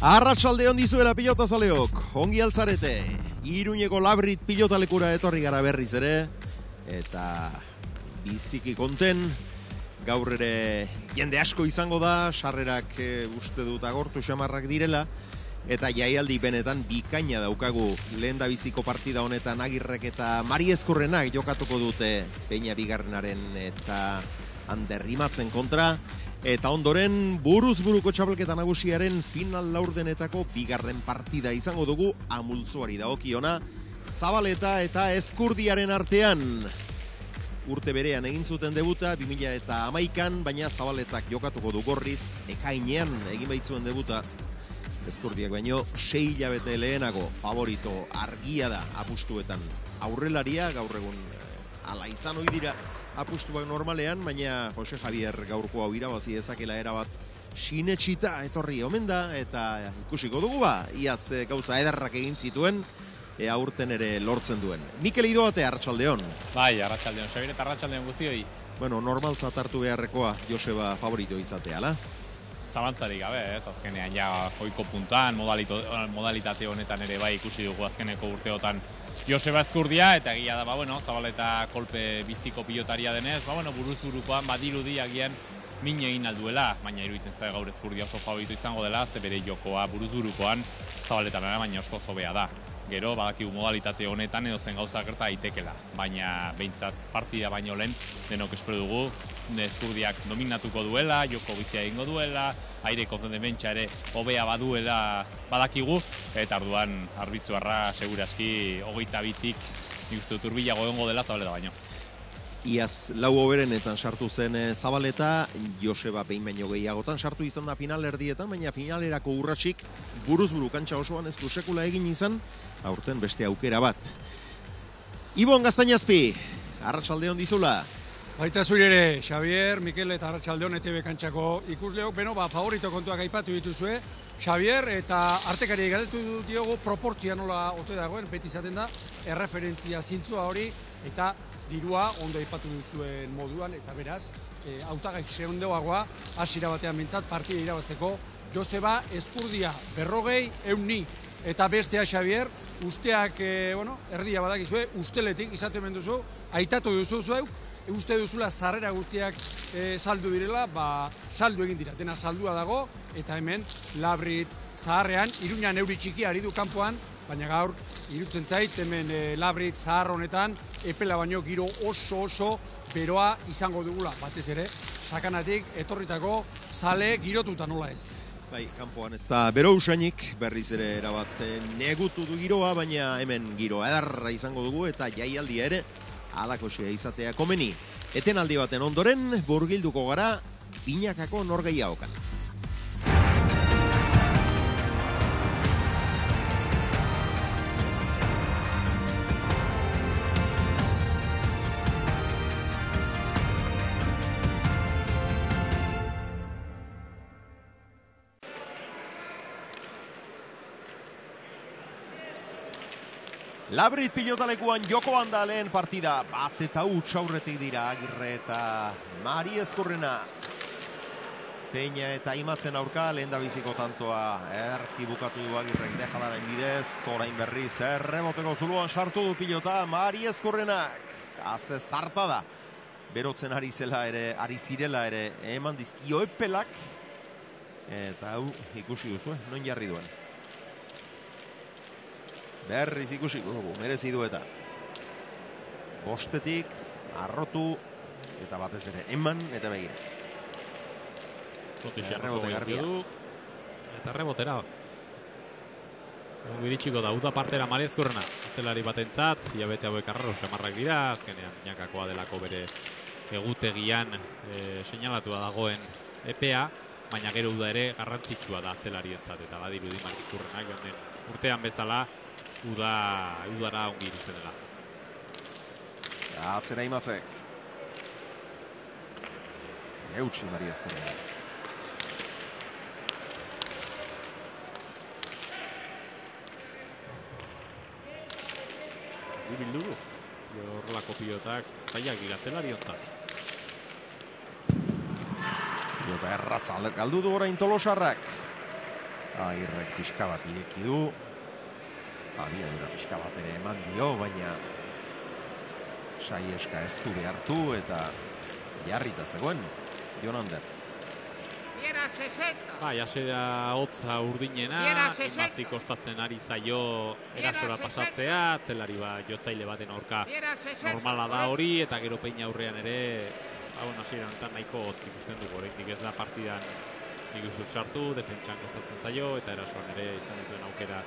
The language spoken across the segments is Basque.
Arratsalde hon dizuela pilota zaleok, ongi altzarete, iruñeko labrit pilotalekura etorri gara berriz ere, eta biziki konten, gaur ere jende asko izango da, sarrerak e, uste dut agortu xamarrak direla, eta jaialdi benetan bikaina daukagu. Lehen da biziko partida honetan agirrek eta Mari Eskurrenak jokatuko dute Peña Bigarrenaren eta Anderrimatzen kontra, Eta ondoren buruz buruko txapelketa nagusiaren final laurdenetako bigarren partida izango dugu. Amultzuari daokiona Zabaleta eta Eskurdiaren artean. Urte berean egin zuten debuta 2000 eta amaikan, baina Zabaletak jokatuko du gorriz ekainean egin baitzuen debuta. Eskurdiak baino sei hilabete lehenago favorito argia da apustuetan. Aurrelaria gaur egun eh, ala izan ohi dira apustuak normalean, baina Jose Javier gaurko hau irabazi ezakela erabat sinetxita etorri omen da, eta ikusiko dugu ba, iaz eh, gauza ederrak egin zituen, e, aurten ere lortzen duen. Mikel Idoate, Arratxaldeon. Bai, Arratxaldeon, Xabir eta Arratxaldeon guztioi. Bueno, normal zatartu beharrekoa Joseba favorito izatea, la? Zabantzari gabe, ez, azkenean ja joiko puntan, modalitate honetan ere bai ikusi dugu azkeneko urteotan Joseba Ezkurdia, eta egia da, ba, bueno, zabaleta kolpe biziko pilotaria denez, ba, bueno, buruz burukoan, badirudi agian min egin alduela, baina iruditzen zabe gaur Ezkurdia oso favorito izango dela, ze bere jokoa buruz burukoan zabaletan baina osko zobea da gero badakigu modalitate honetan edo zen gauza gerta daitekela. Baina behintzat partida baino lehen denok espero dugu Ezkurdiak dominatuko duela, joko bizia egingo duela, aire konfendementxa ere hobea baduela badakigu, eta arduan arbizuarra seguraski hogeita bitik nik uste dut urbilago dela zabaleta baino. Iaz lau oberenetan sartu zen e, Zabaleta, Joseba behin baino gehiagotan sartu izan da final erdietan, baina finalerako urratsik buruz buru kantxa osoan ez du sekula egin izan, aurten beste aukera bat. Ibon Gaztainazpi, arratsalde hon dizula. Baita zuri ere, Xavier, Mikel eta Arratxaldeon ETV kantxako ikusleok, beno, ba, favorito kontuak aipatu dituzue, Xavier eta artekari galdetu diogu proportzia nola ote dagoen, beti izaten da, erreferentzia zintzua hori, eta dirua ondo aipatu duzuen moduan eta beraz e, autagai segundoagoa hasiera batean mintzat partida irabazteko. Joseba Eskurdia berrogei eunni eta bestea Xavier usteak e, bueno, erdia badakizue usteletik izaten menduzu aitatu duzu zueuk uste duzula zarrera guztiak e, saldu direla, ba, saldu egin dira, dena saldua dago, eta hemen labrit zaharrean, iruñan euri txiki ari du kanpoan, baina gaur irutzen zait hemen e, labrit zahar honetan epela baino giro oso oso beroa izango dugula batez ere sakanatik etorritako zale girotuta nola ez. Bai, kanpoan ez da bero usainik, berriz ere erabat eh, negutu du giroa, baina hemen giro edarra izango dugu eta jaialdia ere alakosia izatea komeni. Etenaldi baten ondoren, burgilduko gara, binakako norgeia okan. Labrit pilotalekuan joko handa lehen partida. Bat eta huts aurretik dira agirre eta Mari Ezkurrena. Peña eta imatzen aurka lehen biziko tantoa. Erki bukatu du agirrek dejadaren bidez. Zorain berriz erreboteko zuluan sartu du pilota Mari Ezkurrenak. Haze zarta da. Berotzen ari zela ere, ari zirela ere, eman dizkio epelak. Eta hau ikusi duzu, eh? non jarri duen berriz ikusi dugu, merezi du eta. Bostetik, arrotu eta batez ere, eman eta begira. Zotixia du eta rebotera Biritxiko da, uda partera marezkorrena Zelari batentzat, bete hauek arraro Samarrak dira, azkenean Niakakoa delako bere egutegian e, Seinalatua dagoen EPA Baina gero uda ere garrantzitsua da Zelari entzat Eta badiru di marezkorrenak Urtean bezala uda, udara ongi iristen dela. Atzera imazek. Eutsi Mari Ezkerra. Ibildu du. Horrelako pilotak zaiak iratzela diontzat. Pilota erraza galdu du orain tolosarrak. Agirrek pixka bat ireki du. Abiadura pixka bat ere eman dio, baina Saieska ez du behartu eta jarrita zegoen Jon Ander. Fiera 60. Bai, hasera hotza urdinena, Fiera 60. emazi kostatzen ari zaio erasora 60. pasatzea, atzelari ba jotzaile baten aurka Fiera 60. normala da hori, eta gero peina aurrean ere, hau bueno, hasiera honetan nahiko hotz ikusten dugu, oraindik ez da partidan nik sartu, defentsan kostatzen zaio, eta erasoan ere izan dituen aukera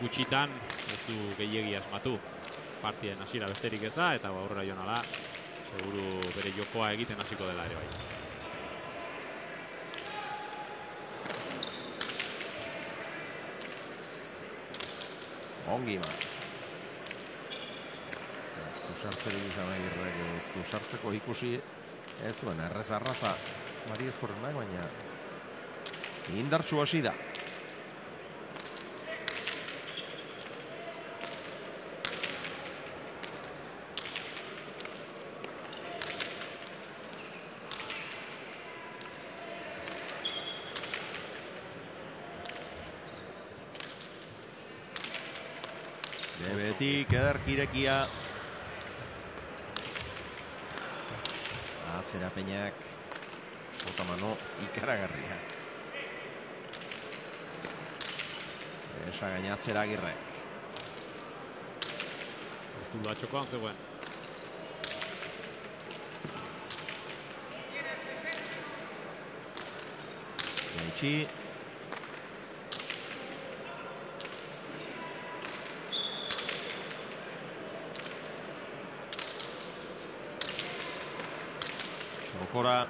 gutxitan, ez du gehiegi asmatu. Partiden hasiera besterik ez da, eta ba, aurrera joan ala, seguru bere jokoa egiten hasiko dela ere bai. Ongi bat. Ez du sartzerik izan agirrek, ez du sartzeko ikusi, ez zuen, errez arraza, Mari ezkorrenak, baina indartsu hasi da. Debetik ederkirekia. Atzerapenak Sotamano ikaragarria. Esa gainatzera agirre. Zula txokoan zegoen. Jaitsi. Sokora.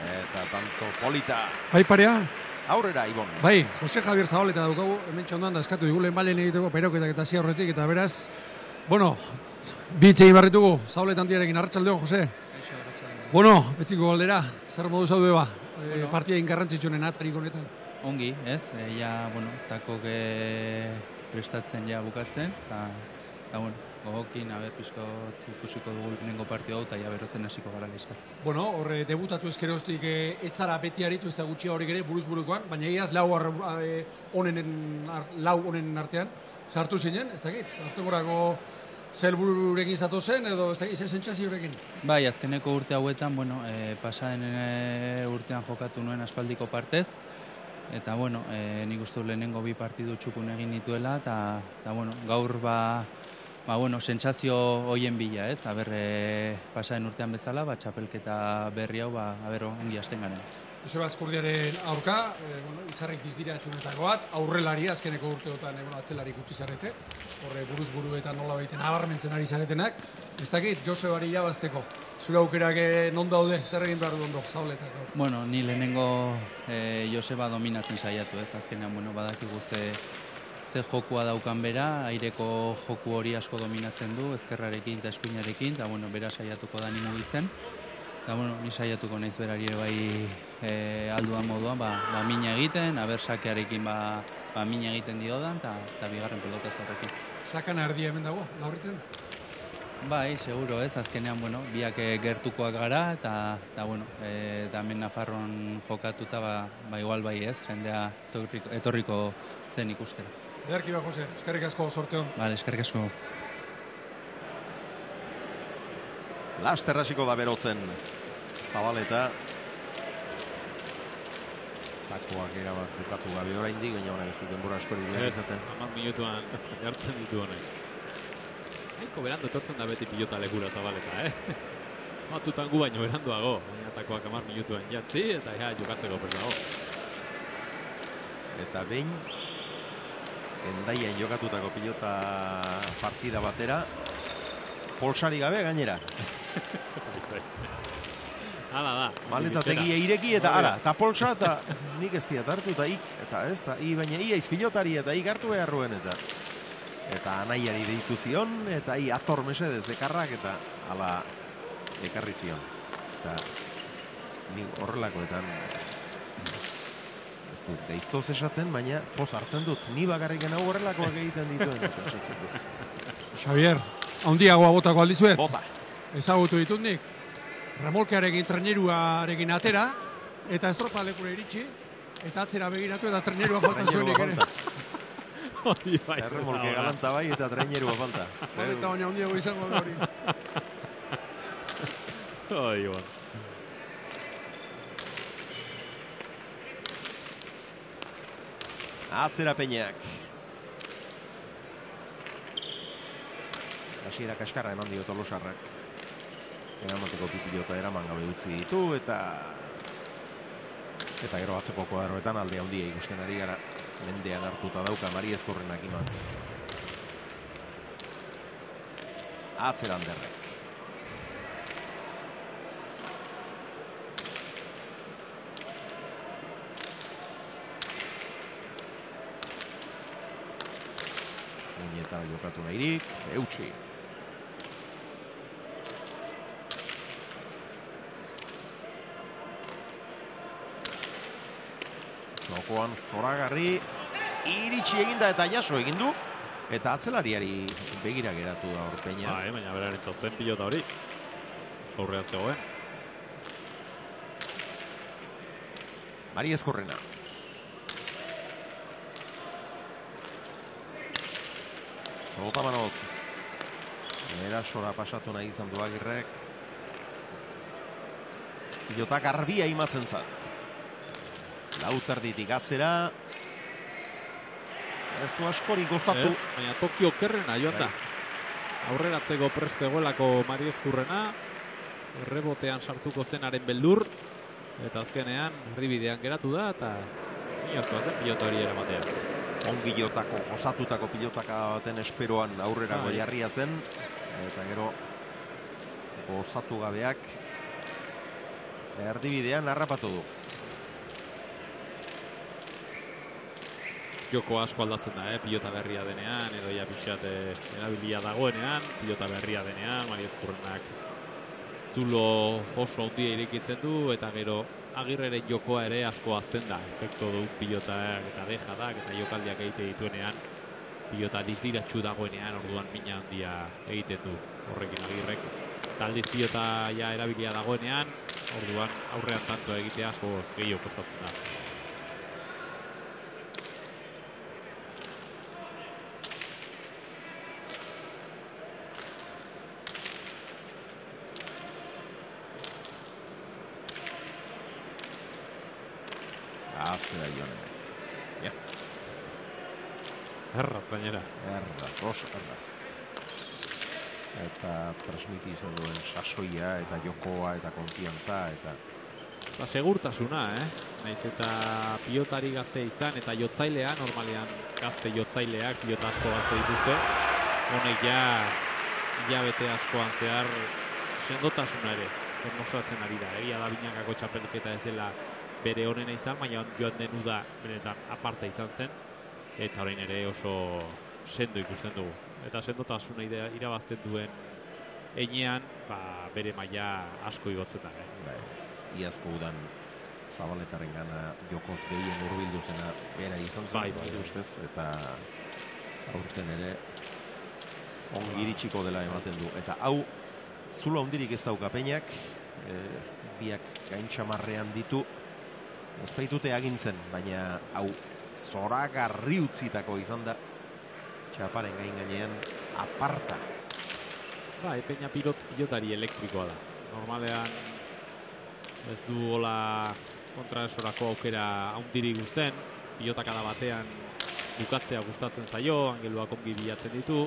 Eta tanto polita. Bai parea, Aurrera, Ibon. bai, Jose Javier Zabaleta daukagu, hemen txondan da eskatu digulen balen egiteko peroketak eta zia horretik, eta beraz, bueno, bitze egin barritugu, Zabaleta handiarekin, arratsaldeo, Jose. Bueno, betiko galdera, zer modu zaude ba, e, Bueno. partida ingarrantzitsunen atarik honetan. Ongi, ez? E, ja, bueno, takok e, prestatzen ja bukatzen, eta, eta bueno, gogokin, aber, pizkot ikusiko dugu lehenengo partio hau, eta ja berotzen hasiko gara lister. Bueno, horre debutatu ezkeroztik e, etzara beti aritu ez da gutxi hori ere buruz burukoan, baina iaz lau ar, e, onenen, ar, lau honen artean sartu zinen, ez dakit, hartugorako zelbururekin zatu zen, edo ez dakit, zen sentsaziorekin. Bai, azkeneko urte hauetan, bueno, e, pasaden e, urtean jokatu nuen aspaldiko partez, eta, bueno, e, nik uste lehenengo bi partidu txukun egin nituela, eta, eta bueno, gaur ba, ba, bueno, sentsazio hoien bila, ez? Aber, e, pasaden urtean bezala, ba, txapelketa berri hau, ba, aber, ongi hasten garen. Joseba Azkurdiaren aurka, e, bueno, izarrik dizdira txunetako bat, aurrelari azkeneko urteotan e, bueno, atzelari gutxi zarete, horre buruz buruetan nola baiten abarmentzen ari zaretenak, ez dakit Josebari irabazteko, zure aukerak non daude, zer egin behar du ondo, zauletak. Bueno, ni lehenengo e, Joseba dominatzen saiatu, ez? Azkenean, bueno, badakigu ze, ze jokua daukan bera, aireko joku hori asko dominatzen du, ezkerrarekin eta eskuinarekin, eta, bueno, bera saiatuko da ni mugitzen. Eta, bueno, ni saiatuko naiz berari ere bai e, alduan moduan, ba, ba mina egiten, aber sakearekin ba, ba mina egiten diodan, eta, bigarren pelota horrekin. Sakana erdia hemen dago, lauriten. Bai, seguro ez, azkenean, bueno, biak eh, gertukoak gara, eta, eta bueno, e, eta hemen Nafarron jokatuta, ba, ba igual bai ez, jendea etorriko, etorriko zen ikustera. Ederki ba, Jose, eskerrik asko sorteon. Bale, eskerrik asko. Laster hasiko da berotzen Zabaleta. Takoak erabat bukatu gabe oraindik, baina ona ez du denbora askori Ez, izaten. hamar minutuan jartzen ditu honek. Nahiko berandu etortzen da beti pilota lekura zabaleta, eh? Batzutan gu baino beranduago, baina takoak hamar minutuan jatzi eta ja jokatzeko prestago. Eta behin Endaian jokatutako pilota partida batera Polsari gabe gainera. Hala da. Maleta tegia ireki eta ara, eta polsa eta nik ez diat hartu eta ik, eta ez da, i, baina ia izpilotari eta ik hartu beharruen eta eta anaiari deitu zion, eta i ator mesedez ekarrak eta ala ekarri zion. Eta nik horrelakoetan dut deiztoz esaten, baina poz hartzen dut, ni bakarrik hau horrelakoak egiten dituen, eta esatzen dut. Xavier, handiagoa botako aldizuet. Bota, ezagutu ditut nik. Remolkearekin, treneruarekin atera, eta estropa lekura iritsi, Eta atzera begiratu eta trenerua falta zuenik ere. falta. Hori bai. Erremolke da. galanta bai eta trainerua falta. Eta baina handiago izango da hori. Hori Atzera peinak. Hasiera kaskarra eman dio tolosarrak. Eramateko pipilota eraman gabe utzi ditu eta eta gero atzeko kuadroetan alde handia ikusten ari gara. Mendean hartuta dauka Mari Ezkorrenak imantz. Atzera handerrek. Muñeta jokatu nahirik, eutxi. Jokoan zoragarri iritsi eginda eta jaso egin du. Eta atzelariari begira geratu da horpeina. Bai, baina berarentzat zen pilota hori. Zaurrean zegoen. Mari Ezkorrena. Soltamanoz. Erasora pasatu nahi izan du agirrek. Pilotak arbia imatzen zat. Lauterditik atzera. Ez du askori gozatu. Ez, baina Tokio kerrena joan da. Bai. Aurreratzeko prest zegoelako Mari Ezkurrena. Rebotean sartuko zenaren beldur. Eta azkenean, erdibidean geratu da, eta zinazkoa zen pilota hori eramatea. Ongi jotako, gozatutako pilotaka baten esperoan aurrerako Bai. jarria zen, eta gero gozatu gabeak erdibidean harrapatu du. Joko asko aldatzen da, eh? pilota berria denean, edo ja pixat eh, erabilia dagoenean, pilota berria denean, Mari Ezkurrenak zulo oso handia irekitzen du, eta gero agirreren jokoa ere asko azten da. Efekto du pilotak eta dejadak eta jokaldiak egite dituenean, pilota dizdiratxu dagoenean, orduan mina handia egiten du horrekin agirrek. Taldiz pilota ja erabilia dagoenean, orduan aurrean tanto egitea asko gehiago kostatzen da. Atzera joanek. Ja, Erraz gainera. erraz, oso erraz. Eta transmiti izan duen sasoia, eta jokoa, eta konfiantza, eta Ba, segurtasuna, eh? Naiz eta pilotari gazte izan eta jotzailea, normalean gazte jotzaileak pilota asko gazte dituzte. Honek ja hilabete askoan zehar sendotasuna ere demostratzen ari da. Egia da binakako txapeliketa ez dela bere honena izan, baina joan den uda benetan aparta izan zen. Eta orain ere oso sendo ikusten dugu. Eta sendotasuna irabazten duen einean, ba, bere maila asko igotzen da. Eh? bai, iazko udan zabaletaren gana jokoz gehien urbildu zena bera izan zen, Bai, bai, bai. ustez, eta aurten ere ongi iritsiko dela ematen du. Eta hau, zulo handirik ez dauka peinak, e, biak gaintxamarrean ditu, ez baitute agintzen, baina hau zoragarri utzitako izan da, txaparen gain gainean aparta. Ba, epeina pilot, pilotari elektrikoa da. Normalean ez du hola kontraesorako aukera haundirik guzen, pilotakada batean bukatzea gustatzen zaio, angeluak ongi bilatzen ditu,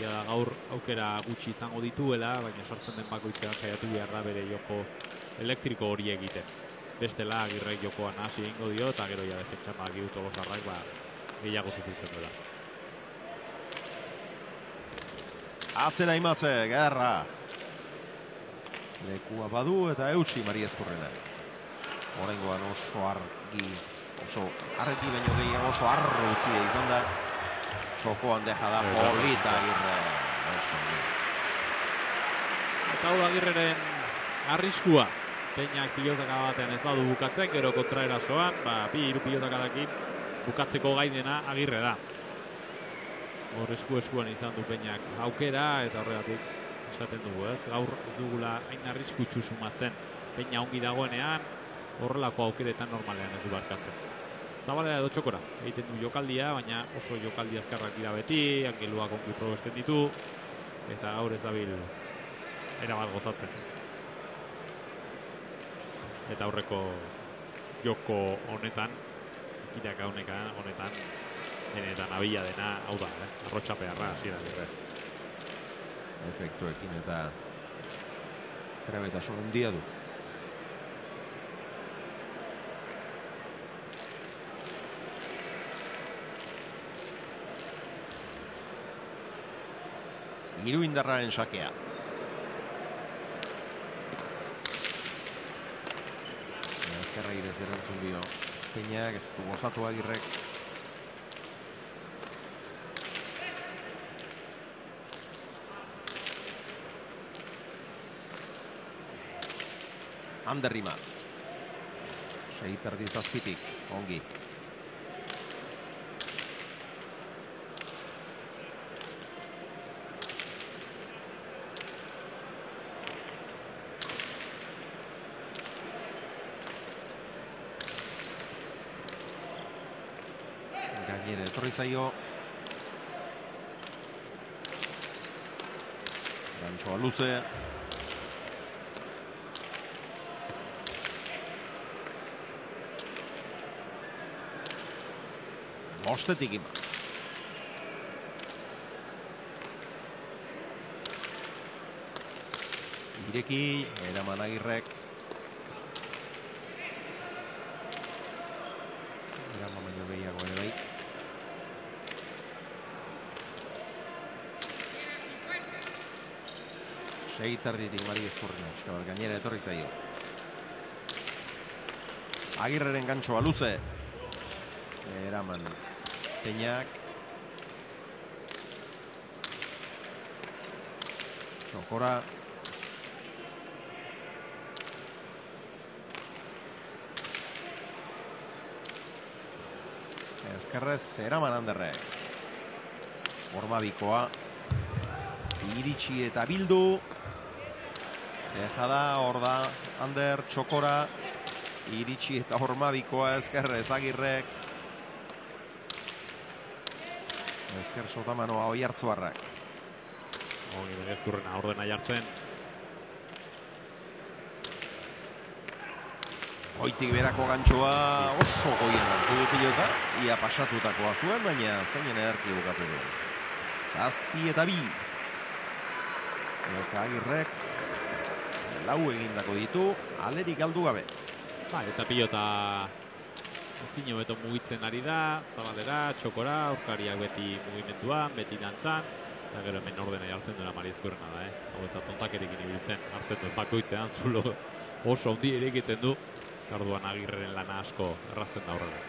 Ia gaur aukera gutxi izango dituela, baina sartzen den bakoitzean saiatu behar da bere joko elektriko hori egiten. Bestela agirrek jokoan hasi egingo dio, eta gero ja defentsan tolosarrak ba, gehiago zuzitzen duela. Atzera imatze, gerra. Lekua badu eta eutxi Mari Ezkurrena. Horrengoan oso argi, oso argi baino gehiago oso arro utzia izan da. Txokoan deja da horrita agirre. Eta hau agirreren arriskua. Peinak pilotaka batean ez badu bukatzen, gero kontraerasoan, ba, bi hiru pilotakarekin bukatzeko gai dena agirre da. Hor esku eskuan izan du peinak aukera eta horregatik esaten dugu ez. Gaur ez dugula hain arriskutsu sumatzen. Peina ongi dagoenean, horrelako aukeretan normalean ez du barkatzen. Zabalera edo txokora, egiten du jokaldia, baina oso jokaldi azkarrak dira beti, angeluak ongi probesten ditu, eta gaur ez dabil erabat gozatzen. Eta aurreko joko honetan, ikiraka honetan, honetan, benetan abila dena, hau da, eh? arrotxapearra, da, gire. efektuekin eta trebetasun handia du. Hiru indarraren sakea. Ezkerra girez erantzun dio. Peñak ez du gozatu agirrek. Ander Rimatz. Sei terdi zazpitik, ongi. Gainera, etorri zaio. Gantxoa luze. Bostetik imaz. Ireki, eraman agirrek. Eraman baino gehiago ere bai. Sei tarditik Mari Ezkurrena, Euskal gainera etorri zaio. Agirreren gantxoa luze. Eraman Peñak. Txokora. Ezkerrez, eraman handerrek. Forma bikoa. Iritsi eta bildu. Eja da, hor da, Ander, txokora. Iritsi eta horma bikoa ezkerrez agirrek. Ezker sotamanoa oi hartzuarrak. Ongi begezkurrena ordena jartzen. Goitik berako gantxoa oso goien hartu du pilota. Ia pasatutakoa zuen, baina zeinen ederki bukatu du. Zazpi eta bi. Eta agirrek lau egindako ditu, alerik galdu gabe. Ba, eta pilota ezin hobeto mugitzen ari da, zabaldera, txokora, aurkariak beti mugimenduan, beti dantzan, eta gero hemen ordena jartzen duela marizkurrena da, eh? Hau ez da tontakerekin ibiltzen, hartzen duen bakoitzean, zulo oso handi erekitzen du, eta orduan agirreren lana asko errazten da horrela.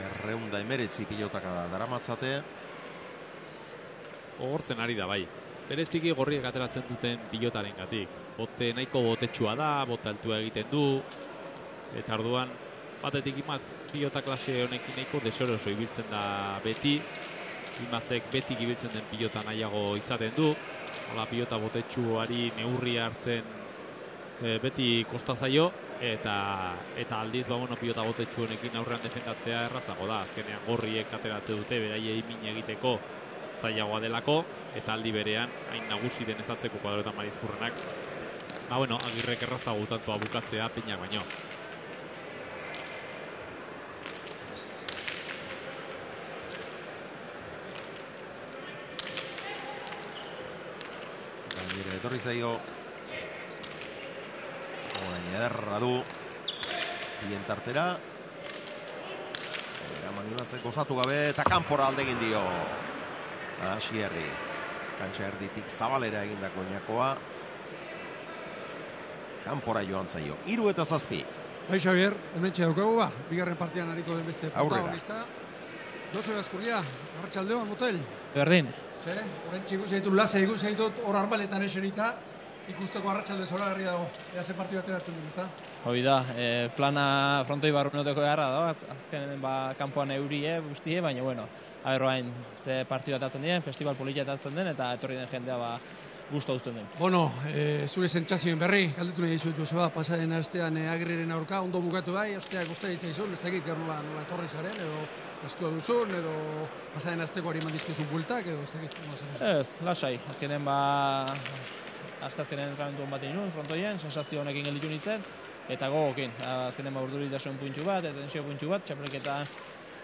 Berreunda emeretzi pilotaka da daramatzate. Ogortzen ari da bai. Bereziki gorriek ateratzen duten pilotaren gatik. Bote nahiko botetsua da, bote altua egiten du, eta orduan batetik imaz pilota klase honekin nahiko desoroso ibiltzen da beti. Imazek beti ibiltzen den pilota nahiago izaten du. Hala pilota botetsuari neurria hartzen e, beti kosta zaio eta eta aldiz ba bueno pilota botetsu honekin aurrean defendatzea errazago da. Azkenean gorriek ateratzen dute beraiei min egiteko zailagoa delako eta aldi berean hain nagusi den ezatzeko kuadroetan marizkurrenak ba bueno, agirrek errazago tantoa bukatzea pinak baino. Gainera etorri zaio. Orain ederra du. Bien tartera. Eraman gozatu gabe eta kanpora alde egin dio. Asierri. Kantxa erditik zabalera egindako inakoa. Kanpora joan zaio. Iru eta zazpi. Bai, Xavier, hemen daukagu ba, bigarren partian hariko den beste protagonista. Jose Baskurria, Arratxaldeon, motel. Berdin, Ze, orain txigu zaitu, lasa egu zaitut, hor arbaletan eserita, ikusteko arratsalde zoragarria dago. Ea ze partidu ateratzen duen, ezta? Hoi da, e, plana frontoi barrunoteko beharra da, az- azkenen ba, kanpoan eurie guztie, baina bueno, aber bain, ze partidu atatzen dien, festival polita atatzen den, eta etorri den jendea ba, gusto uzten den. Bueno, e, zure sentsazioen berri, galdetu nahi dizuet Joseba, pasaren astean e, agirriren aurka, ondo bukatu bai, osteak guztia ditzaizun, ez dakit nola, nola etorri zaren, edo estua duzun, edo pasaren astekoari eman dizkizun bueltak, edo ez dakit. Ez, lasai, azkenen ba, azte azkenen entrenamentu bat egin nuen, frontoien, sensazio honekin gelditu nintzen, eta gogokin, azkenen ba urduritasun puntxu bat, eta tensio puntxu bat, txapelketan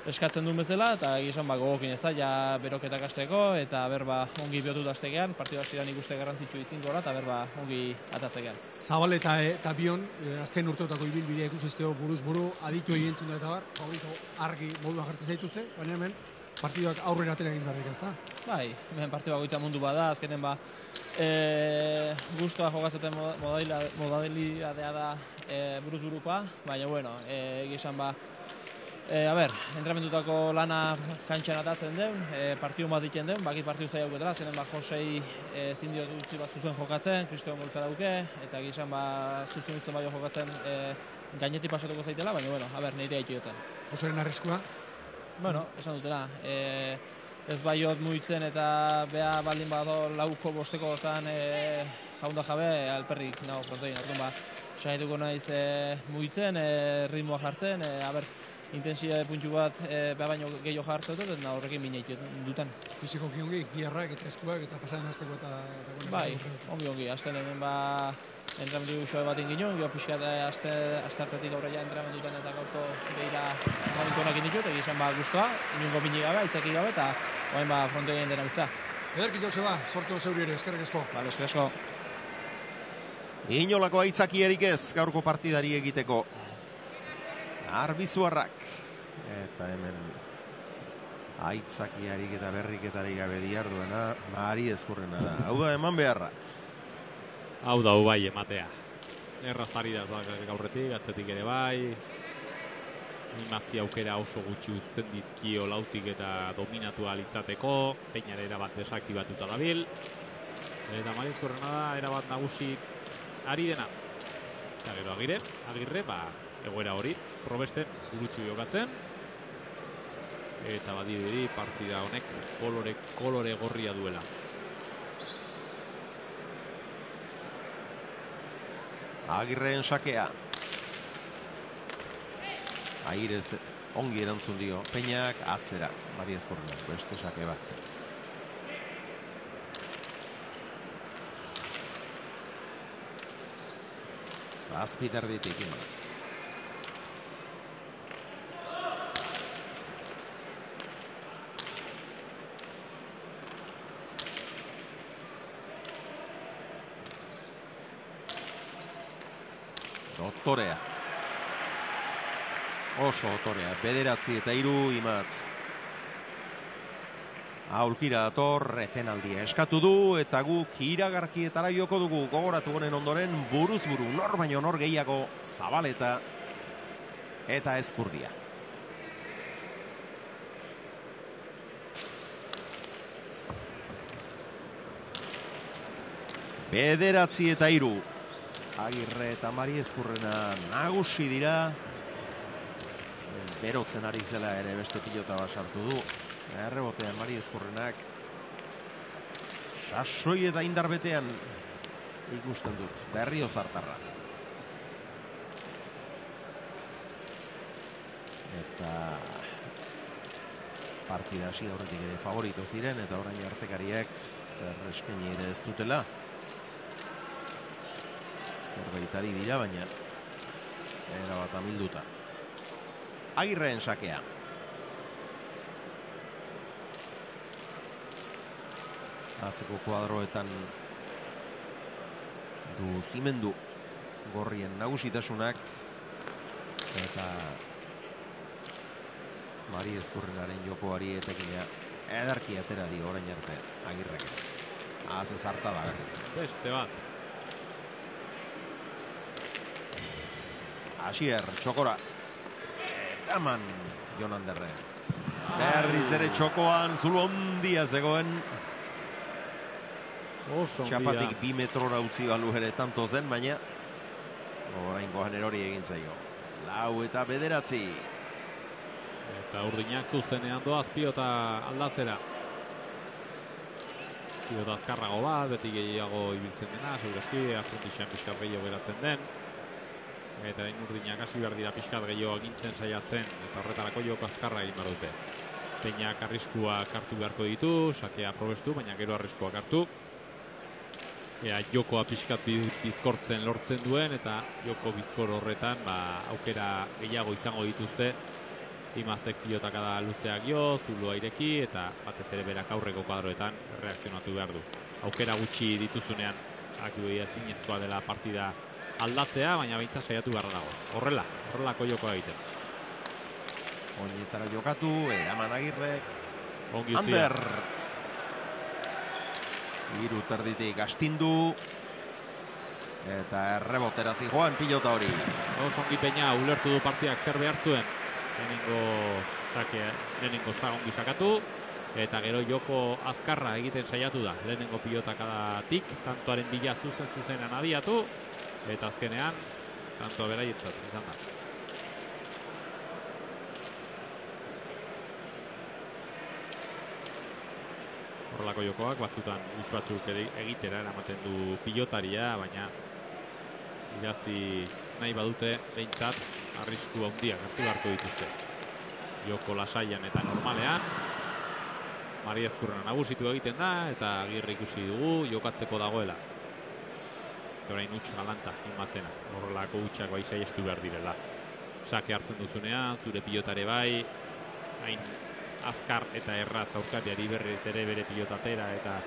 eskatzen duen bezala, eta gizan ba gogokin ez da, ja beroketak asteko, eta berba ongi bihotut astekean, partidu hasieran ikuste garrantzitsu izin gora, eta berba ongi atatzekean. Zabal eta, e, eta bion, e, azken urteotako ibilbidea ikusizkeo buruz buru, aditu egin eta bar, favorito argi moduan jartzen zaituzte, baina hemen partiduak aurrera atera egin behar ezta? Bai, hemen partidu bakoitza mundu bada, azkenen ba, e, gustoa jokatzeten modalidadea modalidadea da e, buruz burukoa, baina bueno, e, gizan ba, E, a ber, entrenamentutako lana kantxan atatzen den, e, partidu bat diken den, bakit partidu zaila auketela, zenen ba Josei e, zindiot utzi bat zuzen jokatzen, Kristoen golpe dauke, eta gizan ba zuzen uzten baio jokatzen e, gainetik pasatuko zaitela, baina bueno, a ber, nire haitu joten. Joseren arriskua, Bueno, esan dutela, e, ez baiot muitzen eta bea baldin bado lauko bostekotan e, jaunda jabe alperrik nago frontoin. Orduan ba, saietuko naiz e, muitzen, e, ritmoa jartzen, e, aber, intensitate puntxu bat e, beha baino gehiago jartzen dut, eta horrekin bineit duten. fiziko ongi, giarrak eta eskuak eta pasaren asteko eta... eta Bai, ongi ongi, azten hemen ba entramentu xoe bat ingin gio pixka eta aste, aste aurre ja entramentutan eta gaurko behira momentu honak inditu, eta gizan ba guztua, inungo bini gabe, aitzaki gabe, eta oain ba frontoien egin dena guztua. Ederki Joseba, sortu zeuri ere, eskerrik asko. Bale, eskerrik asko. Inolako aitzakierik ez gaurko partidari egiteko. Arbizuarrak. Eta hemen aitzakiarik eta berriketarik gabe diarduena, mari ezkurrena da. Hau da, eman beharra. Hau da, bai, ematea. Errazari da gaurretik, atzetik ere bai. Animazio aukera oso gutxi uzten dizkio lautik eta dominatu alitzateko. Peinare erabat desaktibatuta dabil. Eta Marin Zurrena da, erabat nagusi ari dena. Eta gero agire, agirre, ba, egoera hori, probesten, gurutxu jokatzen. Eta badirudi partida honek kolore, kolore gorria duela. Agirreen sakea. Airez ongi erantzun dio. Peñak atzera. Mari ezkurrena. Beste sake bat. Zazpi terditik inaz. Dotorea. Oso otorea. Bederatzi eta hiru imatz. Aulkira dator, etenaldia eskatu du, eta guk iragarkietara joko dugu gogoratu honen ondoren buruz buru nor baino nor gehiago zabaleta eta ezkurdia. Bederatzi eta hiru. Agirre eta Mari Ezkurrena nagusi dira. Berotzen ari zela ere beste pilota bat sartu du. Errebotean Mari Ezkurrenak. Sasoi eta indarbetean ikusten dut. Berrio zartarra. Eta partida hasi aurretik ere favorito ziren eta orain artekariek zer eskaini ere ez dutela zerbait ari dira, baina era bat amilduta. Agirreen sakea. Atzeko kuadroetan du zimendu gorrien nagusitasunak eta Mari Ezkurrenaren jokoari etekina edarki atera dio orain arte agirrek. Az ez harta da. Beste bat. Asier, txokora. Eraman, Jon Anderre. Berriz ere txokoan, zulu ondia zegoen. Oso Txapatik bi metrora utzi balu ere tanto zen, baina orain gohan erori egin zaio. Lau eta bederatzi. Eta urdinak zuzenean doaz pilota aldatzera. Pilota azkarrago bat, beti gehiago ibiltzen dena, segurazki, afrontixan pixkat gehiago geratzen den. Eta hain urdinak hasi behar dira pixkat gehiago agintzen saiatzen, eta horretarako joko azkarra egin behar dute. Peinak arriskuak hartu beharko ditu, sakea probestu, baina gero arriskuak hartu. Ea jokoa pixkat bi- bizkortzen lortzen duen, eta joko bizkor horretan ba, aukera gehiago izango dituzte Imazek pilotak da luzeak jo, zulua ireki, eta batez ere berak aurreko kuadroetan reakzionatu behar du. Aukera gutxi dituzunean, akibu zinezkoa dela partida aldatzea, baina behintzat saiatu beharra dago. Horrela, horrelako jokoa egiten. Oinetara jokatu, eraman agirrek. Ongi. Ander. Iru terditik astindu. Eta errebotera zijoan pilota hori. Oso ongi peina ulertu du partidak zer behar zuen. Lehenengo sake, lehenengo sa ongi sakatu. Eta gero joko azkarra egiten saiatu da. Lehenengo pilotakadatik, tantoaren bila zuzen zuzenan abiatu. Eta azkenean, tantoa beraietzat izan da. Horrelako jokoak batzutan huts batzuk egitera eramaten du pilotaria, baina idatzi nahi badute behintzat arrisku handiak hartu beharko dituzte. Joko lasaian eta normalean Maria Ezkurrena nagusitu egiten da eta agirre ikusi dugu jokatzeko dagoela. Eta orain huts galanta imazena. Horrelako hutsak bai saiestu behar direla. Sake hartzen duzunean, zure pilotare bai, hain azkar eta erraz aurkariari berriz ere bere pilotatera eta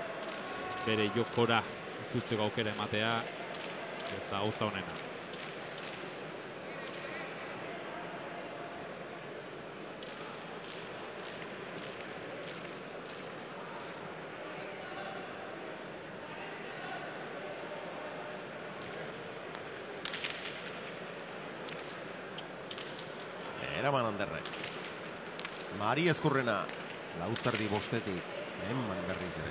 bere jokora utzutzeko aukera ematea ez da gauza honena. Eraman Anderrek. Mari Ezkurrena. Lauterdi bostetik. Eman berriz ere.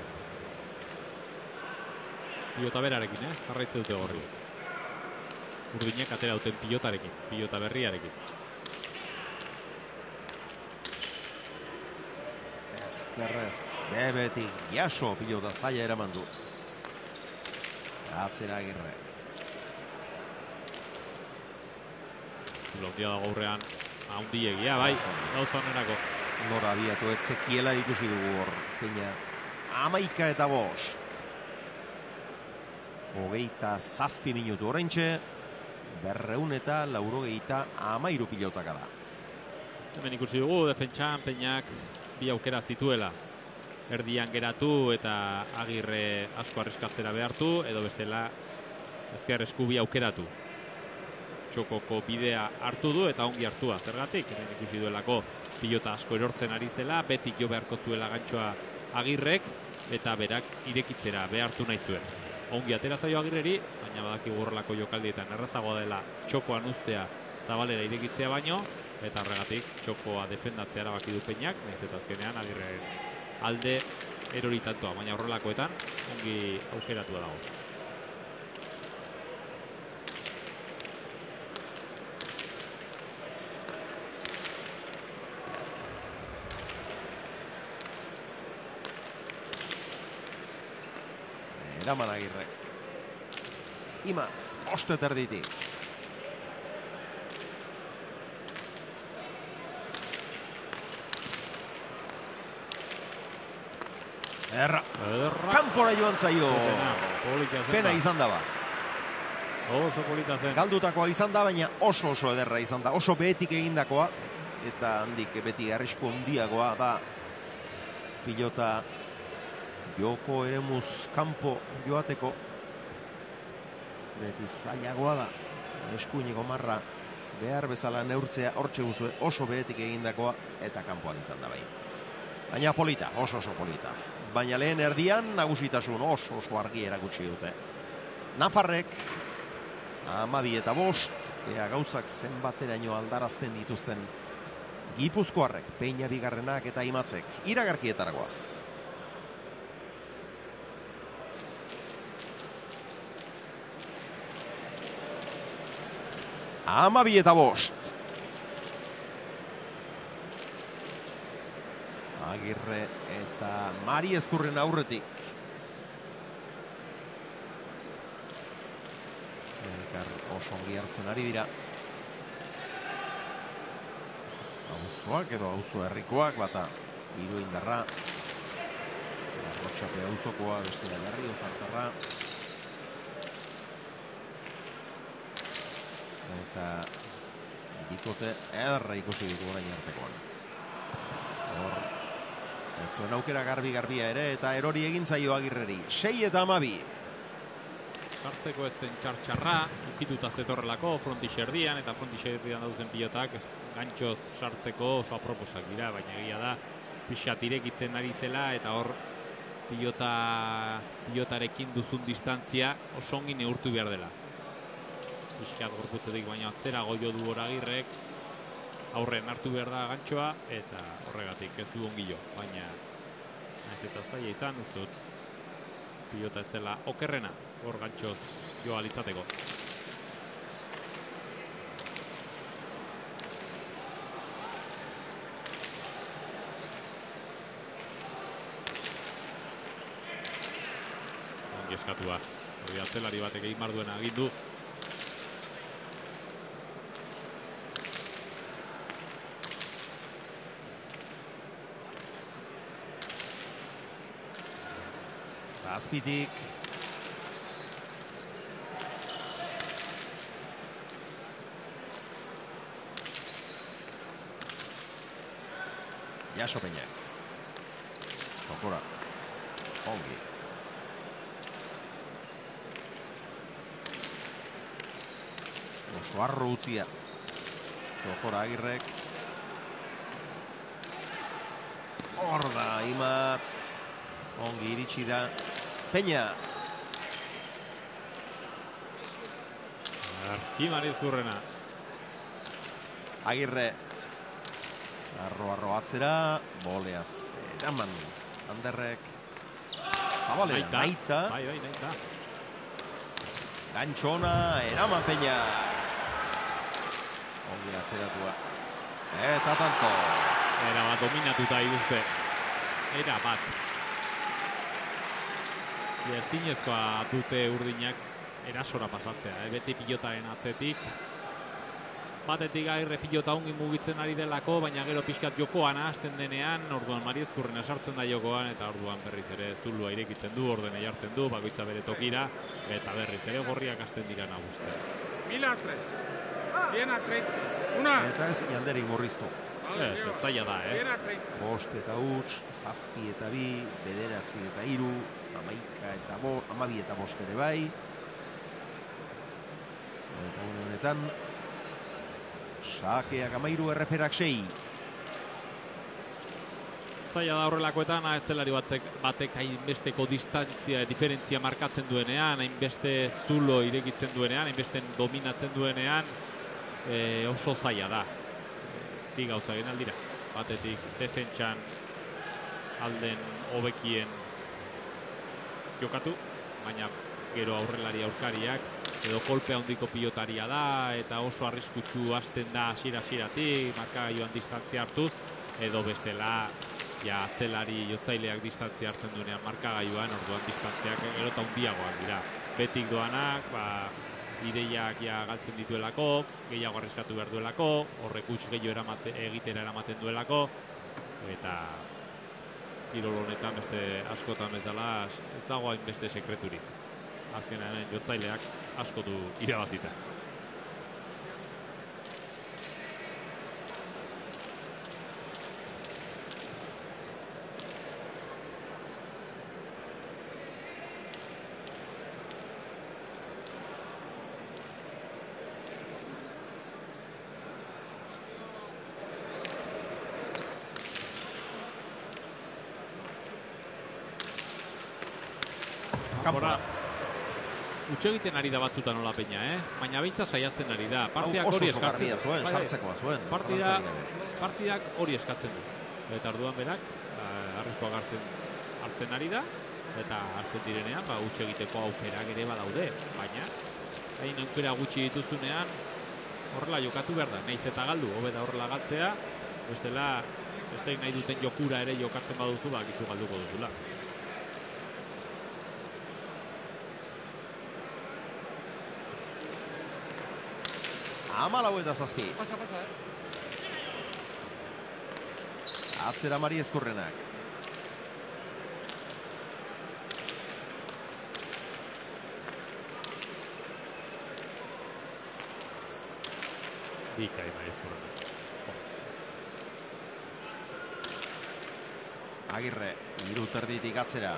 Pilota berarekin, eh? Jarraitze dute gorri. Urdinek atera duten pilotarekin, pilota berriarekin. Ezkerrez, bebetik, jaso pilota zaila eraman du. Atzera agirrek. Londia da gaurrean haundiegia, bai, gauza honerako. Nora abiatu etzekiela ikusi dugu hor. Peña, amaika eta bost. Hogeita zazpi minutu oraintxe, berreun eta laurogeita amairu pilotaka da. Hemen ikusi dugu, defentsan peinak bi aukera zituela. Erdian geratu eta agirre asko arriskatzera behartu, edo bestela ezker esku bi aukeratu. Txokoko bidea hartu du eta ongi hartua. Zergatik, hemen ikusi duelako pilota asko erortzen ari zela, betik jo beharko zuela gantxoa agirrek, eta berak irekitzera behartu nahi zuen. Ongi atera zaio agirreri, baina badaki horrelako jokaldietan errazagoa dela txokoan uztea zabalera irekitzea baino, eta horregatik txokoa defendatzea erabaki du peinak, nahiz eta azkenean agirren alde erori tantoa, baina horrelakoetan ongi aukeratua dago. Eraman agirrek. Imatz, bost eta erditik. Erra, Erra, kanpora joan zaio. pena, Pena izan da ba. Oso polita zen. Galdutakoa izan da, baina oso oso ederra izan da. Oso behetik egindakoa. Eta handik beti arrisku handiagoa da pilota joko eremuz kanpo joateko. Beti zailagoa da. Eskuineko marra behar bezala neurtzea hortxe guzue oso behetik egindakoa eta kanpoan izan da bai. Baina polita, oso oso polita. Baina lehen erdian nagusitasun oso oso argi erakutsi dute. Nafarrek amabi eta bost, ea gauzak zenbateraino aldarazten dituzten Gipuzkoarrek, peina bigarrenak eta imatzek, iragarkietaragoaz. Amabi eta bost. Agirre eta Mari Ezkurren aurretik. Elkar oso ongi hartzen ari dira. Auzoak edo auzo herrikoak bata hiru indarra. Arrotxape auzokoa bestea berri ozartarra. Eta bikote ederra ikusi ditu orain artekoan. Hor, ez zuen aukera garbi-garbia ere eta erori egin zaio agirreri. Sei eta amabi. Sartzeko ez zen txartxarra, ukituta zetorrelako frontis erdian, eta frontis erdian dauzen pilotak gantxoz sartzeko oso aproposak dira, baina egia da pixat irekitzen ari zela, eta hor pilota, pilotarekin duzun distantzia oso ongi neurtu behar dela. Pixkat gorputzetik baina atzera goio du horagirrek, aurren hartu behar da gantxoa, eta horregatik ez du ongilo, baina naiz eta zaila izan, uste dut pilota ez zela okerrena, hor gantxoz jo alizateko. Ongi eskatua. Hori atzelari batek egin marduena agindu. Zazpitik. Jaso Peñak. Jokora. Ongi. Oso arro utzia. Jokora agirrek. Hor da, imatz. Ongi iritsi da. Peña. Arkimari zurrena. Agirre. Arro, arro atzera. Boleaz. Eraman. Anderrek. Zabalera. Naita. Bai, bai, naita. Gantxona. Eraman Peña. Ongi atzeratua. Eta tanto. Era bat dominatuta iduzte. Era bat. Ezinezkoa dute urdinak erasora pasatzea. Eh? Beti pilotaren atzetik. Batetik agirre pilota ongi mugitzen ari delako, baina gero pixkat jokoan hasten denean, orduan Mariezkurren esartzen da jokoan, eta orduan berriz ere zulua irekitzen du, ordene jartzen du, bakoitza bere tokira, eta berriz ere gorriak hasten dira nagusten. Mila tre. Bien a tre. Una. Eta ez alderi murriztu. Ez, ez zaila da, eh? Bost eta huts, zazpi eta bi, bederatzi eta hiru, amaika eta bo, amabi eta bost ere bai. Eta une honetan, sakeak amairu erreferak sei. Zaila da horrelakoetan, atzelari batek, batek hainbesteko distantzia, diferentzia markatzen duenean, hainbeste zulo irekitzen duenean, hainbeste dominatzen duenean, e, oso zaila da. Bi gauza egin aldira. Batetik defentsan alden hobekien jokatu, baina gero aurrelari aurkariak, edo kolpe handiko pilotaria da, eta oso arriskutsu hasten da hasiera-hasieratik, markagailuan distantzia hartuz, edo bestela ja atzelari jotzaileak distantzia hartzen duenean markagailuan, orduan distantziak gero eta handiagoak dira. Betik doanak, ba, ideiak ja galtzen dituelako, gehiago arriskatu behar duelako, horrek utx gehiago eramate, egitera eramaten duelako, eta kirol honetan beste askotan bezala ez dago hainbeste sekreturik. Azkenean jotzaileak asko du irabazita. Kanpora. Utxe egiten ari da batzutan nola peña, eh? Baina beintza saiatzen ari da. Partidak Oso hori eskatzen. garbia zuen, Bai, sartzekoa zuen. Partida, partidak hori eskatzen du. Eta orduan berak, uh, arriskoak hartzen, hartzen ari da, eta hartzen direnean, ba, utxe egiteko aukerak ere badaude. Baina, hain aukera gutxi dituzunean, horrela jokatu behar da, naiz eta galdu, hobe da horrela galtzea, bestela, besteik nahi duten jokura ere jokatzen baduzu, ba, gizu galduko duzula. Amalau eta zazpi. Pasa, pasa, eh? Atzera Mari Eskurrenak. Bikai maiz horrela. Agirre, hiru terditik atzera.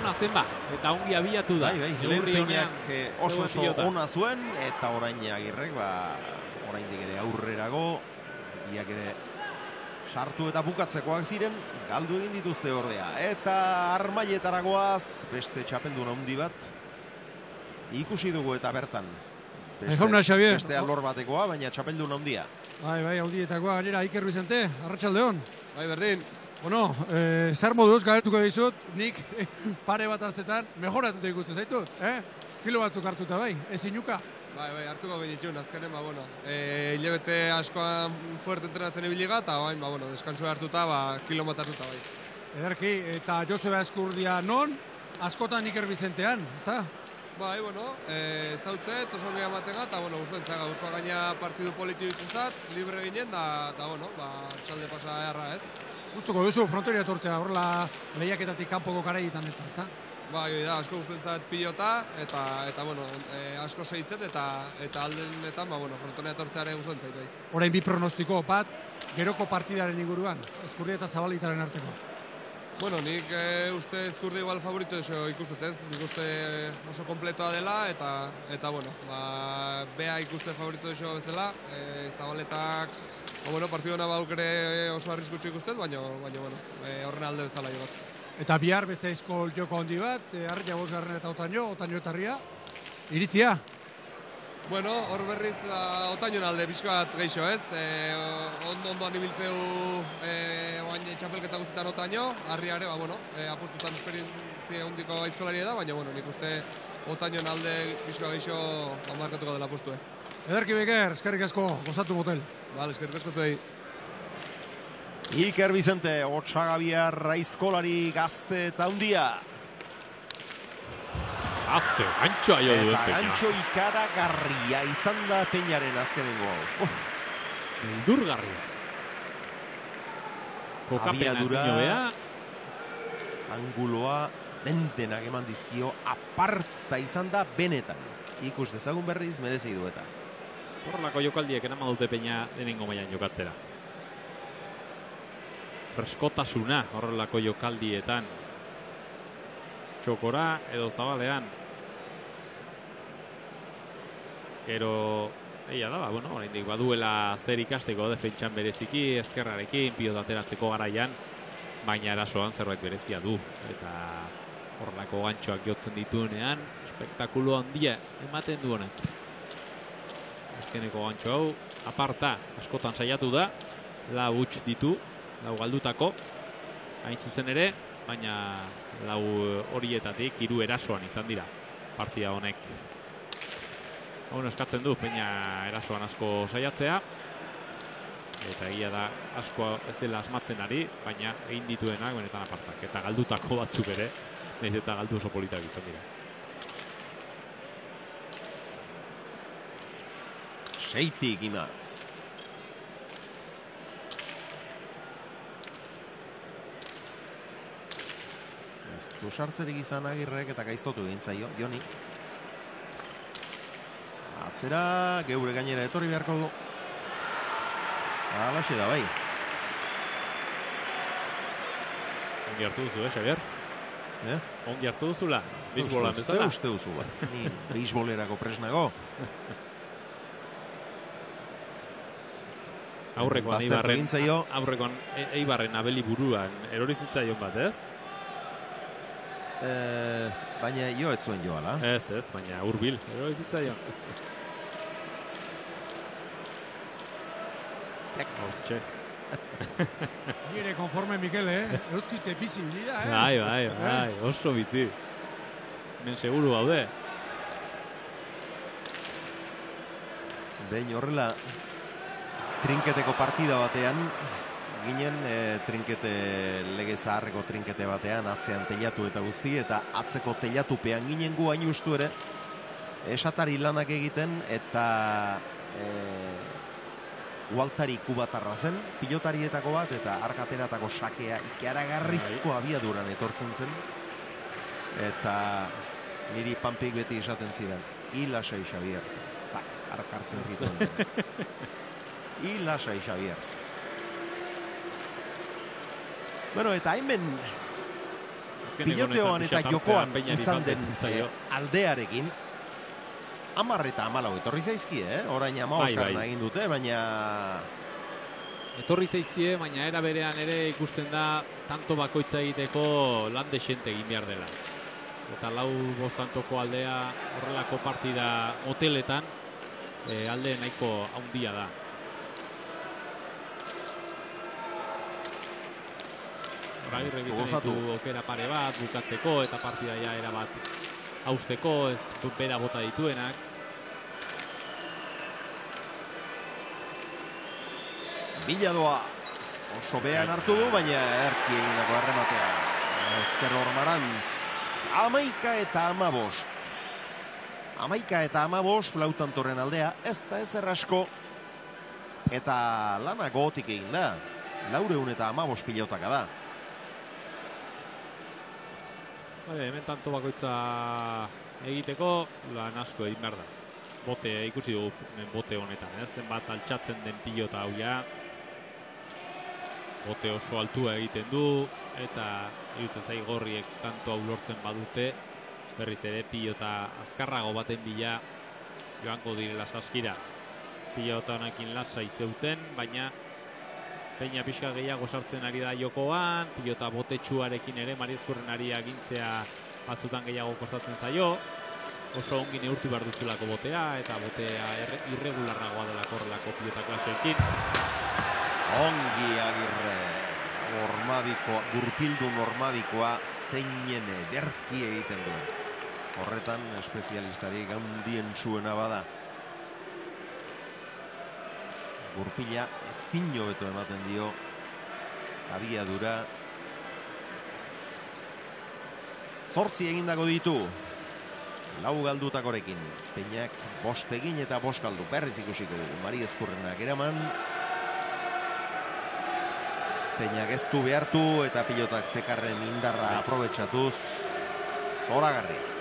Ona zen ba, eta ongi abiatu da. Bai, bai, eh, oso oso pilota. ona zuen, eta orain agirrek, ba, oraindik ere aurrerago, biak ere sartu eta bukatzekoak ziren, galdu egin dituzte ordea. Eta armaietaragoaz, beste txapeldun handi bat, ikusi dugu eta bertan. jauna, Xavier. beste alor batekoa, baina txapeldun handia. Bai, bai, audietakoa gainera Iker Bizente, Arratsaldeon. Bai, berdin. Bueno, eh, zer moduz galetuko dizut, nik pare bat aztetan mejoratuta ikusten zaitut, eh? Kilo batzuk hartuta bai, ez inuka. Bai, bai, hartuko genitun, azkenen, ba, bueno, e, hilabete askoan fuerte entrenatzen ibiliga, eta bain, ba, bueno, deskansu hartuta, ba, kilo bat hartuta, bai. Ederki, eta Joseba Eskurdia non, askotan Iker Bizentean, ezta? Bai, bueno, e, zautze, tosongia ematen eta, bueno, guztien zaga, urkoa gaina partidu politiko ikutzat, libre ginen, da, da, bueno, ba, txalde pasa erra, ez? Gustuko duzu fronteria tortzea horrela lehiaketatik kanpoko garaietan eta, ezta? Bai, hori da, asko guztien zait pilota, eta, eta, bueno, e, asko zeitzet, eta, eta aldenetan, ba, bueno, frontonea tortzearen guztien zait, bai. Orain bi pronostiko bat, geroko partidaren inguruan, Eskurdia eta Zabalitaren arteko. Bueno, nik e, uste zurde igual favorito eso ikustut ez, nik uste oso kompletoa dela eta eta bueno, ba, bea ikuste favorito eso bezala, e, zabaletak, ba, bueno, partidu hona baukere oso arriskutsu ikustez, baina, baina, bueno, e, horren alde bezala jo bat. Eta bihar beste eskol joko handi bat, eh, Arria Bosgarren eta Otaño, Otaño eta Arria. Iritzia, Bueno, hor berriz ba, otainon alde pixka bat geixo ez, e, ondo ondoan ibiltzeu e, oain txapelketa guztietan otaino, harriare, ba, bueno, e, apostutan esperientzia hundiko aizkolari da, baina, bueno, nik uste otainon alde pixka geixo ba, markatuko dela postue. Ederki Beker, eskerrik asko, gozatu motel. Bale, eskerrik asko zuei. Iker Bizente, Otsagabiar, Raizkolari, Gazte eta Hundia. Azte, gantxoa jo duen peña. gantxo ikaragarria izan da peñaren azkenengo hau. Oh, Beldurgarri. Kokapena Abiadura. zinio bea. anguloa dendenak eman dizkio aparta izan da benetan. Ikus dezagun berriz merezi du eta. Horrelako jokaldiek eraman dute peña denengo mailan jokatzera. Freskotasuna horrelako jokaldietan. Txokora edo zabalean. Gero, eia da, ba, bueno, oraindik baduela zer ikasteko defentsan bereziki, ezkerrarekin, pilota ateratzeko garaian, baina erasoan zerbait berezia du. Eta horrelako gantxoak jotzen dituenean, espektakulo handia ematen du honek. Azkeneko gantxo hau, aparta, askotan saiatu da, lau huts ditu, lau galdutako, hain zuzen ere, baina lau horietatik hiru erasoan izan dira partida honek. Hau eskatzen du, peina erasoan asko saiatzea, eta egia da asko ez dela asmatzen ari, baina egin dituenak benetan apartak, eta galdutako batzuk ere, nahiz eta galdu oso politak izan dira. Seitik imatz. Ez du sartzerik izan agirrek eta gaiztotu egin zaio, Joni. Atzera, geure gainera etorri beharko du. Alaxe da bai. Ongi hartu duzu, eh, Xavier? Eh? Ongi hartu duzula, bizbolan bezala. Ze uste duzu ba? Ni beisbolerako presnago. Aurrekoan Baztertu Eibarren, egin zaio. aurrekoan E- Eibarren abeli buruan erori zitzaion bat, ez? Eh, baina jo ez zuen joala. Ez, ez, baina hurbil erori zitzaion. Hortxe. Ni ere konforme Mikel, eh? Euskitze bizi bilida, eh? Bai, bai, bai, oso bizi. hemen seguru gaude. Behin horrela trinketeko partida batean ginen e, trinkete lege zaharreko trinkete batean atzean telatu eta guzti eta atzeko telatupean ginen gu hain ustu ere esatari lanak egiten eta e, ualtari kubatarra zen pilotarietako bat eta arkateratako sakea ikaragarrizko abiaduran etortzen zen. Eta niri panpik beti esaten zidan ilasai Xavier. Tak, arkartzen zituen ilasai Xavier Bueno, eta hemen piloteoan eta jokoan izan den eh, aldearekin amar eta amalau etorri zaizkie, eh? Orain ama Bai, oskarna bai. egin dute, baina Etorri zaizkie, baina era berean ere ikusten da tanto bakoitza egiteko lan desente egin behar dela. Eta lau bostantoko aldea horrelako partida hoteletan eh, alde nahiko handia da. Bai, ditu aukera pare bat, bukatzeko eta partida ja era bat hausteko, ez du bera bota dituenak. Biladoa oso behan hartu du, baina erki egindako errematea. Ezker Ormarantz, amaika eta amabost. Amaika eta amabost flautantoren aldea, ez da ez errasko. Eta lana gotik egin da. Laureun eta amabost pilotaka da. Vale, hemen tanto bakoitza egiteko lan asko egin behar da. Bote, ikusi dugu hemen bote honetan, ez? Zenbat altxatzen den pilota hau ja. Bote oso altua egiten du, eta irutzen zai gorriek tanto hau lortzen badute, berriz ere pilota azkarrago baten bila joango direla saskira. Pilota honekin lasai zeuten, baina Peña pixka gehiago sartzen ari da jokoan, pilota botetsuarekin ere Mariezkurren ari agintzea batzutan gehiago kostatzen zaio. Oso ongi neurtu behar duzulako botea, eta botea irregularragoa delako horrelako pilota klaseekin. Ongi agirre. Normabiko, gurpildu normabikoa zeinen ederki egiten duen. Horretan, espezialistari gaundien zuena bada. Gurpila ezin hobeto ematen dio abiadura. Zortzi egindako ditu. Lau galdutakorekin. Peñak bost egin eta bost galdu. Berriz ikusiko dugu. Mari ezkurrenak eraman. Peñak ez du behartu eta pilotak zekarren indarra aprobetsatuz. Zoragarri.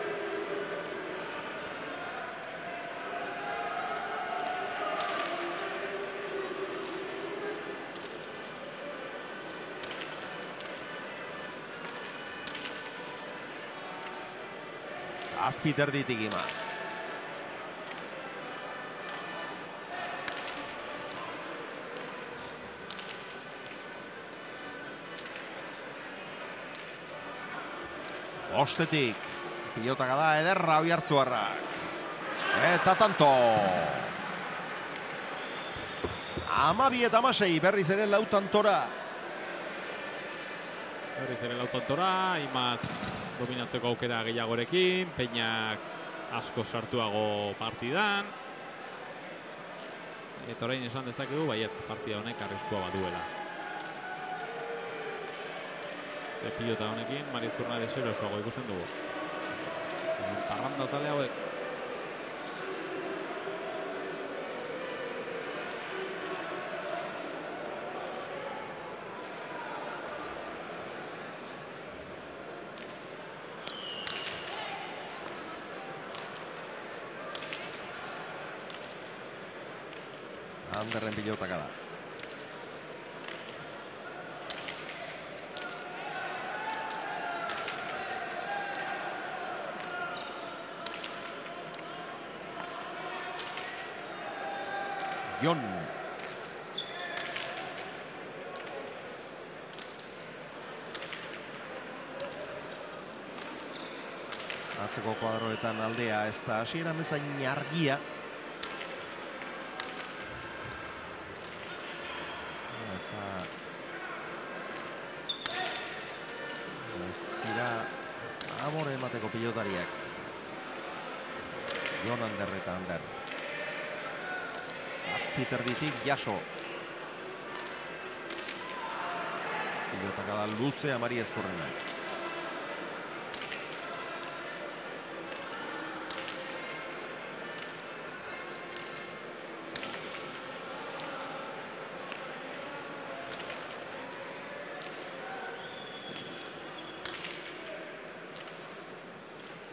Zazpi terditik imaz. Ostetik, pilotaka da ederra oiartzuarrak. Eta tanto. Amabi eta amasei berriz ere lau tantora. Berriz ere lautantora, imaz dominatzeko aukera gehiagorekin, Peñak asko sartuago partidan. Eta orain esan dezakegu, baietz partida honek arriskua baduela. Ze pilota honekin, Marizurna deserosoago ikusten dugu. Parranda zale hauek. Anderren pilotaka da. Jon. Atzeko kuadroetan aldea ez da hasieran bezain argia. Zazpiter ditik jaso. Pilotak da luze amari ezkorrenak.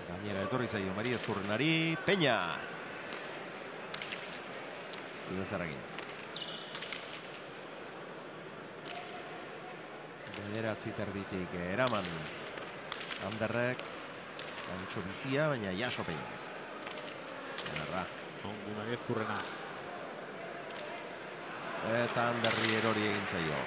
Gainera etorri zaio Mari Ezkurrenari, Peña! Ez egin. Bederatzi terditik eraman Anderrek, Antxo bizia, baina jaso Peña. Ederra. Ongi Mari Ezkurrena. Eta Anderri erori egin zaio.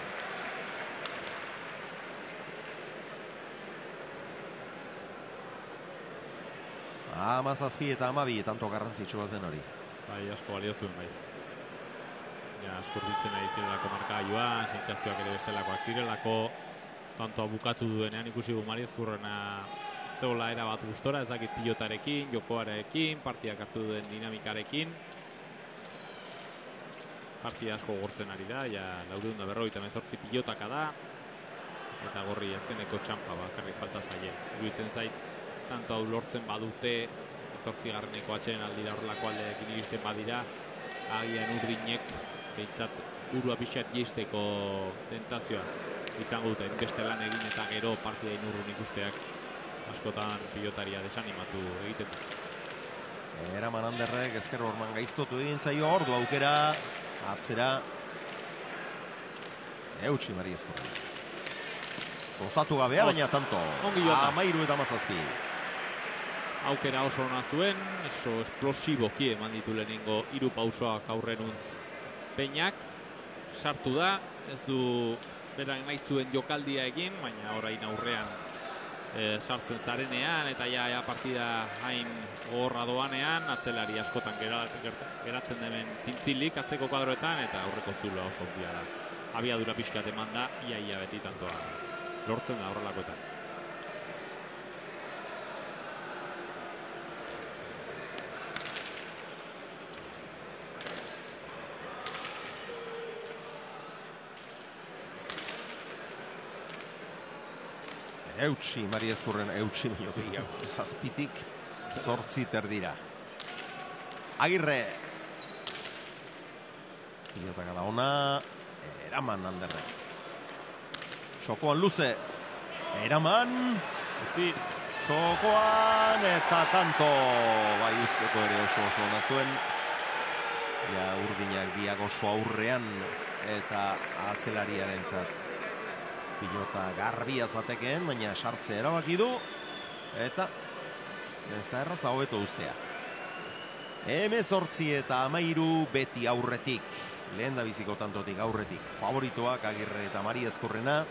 Amazazpi eta amabi, tanto garrantzitsua zen hori. Bai, asko balio zuen, bai. Ja, askurbitzen ari zirelako marka joan, sentsazioak ere bestelakoak zirelako, tanto bukatu duenean ikusi gu Mari Ezkurrena zeola era bat gustora, ez dakit pilotarekin, jokoarekin, partiak hartu duen dinamikarekin. Partia asko gortzen ari da, ja, laureun da berroita mezortzi pilotaka da, eta gorri azkeneko txampa bakarrik falta zaie. Iruditzen zait, tanto hau lortzen badute, zortzi garreneko atxeren aldira horrelako aldeekin iristen badira, agian urdinek, behintzat burua pixat jeisteko tentazioa izango dute, beste lan egin eta gero partida inurrun ikusteak askotan pilotaria desanimatu egiten. Eraman Anderrek ezker orman gaiztotu egin zaio ordu aukera atzera eutxi Mari Ezkurrena. Gozatu gabea, baina tanto. Amairu eta mazazpi. Aukera oso ona zuen, oso esplosiboki eman ditu lehenengo hiru pausoak aurrenuntz Peñak sartu da, ez du berak nahi zuen jokaldia egin, baina orain aurrean eh, sartzen zarenean eta ja, ja partida hain gogorra doanean, atzelari askotan gera, ger- geratzen demen zintzilik atzeko kuadroetan eta aurreko zula oso da. Abiadura pixkat eman da, ia ia beti tantoa lortzen da horrelakoetan. Eutxi, Mari Ezkurren eutxi baino gehiago. Zazpitik zortzi terdira. Agirre. Pilotak da ona. Eraman Anderre. Txokoan luze. Eraman. Utzi, Txokoan eta tanto. Bai usteko ere oso oso ona zuen. Ja urdinak biak oso aurrean eta atzelariarentzat pilota garbia zatekeen, baina sartze erabaki du. Eta ez da erraza hobeto ustea. Hemezortzi eta amairu beti aurretik, lehen da biziko tantotik aurretik. Favoritoak agirre eta Mari Ezkorrena,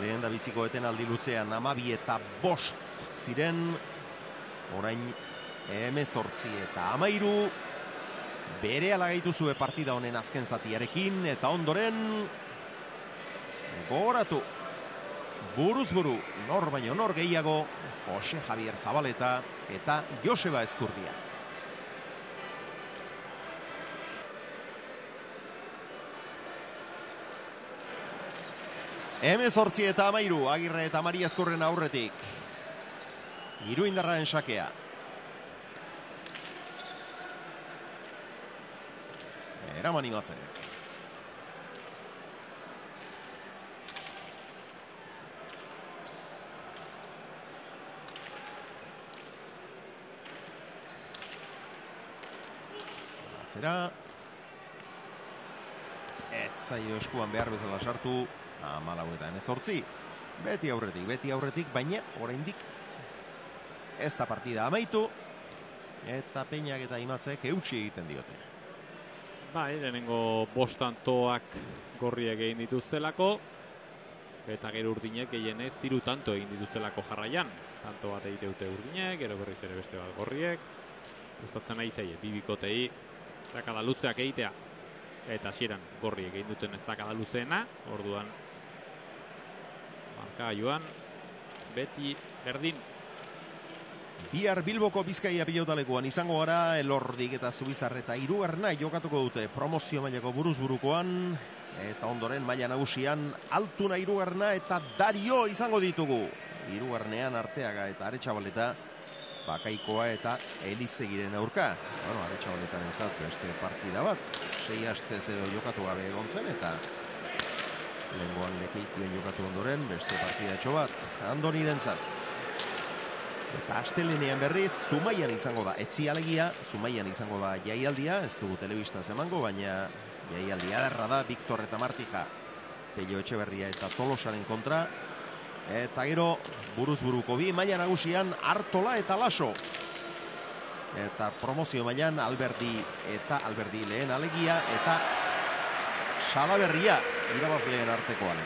lehen da biziko etenaldi luzean amabi eta bost ziren, orain hemezortzi eta amairu, bere alagaitu zue partida honen azken zatiarekin, eta ondoren gogoratu buruz buru nor baino nor gehiago Jose Javier Zabaleta eta Joseba Ezkurdia. Hemezortzi eta amairu, agirre eta Maria Ezkurren aurretik. Hiru indarraren sakea. Eraman imatzek. Atzera. Ez zaio eskuan behar bezala sartu. Amalau eta emezortzi. Beti aurretik, beti aurretik, baina oraindik ez da partida amaitu. Eta peinak eta imatzek eutxi egiten diote. Bai, lehenengo bostan toak gorriek egin dituztelako, eta gero urdinek gehienez ziru tanto egin dituztelako jarraian. Tanto bat egite dute urdinek, gero berriz ere beste bat gorriek. Gustatzen nahi zaie, bi bikotei zakada luzeak egitea. Eta hasieran gorriek egin duten ez zakada luzeena, orduan marka joan, beti berdin. Bihar Bilboko Bizkaia pilotalekuan izango gara Elordik eta Zubizar eta Irugarna jokatuko dute promozio mailako buruzburukoan eta ondoren maila nagusian Altuna Irugarna eta Dario izango ditugu. Irugarnean Arteaga eta Aretxabaleta Bakaikoa eta Elizegiren aurka. Bueno, Aretxabaletan entzat beste partida bat. Sei astez edo jokatu gabe egon zen eta lengoan lekeituen jokatu ondoren beste partida bat. Andoniren zat. Eta astelenean berriz, Zumaian izango da, etzi alegia, Zumaian izango da jaialdia, ez dugu telebista zemango, baina jaialdia derra da, Viktor eta Martija, Pello Etxeberria eta Tolosaren kontra, eta gero, buruz buruko bi, maia nagusian, Artola eta Laso. Eta promozio mailan Alberdi eta Alberdi lehen alegia, eta Salaberria, irabazleen artekoan.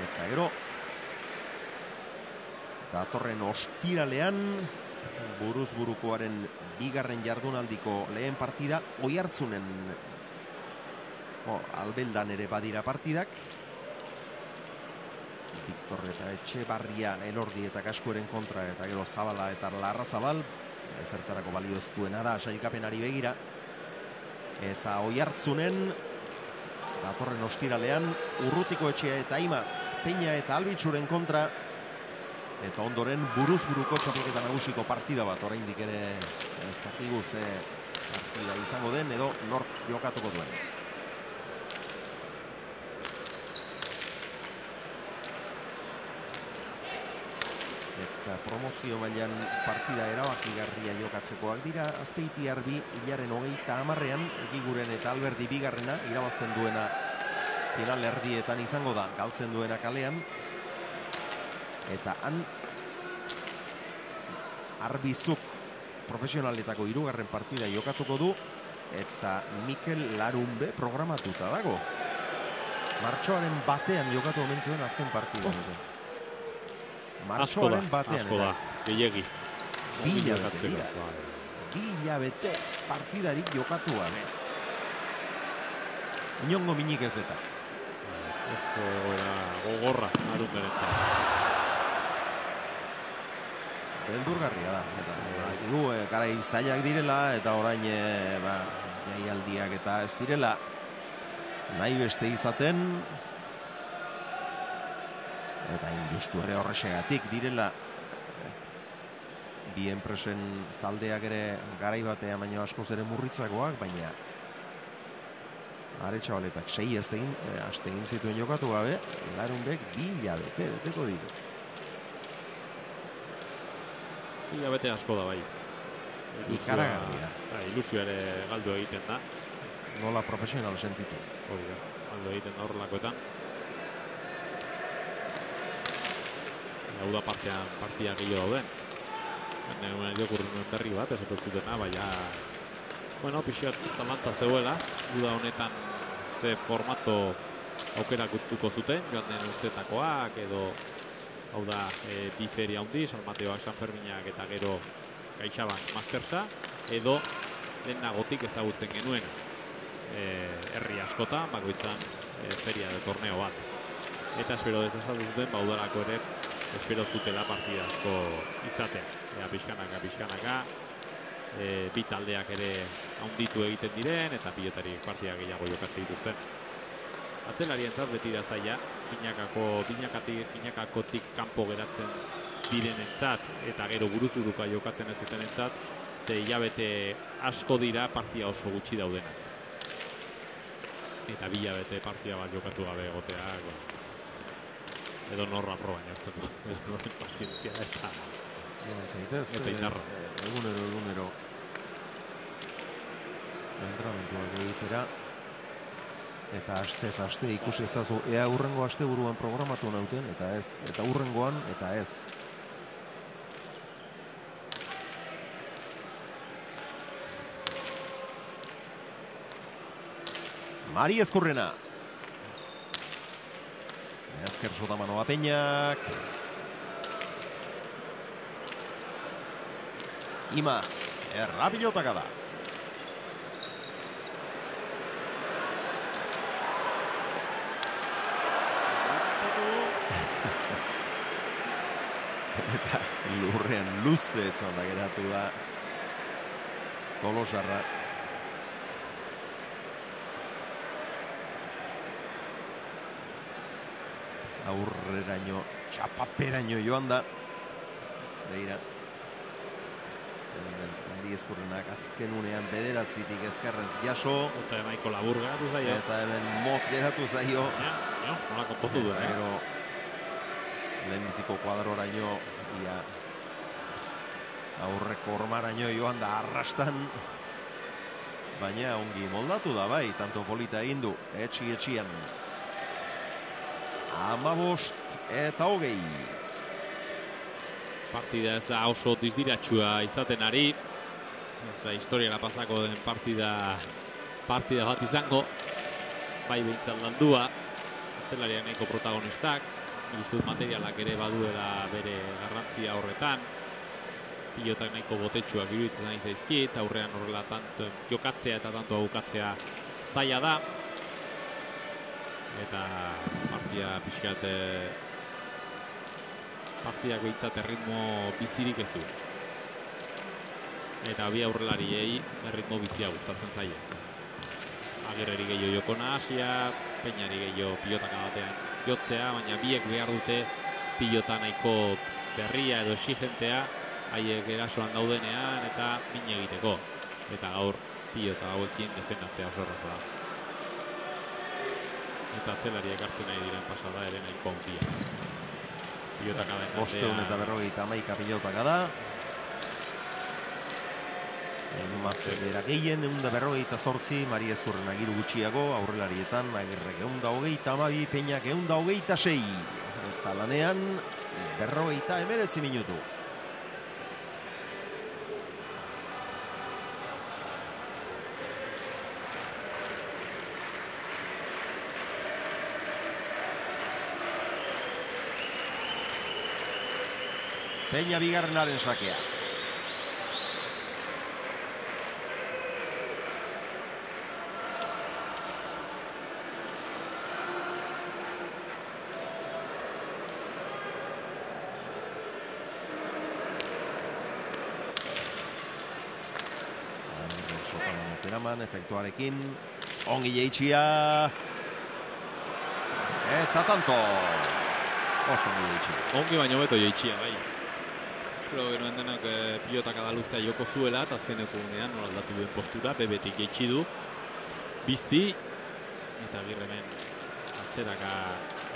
Eta gero, datorren ostiralean buruz burukoaren bigarren jardunaldiko lehen partida oi hartzunen albeldan ere badira partidak Victor eta Etxe Barria elordi eta kaskueren kontra eta gero zabala eta larra zabal ezertarako balio ez duena da sailkapenari begira. Eta oi hartzunen datorren ostiralean urrutiko etxea eta imatz peina eta albitzuren kontra. Eta ondoren buruz buruko txapelketa nagusiko partida bat oraindik ere ez dakigu ze partida izango den edo nork jokatuko duen. Eta promozio mailan partida erabakigarria jokatzekoak dira azpeiti arbi hilaren hogeita amarrean egiguren eta alberdi bigarrena irabazten duena final erdietan izango da. Galtzen duena kalean. Eta han arbizuk profesionaletako irugarren partida jokatuko du. Eta Mikel Larunbe programatuta dago. Martxoaren batean jokatu omen zuen azken partida. Oh. Martxoaren batean asko da, gehiagi bila bete dira bila bete partidarik jokatuan eh? inongo minik ez eta. Oso gogorra arun beretzen beldurgarria da. Eta, ba, igu, e, garai zailak direla, eta orain e, ba, jaialdiak eta ez direla. Nahi beste izaten eta industu ere horrexegatik direla bi enpresen taldeak ere garai batean baino askoz ere murritzakoak, baina are txabaletak sei ez egin, e, aste egin zituen jokatu gabe, larun bek bi bete, beteko ditu. Ia bete asko da bai. Ikaragarria. Bai, ilusio ere galdu egiten da. Nola profesional sentitu. Hori da, galdu egiten da horrelakoetan. Hau da partean partia gehiago dauden. Hemen irakurri berri bat, ez zutena, baina... Bueno, pixiat zalantza zeuela, duda honetan ze formato aukera gutuko zuten, joan den urtetakoak edo hau da e, bi feria handi, San Mateoak, San Ferminak eta gero Gaixaban Mastersa, edo nagotik ezagutzen genuen e, herri askota, bakoitzan e, feria de torneo bat. Eta espero ez esan duten, baudarako ere, espero zutela partida asko izaten. Ea, pixkanaka, pixkanaka, e, bi taldeak ere handitu egiten diren, eta pilotari partia gehiago jokatzen dituzten. Atzelarien zaz beti da zaila, binakako, binakatik, binakakotik kanpo geratzen direnentzat eta gero buruzuruka jokatzen ez zuten entzat, ze hilabete asko dira partia oso gutxi daudenak. Eta bi hilabete partia bat jokatu gabe egotea, edo norra proba norren pazientzia eta... Eta indarra. Egunero, egunero. Entramentuak egitera eta astez aste ikusi ezazu ea urrengo aste buruan programatu nauten eta ez eta urrengoan eta ez Mari Ezkurrena Ezker sota manoa peñak Ima Erra pilotaka da lurrean luze etzan da geratu da. Tolosarra aurreraino txapaperaino joan da. Beira Ari ezkurrenak azken unean bederatzitik ezkerrez jaso. Eta nahiko labur geratu zaio. Eta hemen motz geratu zaio. Ja, ja, nola konpotu du, Eta eh? gero lehenbiziko kuadroraino ia aurreko ormaraino joan da arrastan. Baina ongi moldatu da bai, tanto polita egin du etxi etxian amabost eta hogei Partida ez da oso dizdiratxua izaten ari. Ez da historiara pasako den partida partida bat izango. Bai behintzat landua. Atzelariak nahiko protagonistak. Dut materialak ere baduela bere garrantzia horretan. Pilotak nahiko botetsuak iruditzen nahi zaizkit. Aurrean horrela tanto jokatzea eta tanto bukatzea zaila da. Eta partida pixkat eh, partidak behintzat erritmo bizirik ez du. Eta bi aurrelariei erritmo bizia gustatzen zaie. Agirreri gehiago jokona hasia, peinari gehiago pilotaka batean jotzea, baina biek behar dute pilota nahiko berria edo exigentea, haiek erasoan daudenean eta min egiteko. Eta gaur pilota hauekin defendatzea oso da. Eta atzelariak hartzen nahi diren pasada ere nahiko ondia. Pilotaka den bosteun eta berrogeita amaika pilotaka da Enumatze bera gehien, egun da berrogeita zortzi, Mari Ezkurren agiru gutxiago, aurrelarietan, agirrek egun da hogeita amabi, peinak egun da hogeita sei. Eta lanean, berrogeita emeretzi minutu. Peña bigarrenaren sakea. Zeraman, efektuarekin. Ongi jeitxia. Eta tanto. Oso ongi jeitxia. Espero genuen denak e, pilotak adaluzea joko zuela, eta azkeneko unean nola aldatu duen postura, bebetik jeitxi du. Bizi, eta girremen atzeraka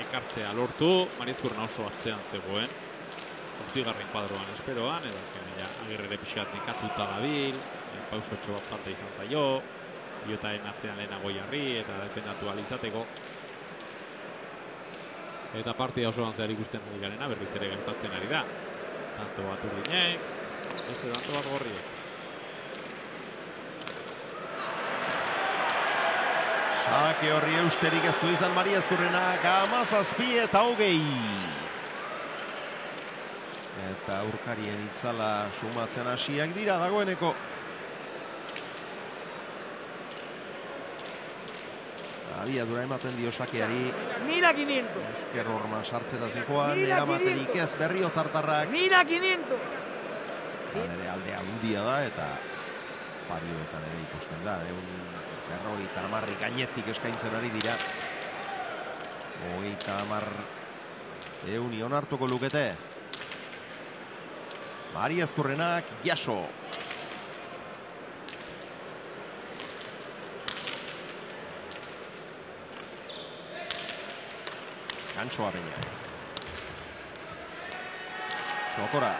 ekartzea lortu, Mariezkurna oso atzean zegoen. Zazpigarren kuadroan esperoan, eta azken ja, agirrere pixat nekatuta dabil, e, pausotxo bat falta izan zaio, pilotaren atzean lehenago jarri, eta defendatu alizateko. Eta partida oso zehar ikusten ari garena berriz ere gertatzen ari da. Tanto bat urdinek, beste tanto bat gorriek. Sake horri eusterik ez du izan Mari Ezkurrenak amazazpi eta hogei. Eta aurkarien itzala sumatzen hasiak dira dagoeneko. Abiadura ematen dio sakeari. Mira 500. Ezker horman sartzera zijoan, eramaterik 500. ez berrio zartarrak. Mira 500. Eta nire alde handia da eta parioetan ere ikusten da. Egun berrogeita hamarrik gainetik eskaintzen ari dira. Hogeita hamar euni onartuko lukete. Mari Ezkurrenak jaso. Gantxoa baina. Sokora.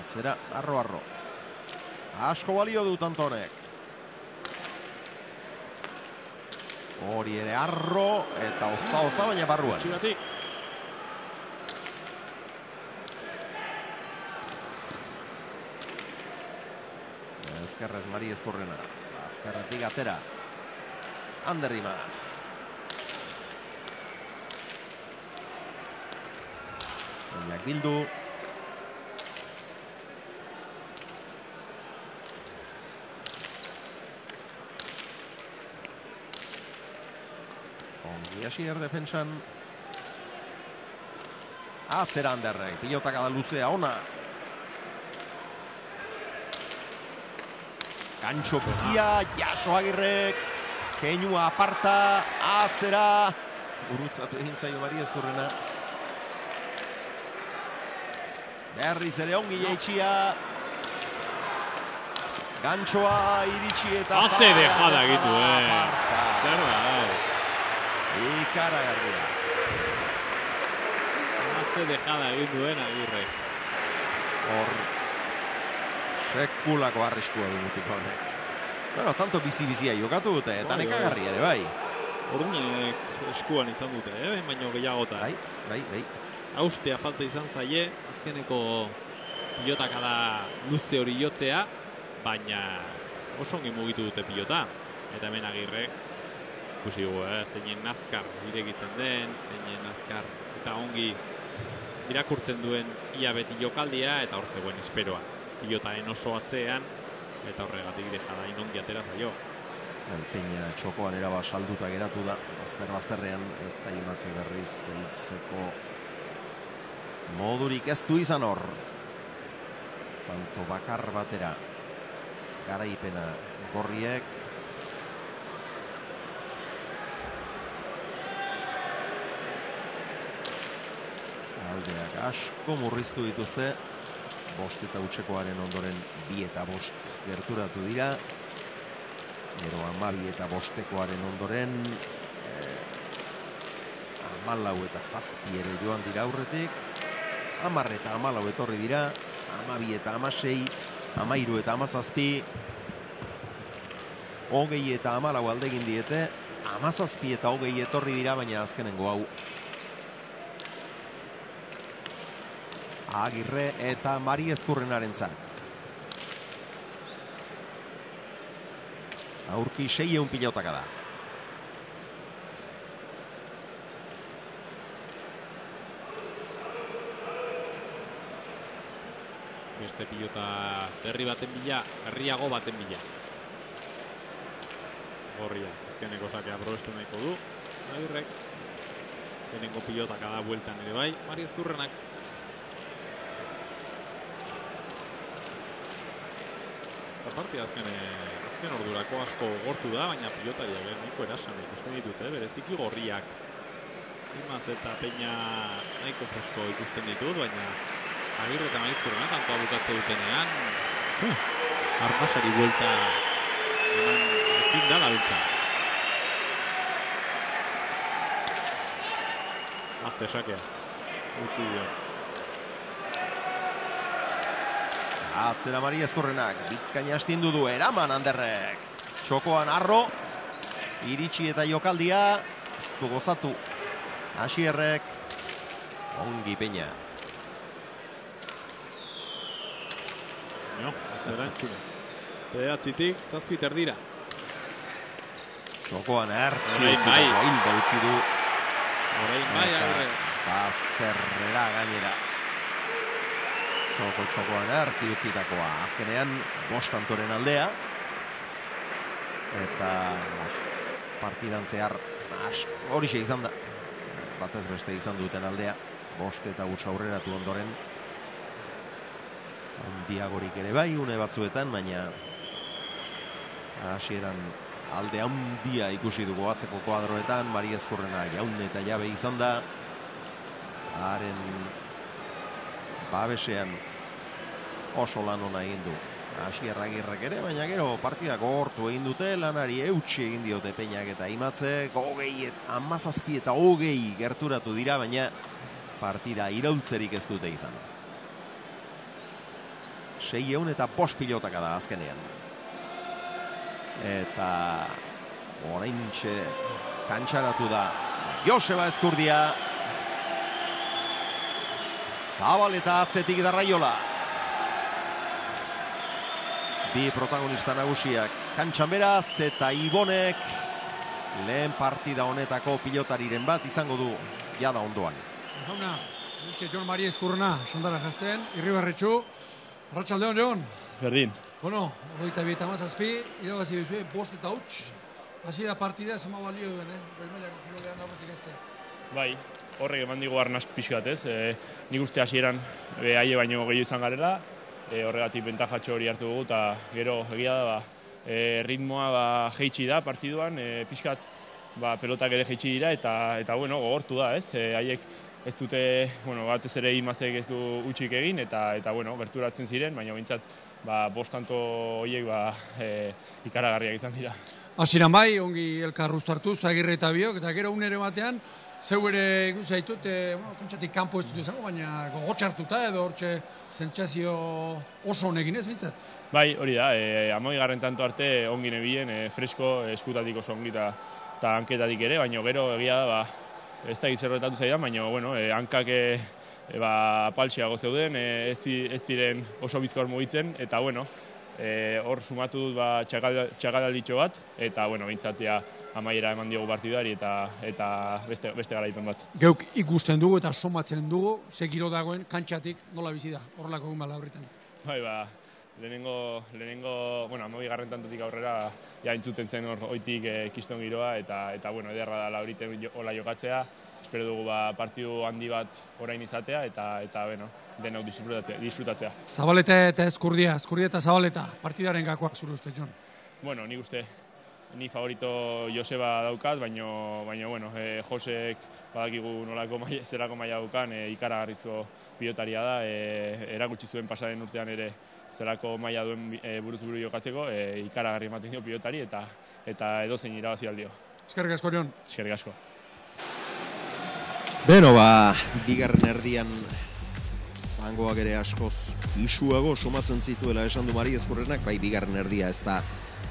Atzera, arro, arro. Asko balio dut Antonek. Hori ere arro, eta ozta, ozta, baina barruan. Ezkerrez Mari Ezkorrena. Azterretik atera. Ander Imaz. Minak bildu. Ongi hasier defentsan. Atzera handerrek, pilotak da luzea ona. Gantxo bizia, jaso agirrek, keinua aparta, atzera, gurutzatu egin zaio Mari Ezkurrena. Berriz ere ongi jaitxia. Gantxoa iritsi eta... Haze dejada eta eh. Zer da, hau. Ikaragarria. Haze dejada egin duen agirre. Hor, sekulako arriskua du mutiko honek. Bueno, tanto bizi-bizia jokatu dute, eta Bai, bai. nekagarri ere, bai. Orduinek eskuan izan dute, eh? baino gehiagotan. Bai, bai, bai. Austea falta izan zaie, azkeneko pilotak da luze hori jotzea, baina oso ongi mugitu dute pilota. Eta hemen agirre, ikusi dugu, eh? zeinen nazkar iregitzen den, zeinen nazkar eta ongi irakurtzen duen ia beti jokaldia eta hor zegoen esperoa. Pilotaren oso atzean, eta horregatik dejada inongi atera zaio. Peña txokoan eraba salduta geratu da, bazter bazterrean eta imatzi berriz zeitzeko modurik ez du izan hor. Tanto bakar batera garaipena gorriek. Aldeak asko murriztu dituzte, bost eta utxekoaren ondoren bi eta bost gerturatu dira. Gero amabi eta bostekoaren ondoren eh, amalau eta zazpi ere joan dira aurretik. Amar eta amalau etorri dira, amabi eta amasei, amairu eta amazazpi, hogei eta amalau aldegin diete, amazazpi eta hogei etorri dira, baina azkenengo hau. Agirre eta Mari Ezkurrenaren Aurki seieun pilotaka da. Beste pilota berri baten bila, herriago baten bila. Gorria, azkeneko sakea probestu nahiko du. Agirrek. Lehenengo pilota kada bueltan ere bai, Mari Ezkurrenak. Eta partida azken, eh, azken ordurako asko gortu da, baina pilotariak eh, nahiko erasan ikusten ditut, eh, bereziki gorriak. Imaz eta peina nahiko fresko ikusten ditut, baina Agirre eta Maizkurrena kanpoa bukatze dutenean huh, armasari buelta ezin da dabiltza. Azte sakea. Utzi dio. Atzera Mari Ezkurrenak, bikaina astindu du, eraman handerrek. Txokoan arro, iritsi eta jokaldia, ez du gozatu. Asierrek, ongi peña. Jo, ez erantzuna. Bederatzitik, zazpi terdira. Txokoan ertzi Orain bai. hilda utzi du. Orain bai, Eta agirre. Bazterrera gainera. Txoko txokoan erti utzitakoa. Azkenean, bostantoren aldea. Eta partidan zehar hori izan da. Batez beste izan duten aldea. Bost eta huts aurreratu ondoren. Handiagorik ere bai, une batzuetan, baina hasieran alde handia ikusi dugu atzeko kuadroetan, Mari Ezkurrena jaun eta jabe izan da, haren babesean oso lan ona egin du. Asier Agirrek ere, baina gero partida gogortu egin dute, lanari eutxi egin diote peinak eta imatzek, hogei, et- hamazazpi eta hogei gerturatu dira, baina partida iraultzerik ez dute izan. Sei eta bost pilotaka da azkenean. Eta oraintxe kantxaratu da Joseba Ezkurdia. Zabal eta atzetik darraiola. Bi protagonista nagusiak kantxan beraz eta Ibonek lehen partida honetako pilotariren bat izango du jada ondoan. Jauna, Dutxe Jon Mari Eskurrena, Sandara Jazten, Irribarretxu, Arratxaldeon, Jon. Berdin. Bueno, hogeita bi eta mazazpi, irabazi duzue, bost eta huts. Hasi da partida, zema balio duen, eh? Goi mailako kilolean aurretik ezte. Bai, horrek eman digu arnaz pixu bat ez. E, nik uste hasieran e, aie baino gehiago izan garela, e, horregatik bentajatxo hori hartu dugu, eta gero egia da, ba, e, ritmoa ba, jeitsi da partiduan, e, pixkat ba, pelotak ere jeitsi dira, eta, eta bueno, gogortu da ez. E, haiek ez dute, bueno, batez ere imazek ez du utxik egin, eta, eta bueno, gerturatzen ziren, baina bintzat, ba, bostanto horiek ba, e, ikaragarriak izan dira. Hasieran bai, ongi elkar hartu, zagirre eta biok, eta gero unere batean, zeu ere ikusi zaitut, e, bueno, kontxatik kanpo ez dut izango, baina gogotxartuta edo hortxe zentsazio oso honekin ez bintzat. Bai, hori da, e, amoi garren tanto arte ongi nebien, e, fresko, eskutatik oso ongi eta eta hanketatik ere, baina gero egia da, ba, ez da gitzerroetatu zaidan, baina bueno, e, hankak e, ba, palxiago zeuden, e, ez, ez diren oso bizkor mugitzen, eta bueno, e, hor sumatu dut ba, txagal- bat, eta bueno, bintzatia amaiera eman diogu partidari eta eta beste, beste garaipen bat. Geuk ikusten dugu eta somatzen dugu, segiro dagoen kantxatik nola bizi da, horrelako egun bala horretan. Bai, ba, lehenengo, lehenengo, bueno, amobi garren tantotik aurrera, ja entzuten zen hor oitik e, kiston giroa, eta, eta bueno, ederra da lauriten hola jokatzea, espero dugu ba, partidu handi bat orain izatea, eta, eta bueno, denok disfrutatzea. disfrutatzea. Zabaleta eta Eskurdia, Eskurdia eta Zabaleta, partidaren gakoak zure uste, Jon. Bueno, nik uste, ni favorito Joseba daukat, baino, baino bueno, e, Josek badakigu nolako maila, zerako maila daukan, e, ikaragarrizko pilotaria da, e, erakutsi zuen pasaren urtean ere zelako maila duen e, buruz buru jokatzeko, e, ikaragarri ematen dio pilotari eta eta edozein irabazi aldio. Eskerrik asko, Jon. Eskerrik asko. Beno, ba, bigarren erdian zangoak ere askoz isuago somatzen zituela esan du Mari Ezkurrenak, bai bigarren erdia ez da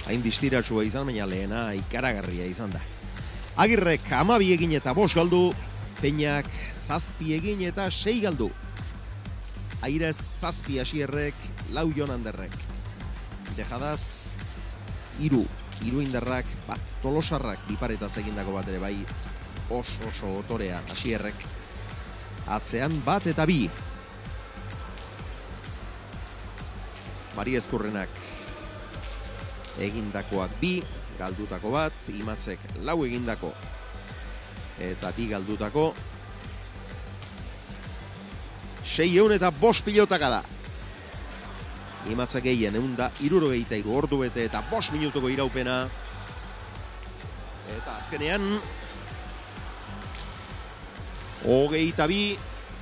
hain distiratsua izan, baina lehena ikaragarria izan da. Agirrek amabi egin eta bos galdu, Peñak zazpi egin eta sei galdu. Airez zazpi asierrek, lau jonanderrek. Dejadaz, iru, iru indarrak, bat, tolosarrak, biparetaz egindako bat ere bai, oso oso otorea hasierrek. Atzean bat eta bi. Mari Ezkurrenak egindakoak bi, galdutako bat, imatzek lau egindako eta bi galdutako. Sei eun eta bost pilotaka da. Imatzek gehien, egun da, iruro gehiago ordu bete eta bost minutuko iraupena. Eta azkenean, hogeita bi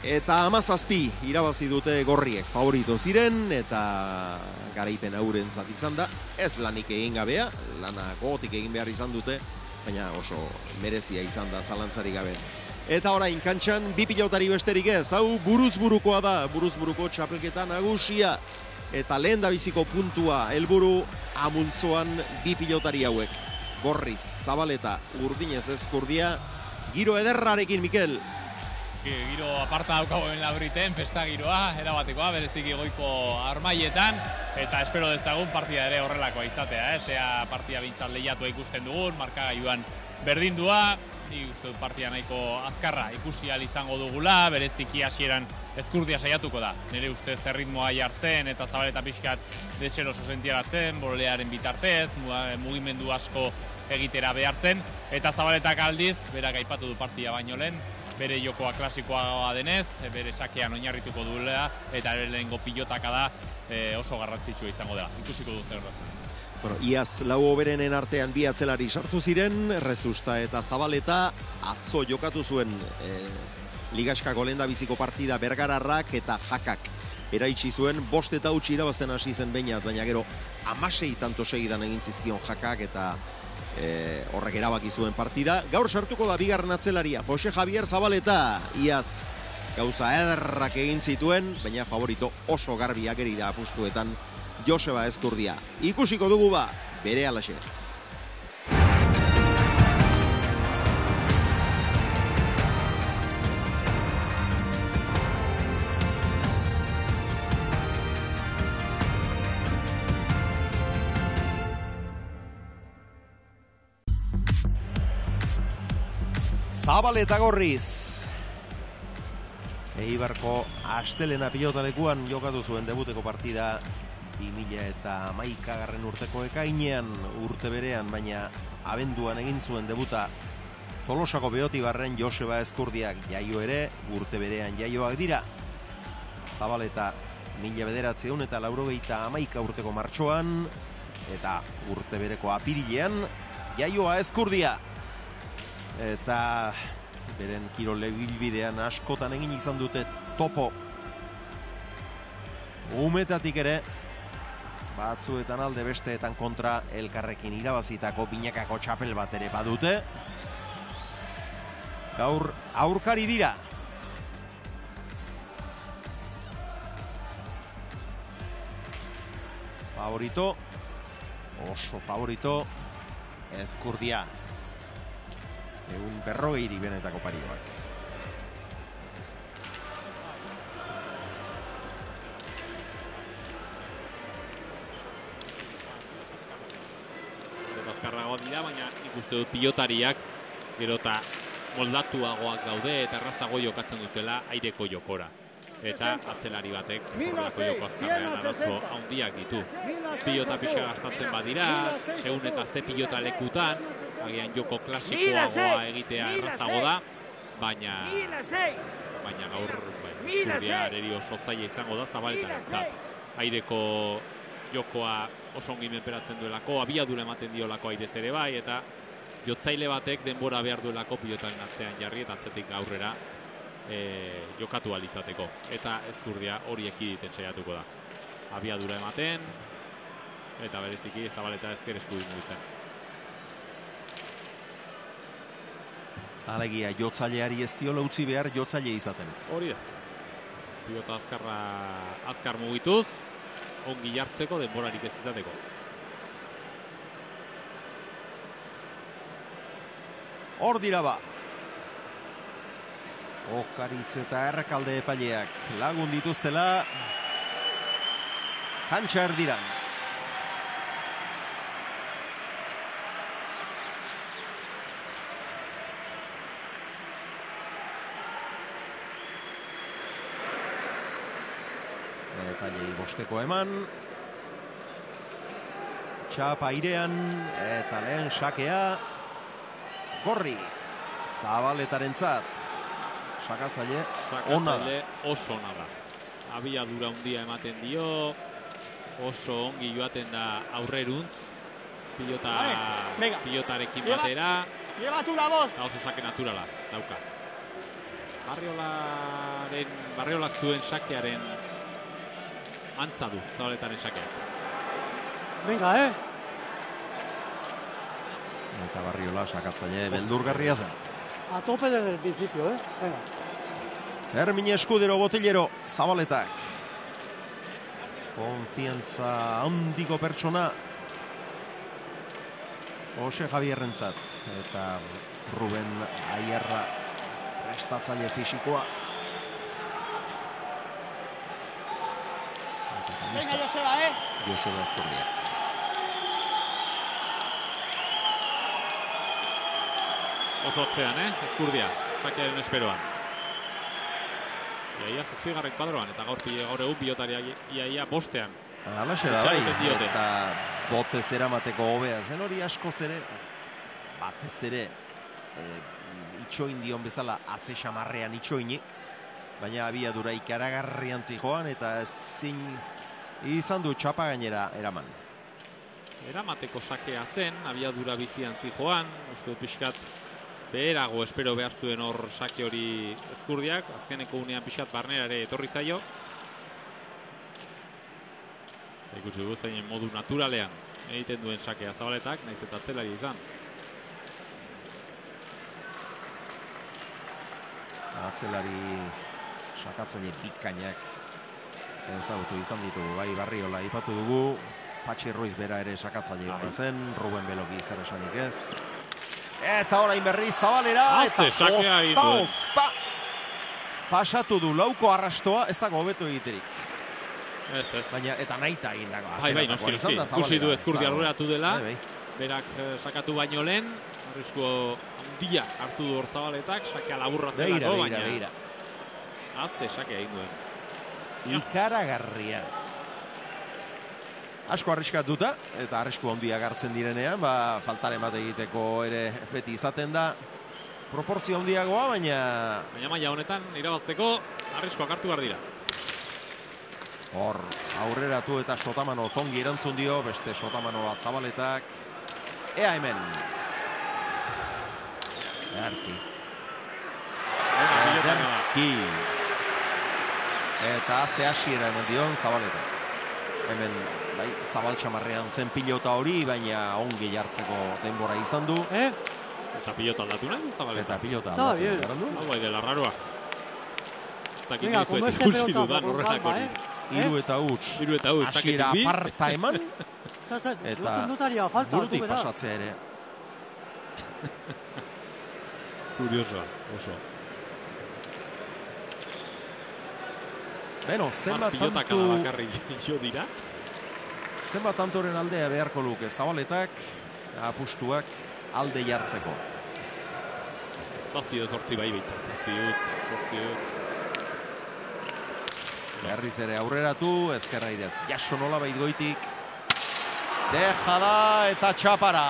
eta amazazpi irabazi dute gorriek favorito ziren eta garaipen hauren zat izan da. Ez lanik egin gabea lana gogotik egin behar izan dute baina oso merezia izan da zalantzarik gabe. Eta orain kantxan bi pilotari besterik ez. Hau buruz burukoa da buruz buruko txapelketa nagusia. Eta lehen da biziko puntua helburu amuntzoan bi pilotari hauek. Gorriz, zabaleta, urdinez ezkurdia giro ederrarekin Mikel Giro aparta daukagoen labriten, festa giroa, erabatekoa, bereziki goiko armaietan, eta espero dezagun partida ere horrelakoa izatea, ez? Zea partida bintzat lehiatua ikusten dugun, markagailuan berdindua, ni uste dut partia nahiko azkarra ikusi ahal izango dugula, bereziki hasieran ezkurdia saiatuko da. Nire ustez erritmoa jartzen eta zabaleta pixkat deseroso sentiaratzen, bolearen bitartez, mu- mugimendu asko egitera behartzen, eta zabaletak aldiz, berak aipatu du partia baino lehen, bere jokoa klasikoa denez, bere sakean oinarrituko duela, eta ere lehengo pilotaka da eh, oso garrantzitsua izango dela. Ikusiko dut zer. Bueno, iaz lau oberenen artean bi atzelari sartu ziren, Rezusta eta Zabaleta atzo jokatu zuen e, Ligaskako lenda biziko partida bergararrak eta jakak. Eraitsi zuen, bost eta utzi irabazten hasi zen bainaz, baina gero amasei tanto segidan egin zizkion jakak eta e, horrek erabaki zuen partida. Gaur sartuko da bigarren atzelaria, Jose Javier Zabaleta, iaz gauza ederrak egin zituen, baina favorito oso garbi ageri da apustuetan Joseba Ezkurdia. Ikusiko dugu ba, bere alaxe. Zabal eta gorriz. Eibarko astelena pilotalekuan jokatu zuen debuteko partida 2000 eta maikagarren urteko ekainean urte berean, baina abenduan egin zuen debuta Tolosako beotibarren Joseba Eskurdiak jaio ere, urte berean jaioak dira. Zabaleta mila bederatzeun eta laurogeita amaika urteko martxoan, eta urte bereko apirilean jaioa Eskurdia. Eta beren kirole bilbidean askotan egin izan dute topo. Umetatik ere batzuetan alde besteetan kontra elkarrekin irabazitako binakako txapel bat ere badute. Gaur aurkari dira. Favorito oso favorito ezkurdia egun berrogeiri benetako parioak. Azkarragoa dira, baina ikuste dut pilotariak gero eta moldatuagoak daude eta errazago jokatzen dutela aireko jokora. Eta atzelari batek horrelako joko azkarrean arazo handiak ditu. Pilota pixa gastatzen badira, segun eta ze pilota lekutan, agian joko klasikoagoa egitea errazago da, baina baina gaur areri oso zaila izango da zabaletan zat. Aireko jokoa oso ongi menperatzen duelako, abiadura ematen diolako airez ere bai, eta jotzaile batek denbora behar duelako pilotaren atzean jarri eta atzetik aurrera e, jokatu alizateko. Eta ez zurdia hori ekiditen saiatuko da. Abiadura ematen, eta bereziki zabaleta ezker eskudin mugitzen. Alegia, jotzaileari ez diola utzi behar jotzaile izaten. Hori da. Pilota azkarra azkar mugituz, ongi jartzeko denborarik ez izateko. Hor dira ba. Okaritz eta errakalde epaileak lagun dituztela. Kantxa erdirantz. Epailei bosteko eman. Txapa airean eta lehen sakea. Gorri, zabaletaren zat. Sakatzaile, ona da. Oso ona da. Abiadura handia ematen dio, oso ongi joaten da aurreruntz, pilota, venga. pilotarekin Lleva- batera, Lleva tú la voz. eta oso sake naturala dauka. Barriolaren, barriolak zuen sakearen antza du, zabaletaren sakeak. Venga, eh. Eta barriola sakatzaile beldurgarria zen. A tope desde el principio, eh. Venga. Fermin Eskudero botilero zabaletak. Konfiantza handiko pertsona. Jose Javierrentzat eta Ruben Aierra prestatzaile fisikoa. Venga, Joseba, eh. Joseba Ezkurdiak. Oso atzean, eh? Ezkurdia, sakearen esperoan. Iaia zazpigarren kadroan, eta gaur, gaur egun pilotari iaia bostean. Alaxe da bai, eta botez eramateko hobea zen hori askoz ere, batez ere, e, itxoin dion bezala atze xamarrean itxoinik, baina abiadura ikaragarrian zijoan eta ezin izan du txapa gainera eraman. Eramateko sakea zen, abiadura bizian zijoan, uste dut pixkat beherago espero behar zuen hor sake hori ezkurdiak, azkeneko unean pixkat barnera ere etorri zaio. Eta ikusi dugu zeinen modu naturalean egiten duen sakea zabaletak, naiz eta zelari izan. Atzelari sakatzaile bikainak ezagutu izan ditugu, bai barriola ipatu dugu, Patxi Ruiz bera ere sakatzaile Bai. zen, Ruben Beloki zer esanik ez. Eta orain berriz zabalera, Azte, eta sakea ozta. Pasatu du lauko arrastoa, ez dago hobeto egiterik. Ez, ez. Baina, eta naita egin dago. Bai, bai, noski, noski. Ikusi du ezkurdi aurreratu dela, Bai, bai. berak eh, sakatu baino lehen, arrisku handia hartu du hor zabaletak, sakea laburra zelako, baina begira. Azte sakea egin duen. ikaragarria. Asko arriskatuta, eta arrisku handiak hartzen direnean, ba, faltaren bat egiteko ere beti izaten da. Proportzio handiagoa, baina Baina maila honetan, irabazteko, arriskoak hartu behar dira. hor aurreratu eta sotamano zongi erantzun dio, beste sotamanoa zabaletak. Ea hemen. Erki. Ederki. Eta ze hasiera eman dion zabaletak. Hemen, bai, zabal txamarrean zen pilota hori, baina ongi jartzeko denbora izan du. Eh? Eta pilota aldatu nahi, zabaleta. Eta pilota Está aldatu du. Hau bai dela raroa. Venga, como este pelotazo dudan con calma. ¿eh? Hiru eta huts. Hiru eta huts, bi. aparta eman, eta burutik pasatzea ere. Kuriosoa, oso. Beno, zenbat tantu, ala bakarrik jo dira. Zenbat tantoren aldea beharko luke zabaletak, apustuak alde jartzeko. Zazpi edo bai behitzen. Zazpi dut, zortzi dut. Berriz ere aurreratu, ezkerra idez. Jaso nola goitik. Deja da eta txapara.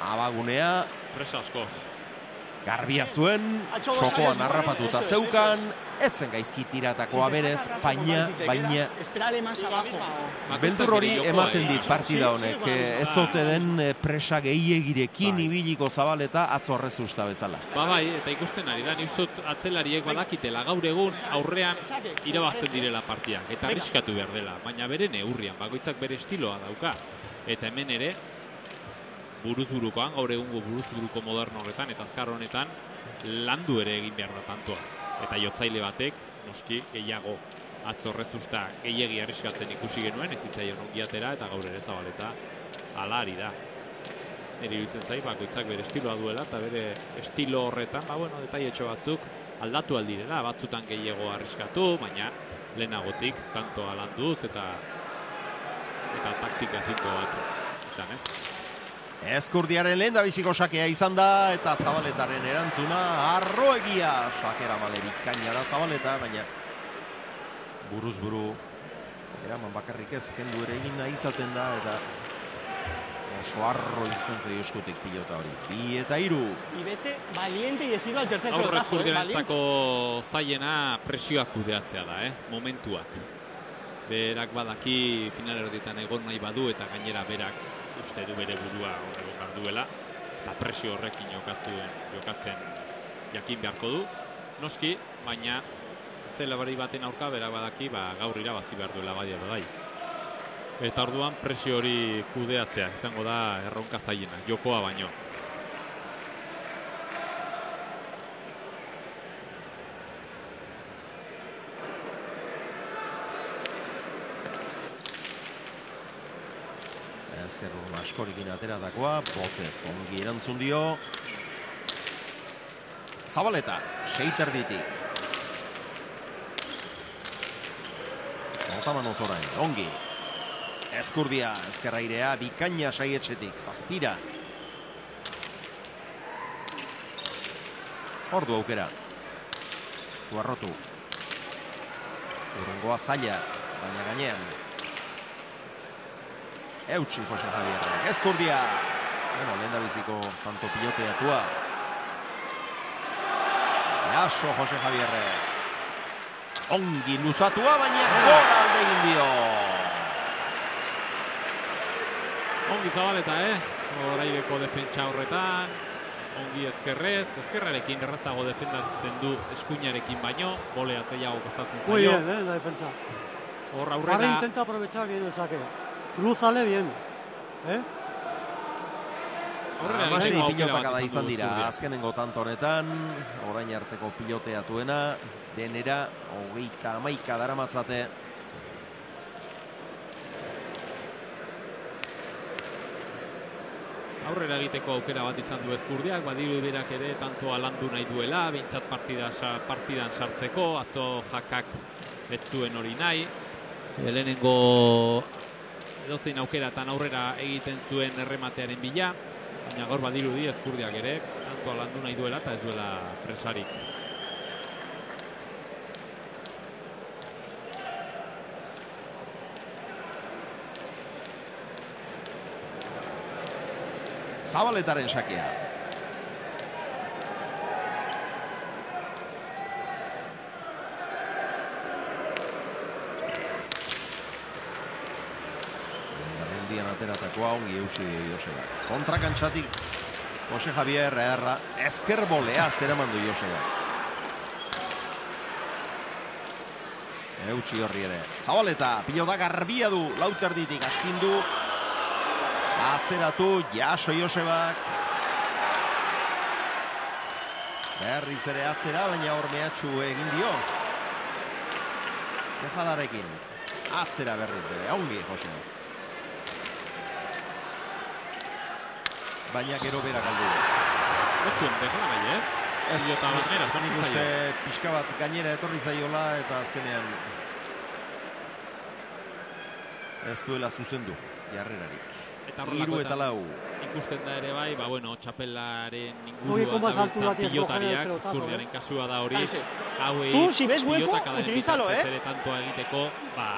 Abagunea, Presa asko. Garbia zuen, sokoan harrapatuta zeukan, etzen gaizki tiratakoa berez, baina, baina, beldur hori ematen dit partida honek. eh, Ez zote den eh, presa gehiegirekin ibiliko zabaleta atzo horrezusta bezala. Ba bai, eta ikusten ari da, nik dut atzelariek badakitela gaur egun aurrean irabazten direla partiak, eta arriskatu behar dela, baina bere neurrian, bakoitzak bere estiloa dauka. Eta hemen ere, buruzburukoan, gaur egungo buruzburuko moderno horretan, eta azkar honetan, landu ere egin behar da tantoa. Eta jotzaile batek, noski, gehiago atzorrezuzta gehiegi arriskatzen ikusi genuen, ez zitzaion ongiatera, eta gaur ere zabaleta ala ari da. Nire iruditzen zai, bakoitzak bere estiloa duela, eta bere estilo horretan, ba, bueno, detailetxo batzuk aldatu aldirela, batzutan gehiago arriskatu, baina lehenagotik tantoa landuz eta eta taktika zinto bat izan ez. Ezkurdiaren lehen da biziko sakea izan da, eta zabaletaren erantzuna arroegia. Sakera male bikaina da zabaleta, baina buruz buru eraman bakarrik ez, kendu ere egin nahi izaten da, eta oso arro izten zei eskutik pilota hori. Bi eta hiru. Y vete valiente y decido al tercer pelotazo. eh, valiente. eskurdirentzako zaiena presioak kudeatzea da, eh? momentuak. Berak badaki final erdietan egon nahi badu eta gainera berak uste du bere burua horrego behar duela eta presio horrekin jokatu, jokatzen jakin beharko du. Noski, baina zelabari baten aurka berak badaki ba, gaur irabazi behar duela bai edo bai. Eta orduan presio hori kudeatzea izango da erronka zaiena, jokoa baino. Ezker askorikin ateratakoa, botez ongi erantzun dio. Zabaleta, seiter ditik. Otaman ozorain, ongi. Ezkurdia, ezkerrairea, bikaina saietxetik, zazpira. Ordu aukera. Duarrotu. Urrengoa zaila, baina gainean. Eutxi Jose Javierrek. Ezkurdia. Bueno, lehen da biziko tanto piloteatua. Jaso Jose Javierrek. Ongi luzatua, baina gora alde egin dio. Ongi zabaleta, eh? Horaireko defentsa horretan, ongi ezkerrez, ezkerrarekin errazago defendatzen du eskuinarekin baino, bolea gehiago kostatzen Muy zaio. bien, ¿eh? La defensa. Hor Ahora aurrera, intenta aprovechar bien el saque. Crúzale bien. ¿Eh? aukera pilotakada izan dira, azkenengo tanto honetan, orain arteko piloteatuena, denera, hogeita amaika daramatzate. Aurrera egiteko aukera bat izan du ezkurdiak, badiru berak ere tanto alandu nahi duela, behintzat partida, partidan sartzeko, atzo jakak ez zuen hori nahi. Lehenengo edozein aukeratan aurrera egiten zuen errematearen bila, baina gaur badirudi ezkurdiak ere, kantoa landu nahi duela eta ez duela presarik. Zabaletaren sakea. Ateratakoa ongi eusi Joseba. Kontrakantxatik Jose Javier erra ezker bolea zeraman du Joseba. Eutsi horri ere. Zabaleta, pilota garbia du, lauterditik astindu. Atzeratu, jaso Josebak. Berriz ere atzera, baina hor mehatxu egin dio. Dejalarekin. Atzera berriz ere, ongi, Jose. Baina gero bera galdu. Ez zuen, dejala nahi ez? Ez, Pilota batera, nik uste pixka bat gainera etorri zaiola eta azkenean ez duela zuzendu jarrerarik. Eta Hiru eta lau. Ikusten da ere bai, ba bueno, txapelaren inguruan el pilotariak, zurriaren eh. kasua da hori. Danse. Hauei Tú, si ves hueco, utilízalo, eh. ere tantoa egiteko, ba,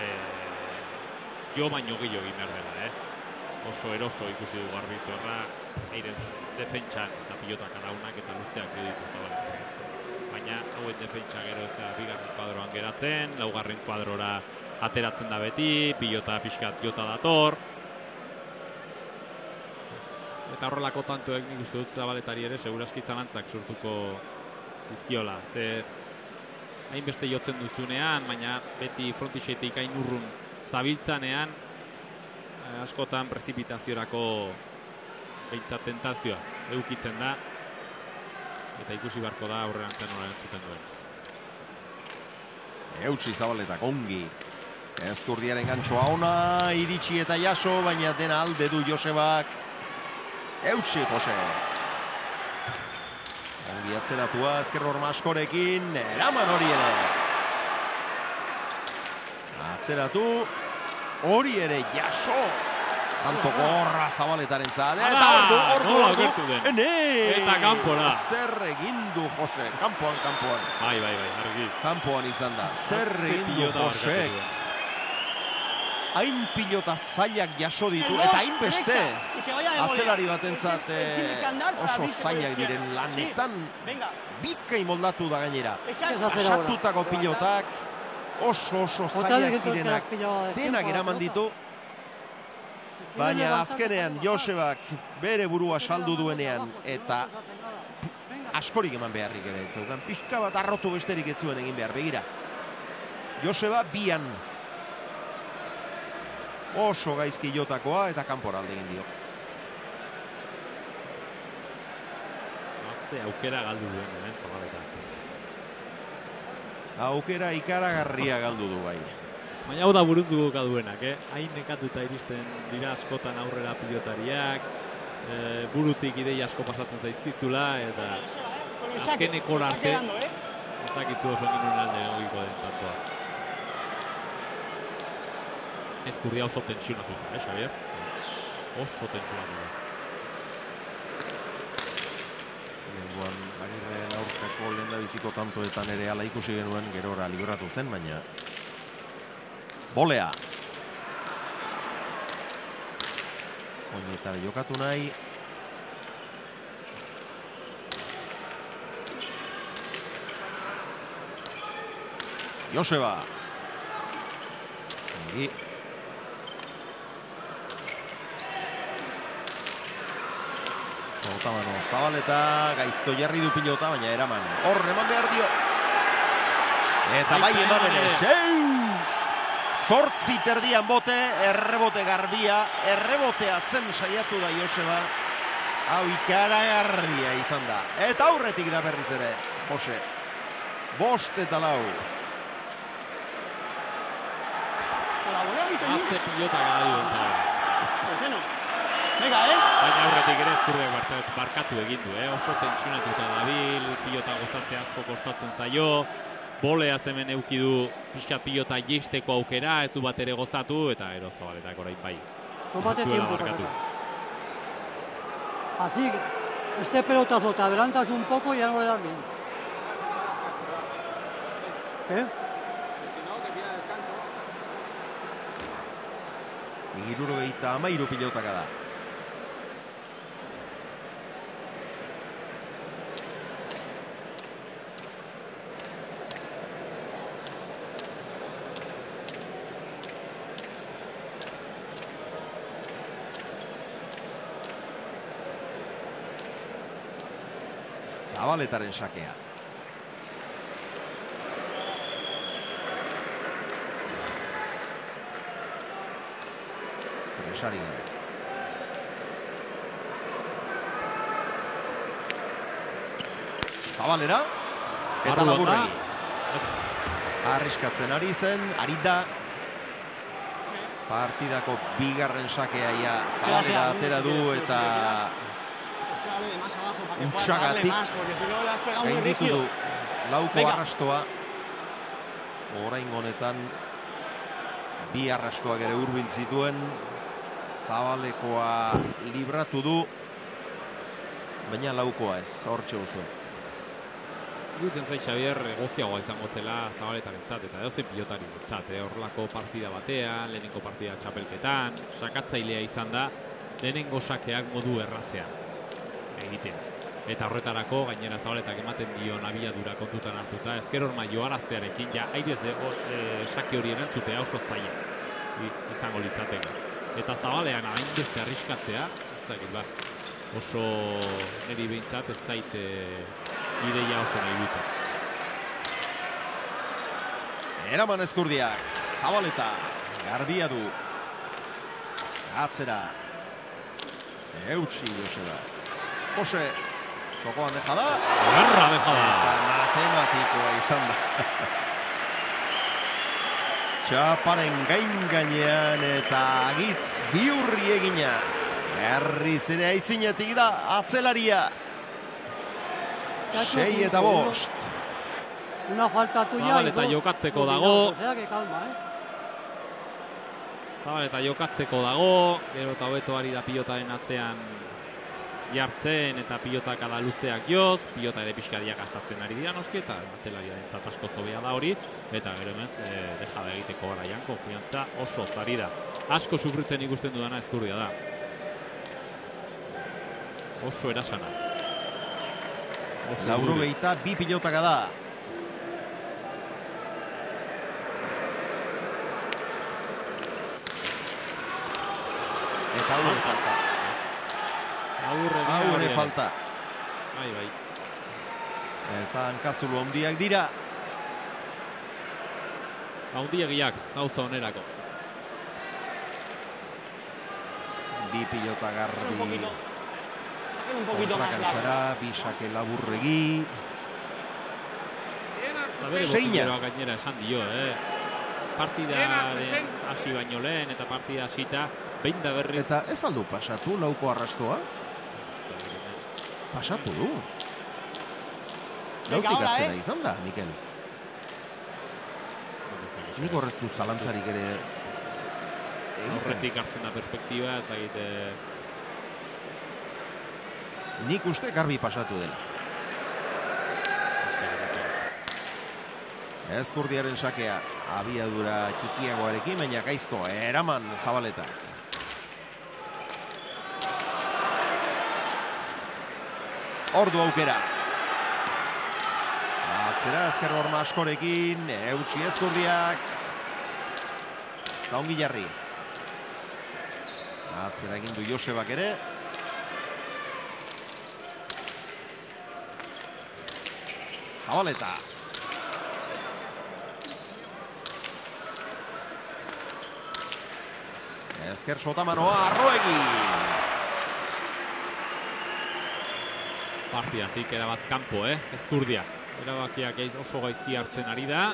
eh, jo baino gehiago egin behar dela, eh. Oso eroso ikusi dugu arbizorra, eirez defentsan eta pilotak araunak eta luzeak ditu zabaletak. Baina hauen defentsa gero ez da bigarren kuadroan geratzen, laugarren kuadrora ateratzen da beti, pilota pixkat jota dator, eta horrelako tantoek nik uste dut zabaletari ere seguraski zalantzak sortuko dizkiola. Ze hainbeste jotzen duzunean, baina beti frontixetik hain urrun zabiltzanean, askotan prezipitaziorako behintzat tentazioa eukitzen da, eta ikusi beharko da aurrerantzean nola entzuten duen. Eutsi zabaletak ongi. Ezkurdiaren gantxoa ona, iritsi eta jaso, baina dena alde du Josebak. Eutsi, Jose. Ongi atzeratua, ezker askorekin, eraman hori. Atzeratu, hori ere jaso. Tanto gorra zabaletaren zade. Eta ordu, ordu, ordu. den. Ene! Eta kanpora. Zer egin du Jose, kanpoan, kanpoan. Bai, bai, bai, argi. Kanpoan izan da. Zer Ze egin du duen. Hain pilota zailak jaso ditu, eta hain beste. Atzelari batentzat eh, oso zailak diren lanetan bikain moldatu da gainera. esa es Asatutako pilotak oso oso zailak zirenak denak eraman ditu. Baina azkenean. Josebak bere burua saldu duenean eta askorik eman beharrik ere zeukan. Pixka bat arrotu besterik ez zuen egin behar, begira. Joseba bian oso gaizki jotakoa eta kanpora alde egin dio. Ze aukera galdu duen, zabaletak. Aukera ikaragarria galdu du bai. Baina hau da buruz duguka duenak, eh? Hain nekatuta iristen dira askotan aurrera pilotariak, eh, burutik idei asko pasatzen zaizkizula, eta azkeneko está arte ¿eh? ez dakizu oso ninun alde egiko den tantoa. Ezkurria oso tensionatuta, eh, Xavier? Oso tensionatuta. Lehenguan agirren aurkako lehen da biziko tantoetan ere ala ikusi genuen gerora libratu zen, baina bolea. Oinetara jokatu nahi. Joseba. Ongi. Sotamano zabaleta, gaizto jarri du pilota, baina eraman. Hor, eman behar dio. Eta bai eman ere. ere. Seus! Zortzi terdian bote, errebote garbia, errebote atzen saiatu da Joseba. Hau ikaragarria izan da. Eta aurretik da berriz ere, Jose. Bost eta lau. Haze pilota gara duen Venga, ¿eh? Baina aurretik ere ezkurriak barkatu, barkatu egin du, eh? oso tentsionatuta dabil, pilota gozatzea asko kostatzen zaio, bolea hemen euki du pixka pilota jeisteko aukera, ez du bat ere gozatu, eta ero zabaletak orain bai. Zuela tiempo. Así, que este pelotazo te adelantas un poco y ya no le das bien. Descanso. Irurogeita amairu pilotaka da. Zabaletaren sakea. Presari gabe. Zabalera. Eta laburregi. Arriskatzen ari zen, ari da. Partidako bigarren sakea ia zabalera atera du eta muy gainditu rígido. du lauko Venga. arrastoa. Orain honetan bi arrastoak ere hurbil zituen. Zabalekoa libratu du. Baina laukoa ez, hortxe duzuen. Iruditzen zait Xavier egokiagoa izango zela zabaletarentzat eta edozein pilotarirentzat, eh? horrelako partida batean, lehenengo partida txapelketan, sakatzailea izan da, lehenengo sakeak modu errazean egitea. Eta horretarako gainera zabaletak ematen dion abiadura kontutan hartuta, ezker horma joaraztearekin, ja airez de, o, e, sake hori erantzutea oso zaila izango litzateke. Eta zabalean hainbeste arriskatzea, ez dakit ba, oso niri behintzat ez zait eh, ideia oso nahi dutzen. Eraman eskurdiak, Zabaleta, garbia du. Atzera. Eutsi Joseba. Jose, txokoan dejada. Garra dejada. Eta matematikoa izan da. Txaparen gain gainean eta agitz biurri egina. Berriz ere aitzinetik da, atzelaria. Sei eta bost. Una falta tuya y Zabaleta dos. jokatzeko dago. ¿eh? Zabaleta jokatzeko dago, gero eta hobeto ari da pilotaren atzean jartzen eta pilotak ala luzeak joz, pilota ere pixkariak gastatzen ari dira noski eta atzelariaren asko zobea da hori, eta gero emez, e, deja da egiteko garaian, konfiantza oso zari da. Asko sufritzen ikusten dudana ezkurdia da. Oso erasana. Oso Lauro geita bi pilotaka da. Eta hau Agurre ere horiek. falta. Bai, bai. Eta hankazulu handiak dira. Haundiegiak, gauza onerako. Bi pilota garbi. Un poquito. Más largo. Kontrakantzara, bi sake laburregi. Zabere Seina. gainera esan dio, eh? Partida Viena, 60. hasi baino lehen eta partida hasita behin da berriz Eta ez aldu pasatu lauko arrastoa? Pasatu du. Ahora, atzera eh. izan da, Mikel. Nik horreztu zalantzarik ere. Horretik hartzen da perspektiba, ez eh, Nik uste garbi pasatu dela. Ezkurdiaren sakea abiadura txikiagoarekin, baina gaizto, eraman zabaleta. Ordu aukera. Atzera ezker horma askorekin, eutxi ezkurdiak. Eta ongi jarri. Atzera egin du Josebak ere. Zabaleta. Ezker sotamanoa arroegi. Partidatik erabat kanpo, eh? Ezkurdia. Erabakiak oso gaizki hartzen ari da.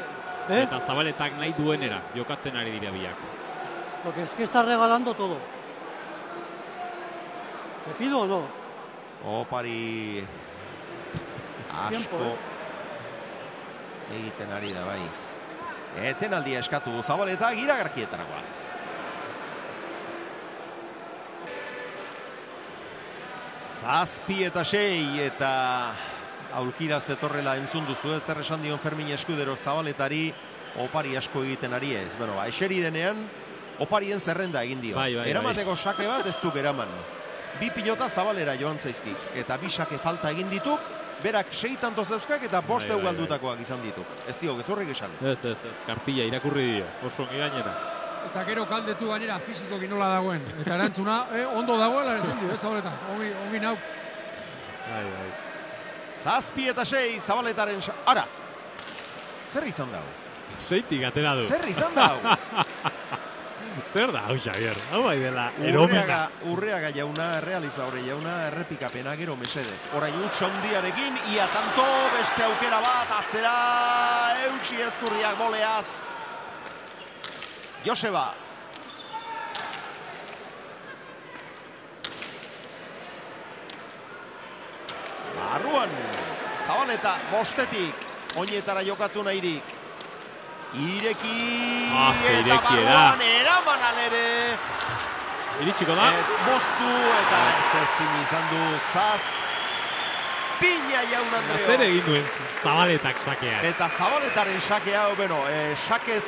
Eh? Eta zabaletak nahi duenera jokatzen ari dira biak. Lo que es que está regalando todo. ¿Te pido o no? Opari Tiempo, asko egiten ari da bai. Etenaldia eskatu du zabaleta iragarkietaragoaz. Zazpi eta sei eta aulkira zetorrela entzun duzu zer esan dion Fermin Eskudero zabaletari opari asko egiten ari ez. Bueno, ba, eseri denean oparien zerrenda egin dio. Bai, bai, bai. Eramateko sake bat ez duk eraman. Bi pilota zabalera joan zaizkik. Eta bi sake falta egin dituk, berak sei tanto zeuzkak eta bost Bai, bai, bai. izan ditu. Ez dio, gezurrik esan. Ez, ez, ez, kartilla irakurri dio. Oso gainera. Eta gero kaldetu gainera fizikoki nola dagoen. Eta erantzuna, eh, ondo dagoela esan dio, ez zabaleta. Ongi, ongi nau. Bai, bai. Zazpi eta sei, zabaletaren... Ara! Zer izan dago? Seitik atera du. Zer izan dago? Zer da, hau Xavier? Hau bai dela, eromena. urreaga jauna, realizaure jauna, errepikapena gero mesedez. Orain utx handiarekin, ia tanto, beste aukera bat, atzera, eutxi ezkurdiak boleaz. Joseba. Barruan, Zabaleta, bostetik, oinetara jokatu nahirik. Ireki, Ah, eta barruan, eraman alere. Iritsiko da. Et, moztu eta ez ezin izan du zaz. Pina jaun Andreo. Zer egin duen zabaletak sakean. Eta zabaletaren sakea, hau, bueno, e, sakez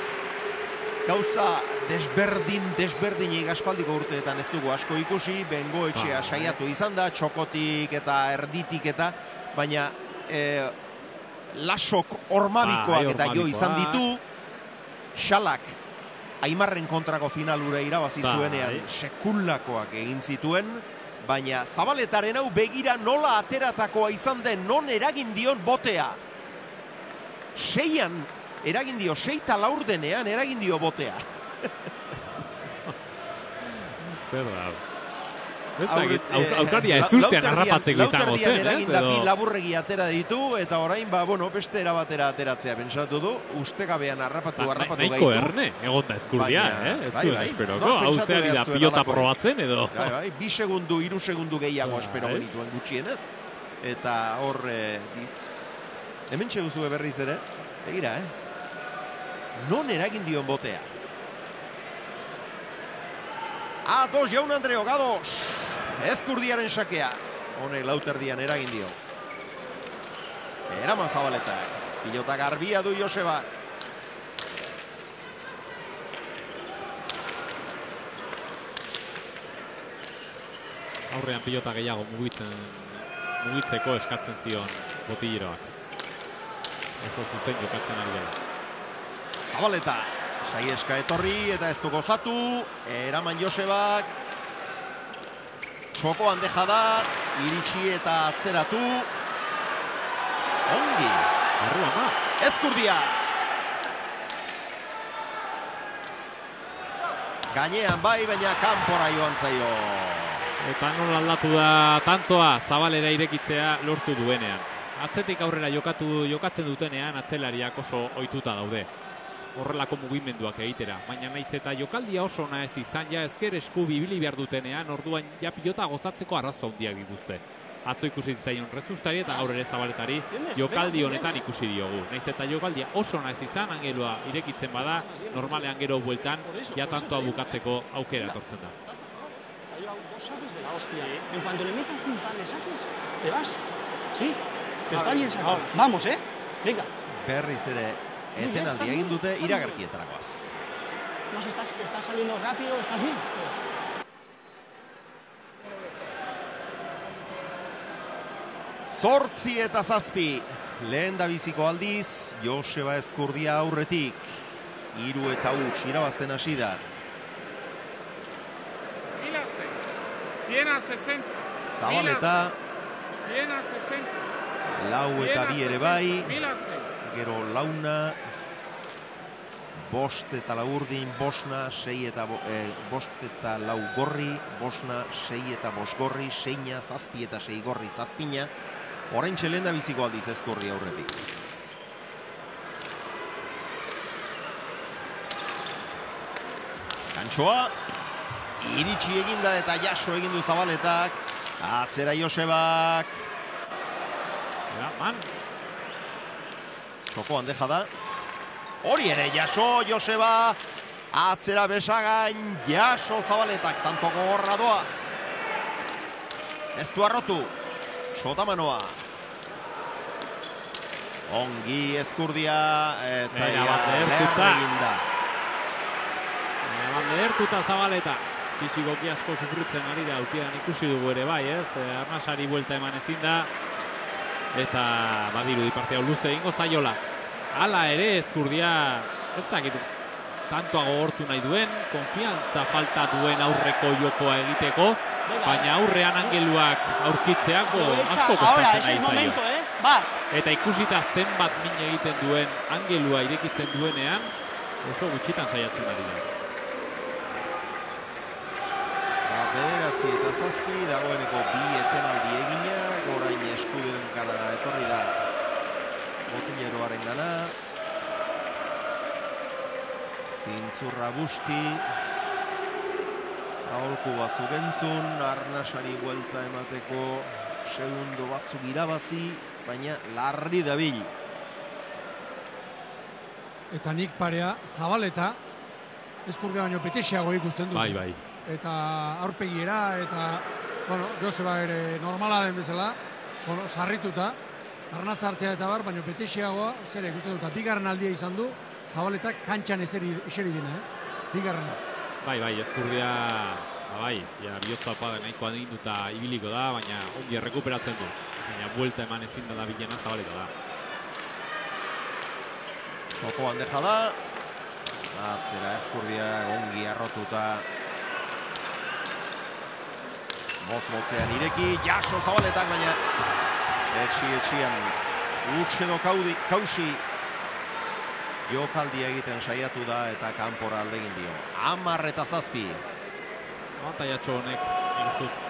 gauza desberdin, desberdin gaspaldiko urteetan ez dugu asko ikusi, bengo etxea Bai. saiatu izan da, txokotik eta erditik eta, baina e, lasok ormabikoak Bai, eta jo izan ditu, xalak Aimarren kontrako finalura irabazi Bai. zuenean sekulakoak egin zituen, baina zabaletaren hau begira nola ateratakoa izan den non eragin dion botea. Seian eragin dio, seita laur denean eragin dio botea. Zer da. Ez Aurre- dakit, au- eh, aurkaria la- ez ustean lauterdian- harrapatzeko izango lauterdian zen, ez? Edo... laburregi atera ditu, eta orain, ba, bueno, beste erabatera ateratzea pentsatu du, ustekabean harrapatu, Ba, harrapatu nahiko gaitu. erne, egon da ezkurdia, eh? Ez bai, zuen bai. esperoko. Nork Hau pentsatu zeari da behar zuen pilota probatzen edo... Bai, bai, bi segundu, hiru segundu gehiago Bai. espero genituen gutxienez. Eta hor, e, hemen txeguzue berriz ere, begira, eh? Non eragin dion botea? Ados, jaun Andreo, gados! Ezkurdiaren sakea. Honek lauterdian eragin dio. Eraman zabaletak. Pilota garbia du Joseba. Aurrean pilota gehiago mugitzen mugitzeko eskatzen zion botileroak. Oso zuzen jokatzen ari dela. Zabaleta, saieska etorri eta ez du gozatu, eraman Josebak, txokoan deja da, iritsi eta atzeratu, ongi, Barruan ba. ezkurdia. Gainean bai, baina kanpora joan zaio. Eta nola aldatu da tantoa zabalera irekitzea lortu duenean. Atzetik aurrera jokatu jokatzen dutenean atzelariak oso ohituta daude. Horrelako mugimenduak egitera, baina naiz eta jokaldia oso ona ez izan ja ezker esku bibili behar dutenean, orduan ja pilota gozatzeko arrazo handiak dituzte. Atzo ikusi zaion rezustari eta gaur ere zabaletari jokaldi honetan ikusi diogu. Naiz eta jokaldia oso ona ez izan, angelua irekitzen bada, normalean gero bueltan, ja tantoa bukatzeko aukera etortzen da. De la hostia. En cuanto le metas un par de saques, te vas. Sí, pero está bien sacado. Vamos, ¿eh? Venga. Berriz ere, etenaldi egin dute iragarkietarakoaz. No sé, estás, estás saliendo rápido, estás bien. Zortzi eta zazpi, lehen da biziko aldiz, Joseba Ezkurdia aurretik, hiru eta huts irabazten hasi da. Mil a seis. 100 a 60. Zabaleta, 100 a 60. lau eta bi ere bai, Mil a seis. Gero launa, bost eta lau urdin, bosna, sei eta bo, eh, bost eta lau gorri, bosna, sei eta bos gorri, seina, zazpi eta sei gorri, zazpina, orain txelenda biziko aldiz ezkurri aurretik. Kantxoa, iritsi eginda eta jaso egin du zabaletak, atzera Josebak, Ja, man, Txokoan deja da. Hori ere, jaso, Joseba. Atzera besagain, jaso zabaletak, tanto gogorra doa. Ez du arrotu. Sotamanoa. Ongi ezkurdia. Eta lehertuta. Eman lehertuta zabaleta. Fizikoki asko sufritzen ari da, aukieran ikusi dugu ere bai, ez? Eh, Arnasari buelta eman ezin da. Eta badirudi partia luze egingo zaiola. Hala ere ezkurdia, ez dakit, tantoa gogortu nahi duen, konfiantza falta duen aurreko jokoa egiteko, baina aurrean angeluak aurkitzeako asko Ahora, kostatzen es nahi el zaio. momento, ¿eh? Eta ikusita zenbat min egiten duen angelua irekitzen duenean, oso gutxitan saiatzen ari da. Ba, bederatzi eta zazpi, dagoeneko bi etenaldi egina, orain eskuderen gara etorri da gana. Zintzurra busti, aholku batzuk entzun, arnasari buelta emateko segundo batzuk irabazi, baina larri dabil. Eta nik parea zabaleta, eskurdia baino petexeago ikusten dut. Bai, bai. Eta aurpegiera, eta, bueno, Joseba ere normala den bezala, bueno, sarrituta, arnaz hartzea eta bar, baino petexeagoa, zer ikusten dut, bigarren aldia izan du, zabaleta kantxan eseri, eseri dina, eh? Bigarren. Bai, bai, ezkurdia, ba, bai, ja, bihotza alpada nahiko adinduta ibiliko da, baina ongi errekuperatzen du. Baina buelta eman ezin da bilena zabaleta da. Joko handeja da. Atzera eskurdia ongi arrotuta. Boz motzean ireki, jaso zabaletak, baina etxi etxian utx edo kaudi, kausi jokaldia egiten saiatu da eta kanpora aldegin dio. Amar eta zazpi. Abantaiatxo honek, nik uste dut,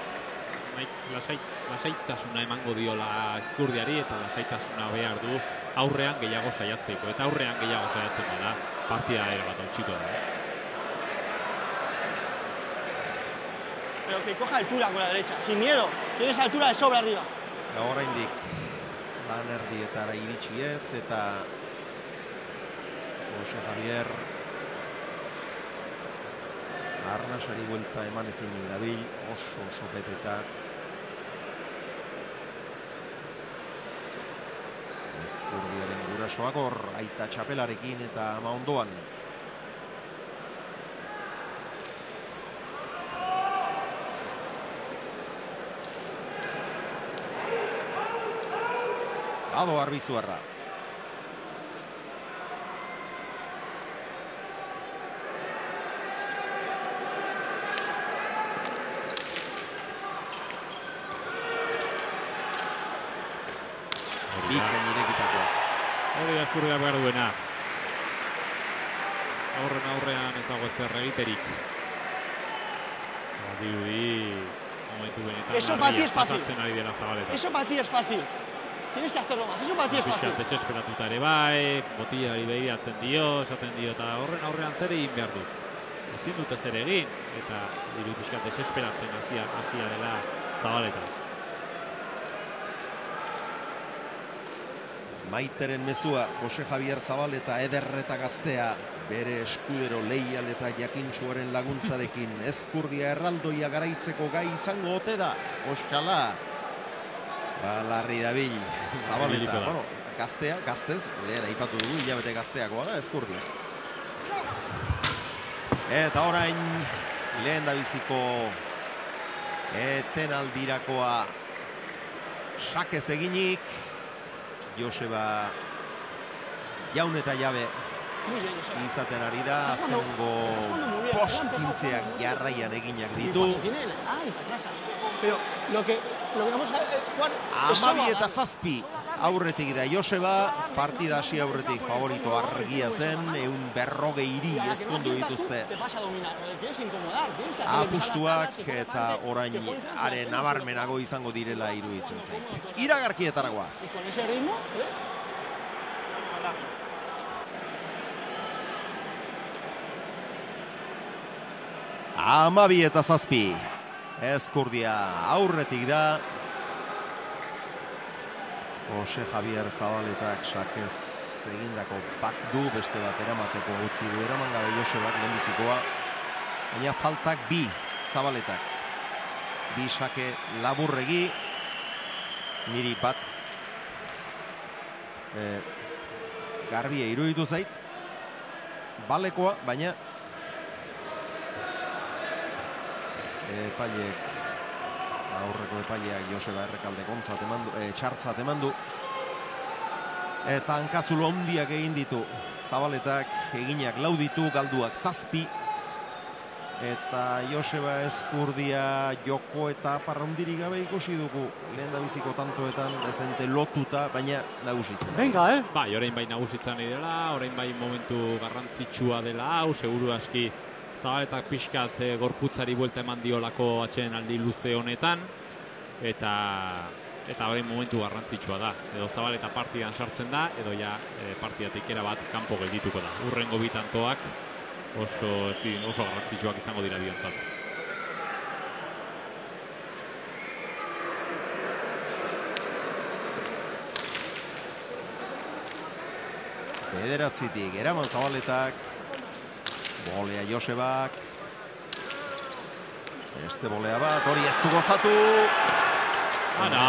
nahi, lasai, lasaitasuna emango diola ezkurdiari eta lasaitasuna behar du aurrean gehiago saiatzeko. Eta aurrean gehiago saiatzen da, partida ere bat hau da. eh? Pero que coja altura con la derecha, sin miedo. Tienes altura de sobra arriba. Eta oraindik lan erdietara iritsi ez eta Jose Javier Arnasari buelta eman ezin dabil, oso oso beteta. Ezkurdiaren gurasoak hor, aita txapelarekin eta ama ondoan. Ado Arbizuarra. Biken irekitakoa. Hori da ezkurdia behar duena. Aurren aurrean ez dago ezer egiterik. Dirudi, momentu benetan Eso para ti es fácil. Eso para ti es fácil. Tienes que hacerlo más. Eso para ti es Pixkat fácil. desesperatuta ere bai, botillari behiratzen dio, esaten dio, eta horren aurrean zer egin behar dut. Ezin dute zer egin, eta diru pixkat desesperatzen hasia, hasia dela zabaleta. Maiteren mezua, Jose Javier Zabaleta ederreta gaztea, bere eskudero leial eta jakintxuaren laguntzarekin ezkurdia erraldoia garaitzeko gai izango ote da, oxala. Ba, larri dabil, Zabaleta, bueno, gaztea, gaztez, lehen aipatu dugu, hilabete gazteakoa da, ezkurdia. Eta orain, lehen da biziko etenaldirakoa sakez eginik, Joseba jaun eta jabe izaten ari da, azkenengo postintzeak jarraian eginak Y ditu. Pero lo que, lo a eh, solo Amabi eta zazpi aurretik da Joseba, partida hasi aurretik favorito argia zen, eun que no ezkondu dituzte eh, apustuak eta orain are nabarmenago izango direla iruditzen zait. Iragarkietara Y guaz. ¿eh? Amabi eta zazpi. Ezkurdia aurretik da. Jose Javier Zabaletak sakez egindako bat du beste bat eramateko utzi du eraman gabe Josebak lehenbizikoa. Baina faltak bi Zabaletak. Bi sake laburregi. Niri bat eh, garbia iruditu zait. Balekoa, baina epaileek aurreko epaileak Joseba Errekalde gontzat eman du, e, txartzat eman du. Eta hankazulo handiak egin ditu. Zabaletak eginak lau ditu, galduak zazpi. eta Joseba Ezkurdia joko eta parraundirik gabe ikusi dugu lehen da biziko tantoetan ezente lotuta, baina nagusitzen. Venga, eh? Bai, orain bai nagusitzen nahi dela, orain bai momentu garrantzitsua dela, hau, seguru aski zabaletak pixkat e, gorputzari buelta eman diolako atxeen aldi luze honetan, eta eta orain momentu garrantzitsua da. Edo zabaleta partidan sartzen da, edo ja e, partidatik bat kanpo geldituko da. Urrengo bitantoak oso, oso garrantzitsuak izango dira biontzat. Bederatzitik, eraman zabaletak, bolea Josebak, Este bolea bat, hori ez du gozatu. Ara!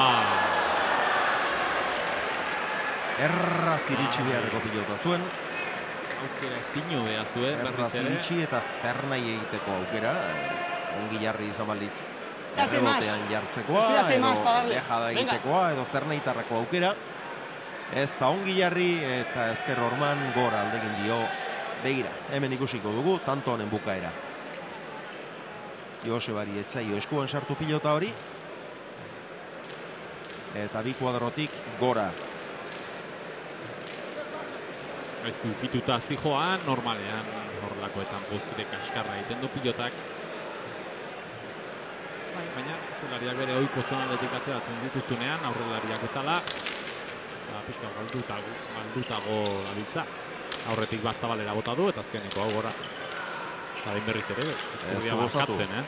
Erraz iritsi beharreko pilota zuen. Aukera zinu beha zuen, Erraz iritsi eta zer nahi egiteko aukera. Ongi jarri izan más. Errebotean jartzekoa, edo dejada egitekoa, edo zer nahi tarrako aukera. Ez da ongi jarri eta ezker orman gora aldegin dio. Begira, hemen ikusiko dugu, tanto honen bukaera. Josebari etzaio eskuan sartu pilota hori. Eta bi kuadrotik gora. Gaizki ukituta zijoan, normalean horrelakoetan guztire kaskarra egiten du pilotak. Bai, baina zelariak bere oiko zonaldetik atzeratzen dituzunean, aurrelariak bezala, ba, pixka galdutago, galdutago dabiltza. Aurretik bat zabalera bota du, eta azkeneko hau gora. Harin berriz ere, gozatu. markatzen, eh?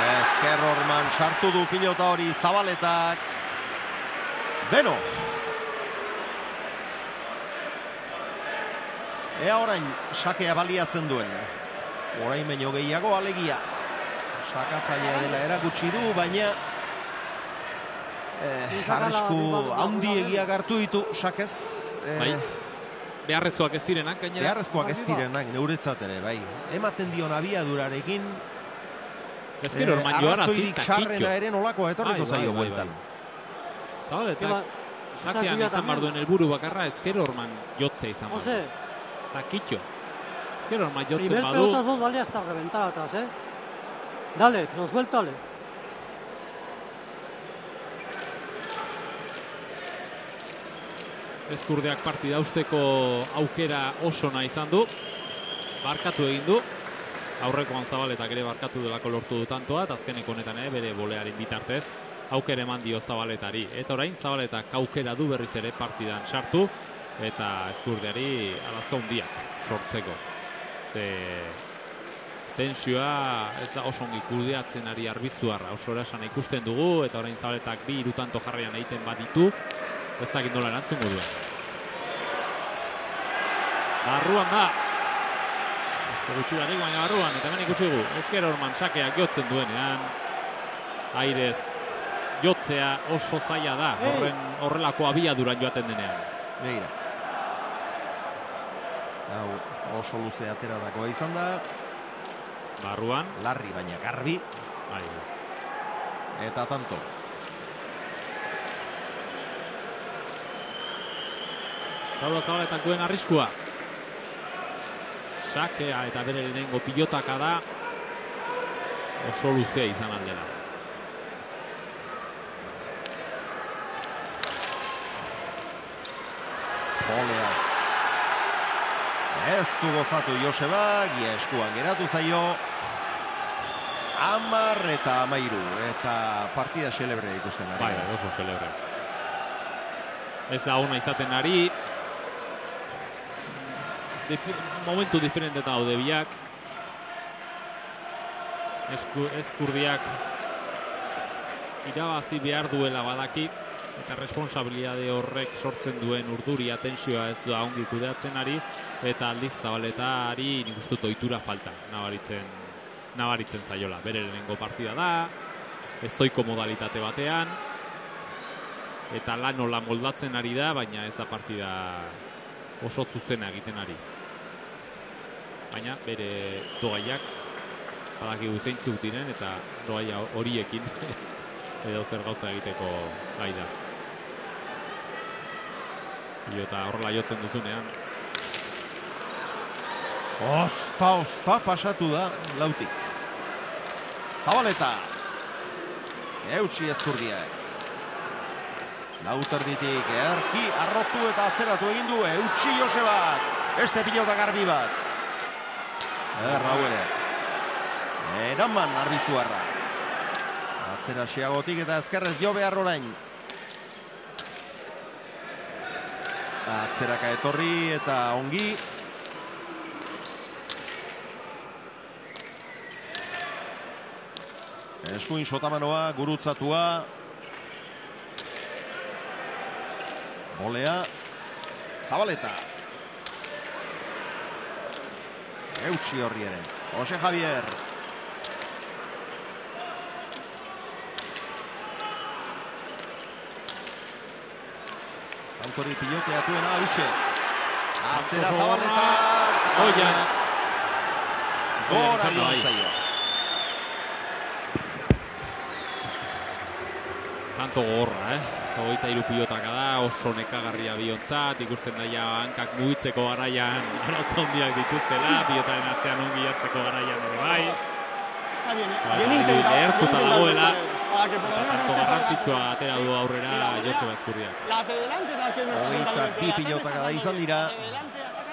Ezker Orman sartu du pilota hori zabaletak. Beno. Ea orain sakea baliatzen duen. Orain baino gehiago alegia. Sakatzailea dela erakutsi du, baina eh, arrisku handiegiak hartu ditu sakez. Eh, Bai. Beharrezkoak ez direnak, gainera. Beharrezkoak ez direnak, neuretzat ere, bai. Ematen dion abiadurarekin, Ezker eh, orman joan arrazoirik azita txarrena ere nolakoa etorriko Bai, bai, zaio bai, bueltan. Zabaletak, Eba, sakean zuia izan también. behar duen helburu bakarra ezker orman jotzea izan behar. José, Kitxo. Ezker orman jotzen primer badu, pelotazo, dale hasta reventar atrás, ¿eh? Dale, pero suéltale. ezkurdeak partida usteko aukera oso nahi izan du. Barkatu egin du. Aurrekoan zabaletak ere barkatu delako lortu du tantoa, eta azkeneko honetan ere bere bolearen bitartez aukera eman dio zabaletari. Eta orain zabaletak aukera du berriz ere partidan sartu, eta ezkurdeari arazo handiak sortzeko. Ze tensioa ez da oso ongi kudeatzen ari arbizuarra, oso erasan ikusten dugu, eta orain zabaletak bi hiru tanto jarrian egiten baditu, ez dakit nola erantzungo duen. Barruan da. Oso gutxirarik baina barruan, eta hemen ikusi gu. Ezker orman sakeak jotzen duenean. Airez jotzea oso zaila da, horren horrelako abiaduran joaten denean. Begira. Hau oso luze ateradakoa izan da, Barruan, larri baina garbi, bai, eta tanto. Pablo Zabaletak duen arriskua. Sakea eta bere lehenengo pilotaka da oso luzea izan aldela. Boleaz. Ez du gozatu Joseba, gia eskuan geratu zaio. Amar eta amairu, eta partida celebre ikusten ari. Bai, oso celebre. Ez da ona izaten ari. Difi momentu diferente daude biak. Esku, eskurdiak irabazi behar duela badaki eta responsabilitate horrek sortzen duen urduria tensioa ez da ongi kudeatzen ari. Eta aldiz zabaletari nik uste ohitura falta nabaritzen nabaritzen zaiola. Bere lehenengo partida da estoiko modalitate batean. Eta lan hola moldatzen ari da baina ez da partida oso zuzena egiten ari. Baina bere dogaiak badakigu zeintzuk diren eta doaia horiekin edo zer gauza egiteko gai da. Pilota horrela jotzen duzunean, Osta, osta, pasatu da, lautik. Zabaleta. Eutxi ezkurdiak. Lauterditik, erki, arrotu eta atzeratu egin du, eutxi Josebak. Beste pilota garbi bat. Erra ere. Eraman arbizuarra. Atzera xeagotik eta ezkerrez jo behar orain. Atzeraka etorri eta ongi. Eskuin sotamanoa, gurutzatua. Bolea. Zabaleta. Eutxi horri ere. Jose Javier. Autori pilotea tuena, Uxe. Atzera Zabaleta. Oia. Gora joan zaio. tanto gogorra, eh? Hogeita hiru pilotak da, oso nekagarria biontzat, ikusten da ja hankak mugitzeko garaian arazo handiak dituztela, pilotaren atzean ongi jartzeko garaian ere bai. Lehertuta bien dagoela. menos tanto garrantzitsua atera du aurrera Joseba Ezkurdiak. Hogeita bi la pilotak da izan dira.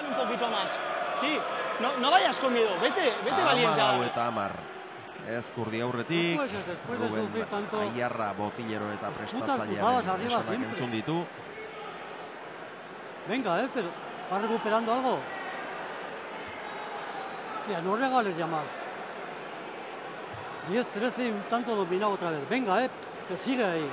Un poquito más. Sí, no, no vayas con miedo, vete, vete valiente. Amalau eta amar. Ezkurdi aurretik. Ruben sufrir tanto- Aiarra, botillero eta esanak siempre. entzun ditu. Venga, eh, pero va recuperando algo. Mira, no regales ya más. 10, 13 y un tanto dominado otra vez. Venga, eh, que sigue ahí.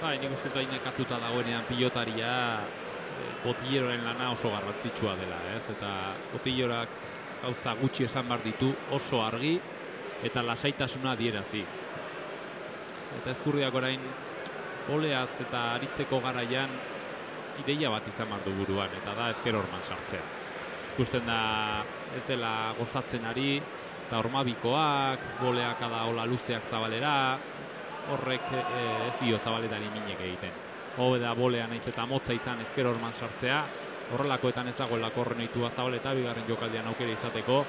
Bai, nik uste dut nekatuta dagoenean pilotaria eh, botileroren lana oso garrantzitsua dela, ez? Eta botileroak gauza gutxi esan behar ditu oso argi eta lasaitasuna adierazi. Eta ezkurriak orain oleaz eta aritzeko garaian ideia bat izan behar du buruan, eta da ezker orman sartzea. Ikusten da ez dela gozatzen ari, eta ormabikoak, boleak da hola luzeak zabalera, horrek eh, ez dio zabaletari minek egiten. Hobe da bolea naiz eta motza izan ezker orman sartzea, horrelakoetan ez dagoelako horren ohitua zabaleta, bigarren jokaldian aukera izateko,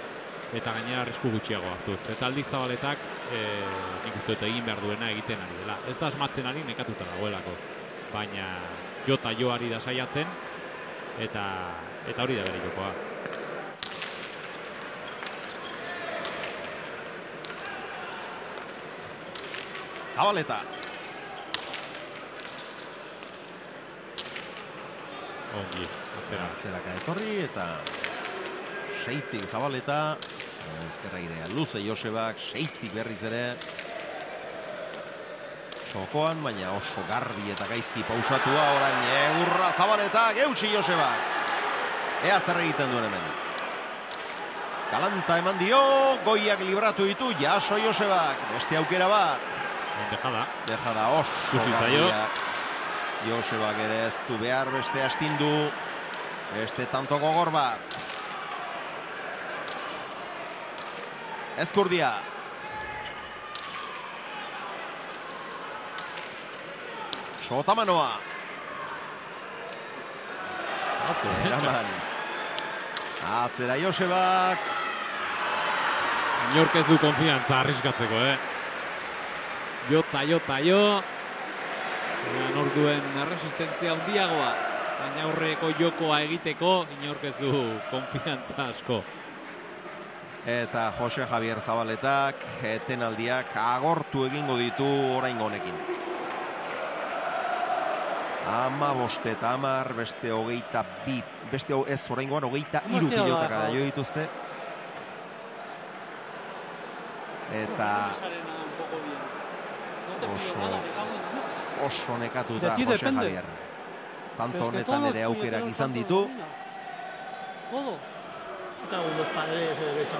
eta gainera arrisku gutxiago hartuz. Eta aldiz zabaletak eh, nik uste dut egin behar duena egiten ari dela. Ez da asmatzen ari nekatuta dagoelako, baina jota joari da saiatzen, eta eta hori da bere jokoa. Zabaleta. Ongi, atzera. Atzeraka etorri eta seitik Zabaleta. Ezkerra irea luze Josebak, seitik berriz ere. Sokoan, baina oso garbi eta gaizki pausatua orain egurra Zabaleta, geutxi Josebak. Ea zer egiten duen hemen. Galanta eman dio, goiak libratu ditu, jaso Josebak. Beste aukera bat. Dejada. Dejada oso Ikusi zaio. Josebak ere ez du behar beste astindu. Beste tanto gogor bat. Ezkurdia. Sotamanoa. Eraman. Atzera Josebak. Inork ez du konfiantza arriskatzeko, eh? Jota, jota, jo. Egan orduen erresistentzia handiagoa. Baina aurreko jokoa egiteko, inork ez du konfiantza asko. Eta Jose Javier Zabaletak etenaldiak agortu egingo ditu orain honekin. Ama boste eta amar, beste hogeita bi, beste ho- ez orain hogeita iru pilotaka jo dituzte. Eta oso, oso nekatuta Jose depende. Javier. Tanto honetan ere aukerak izan tanto ditu. Todos. Los paredes de derecha.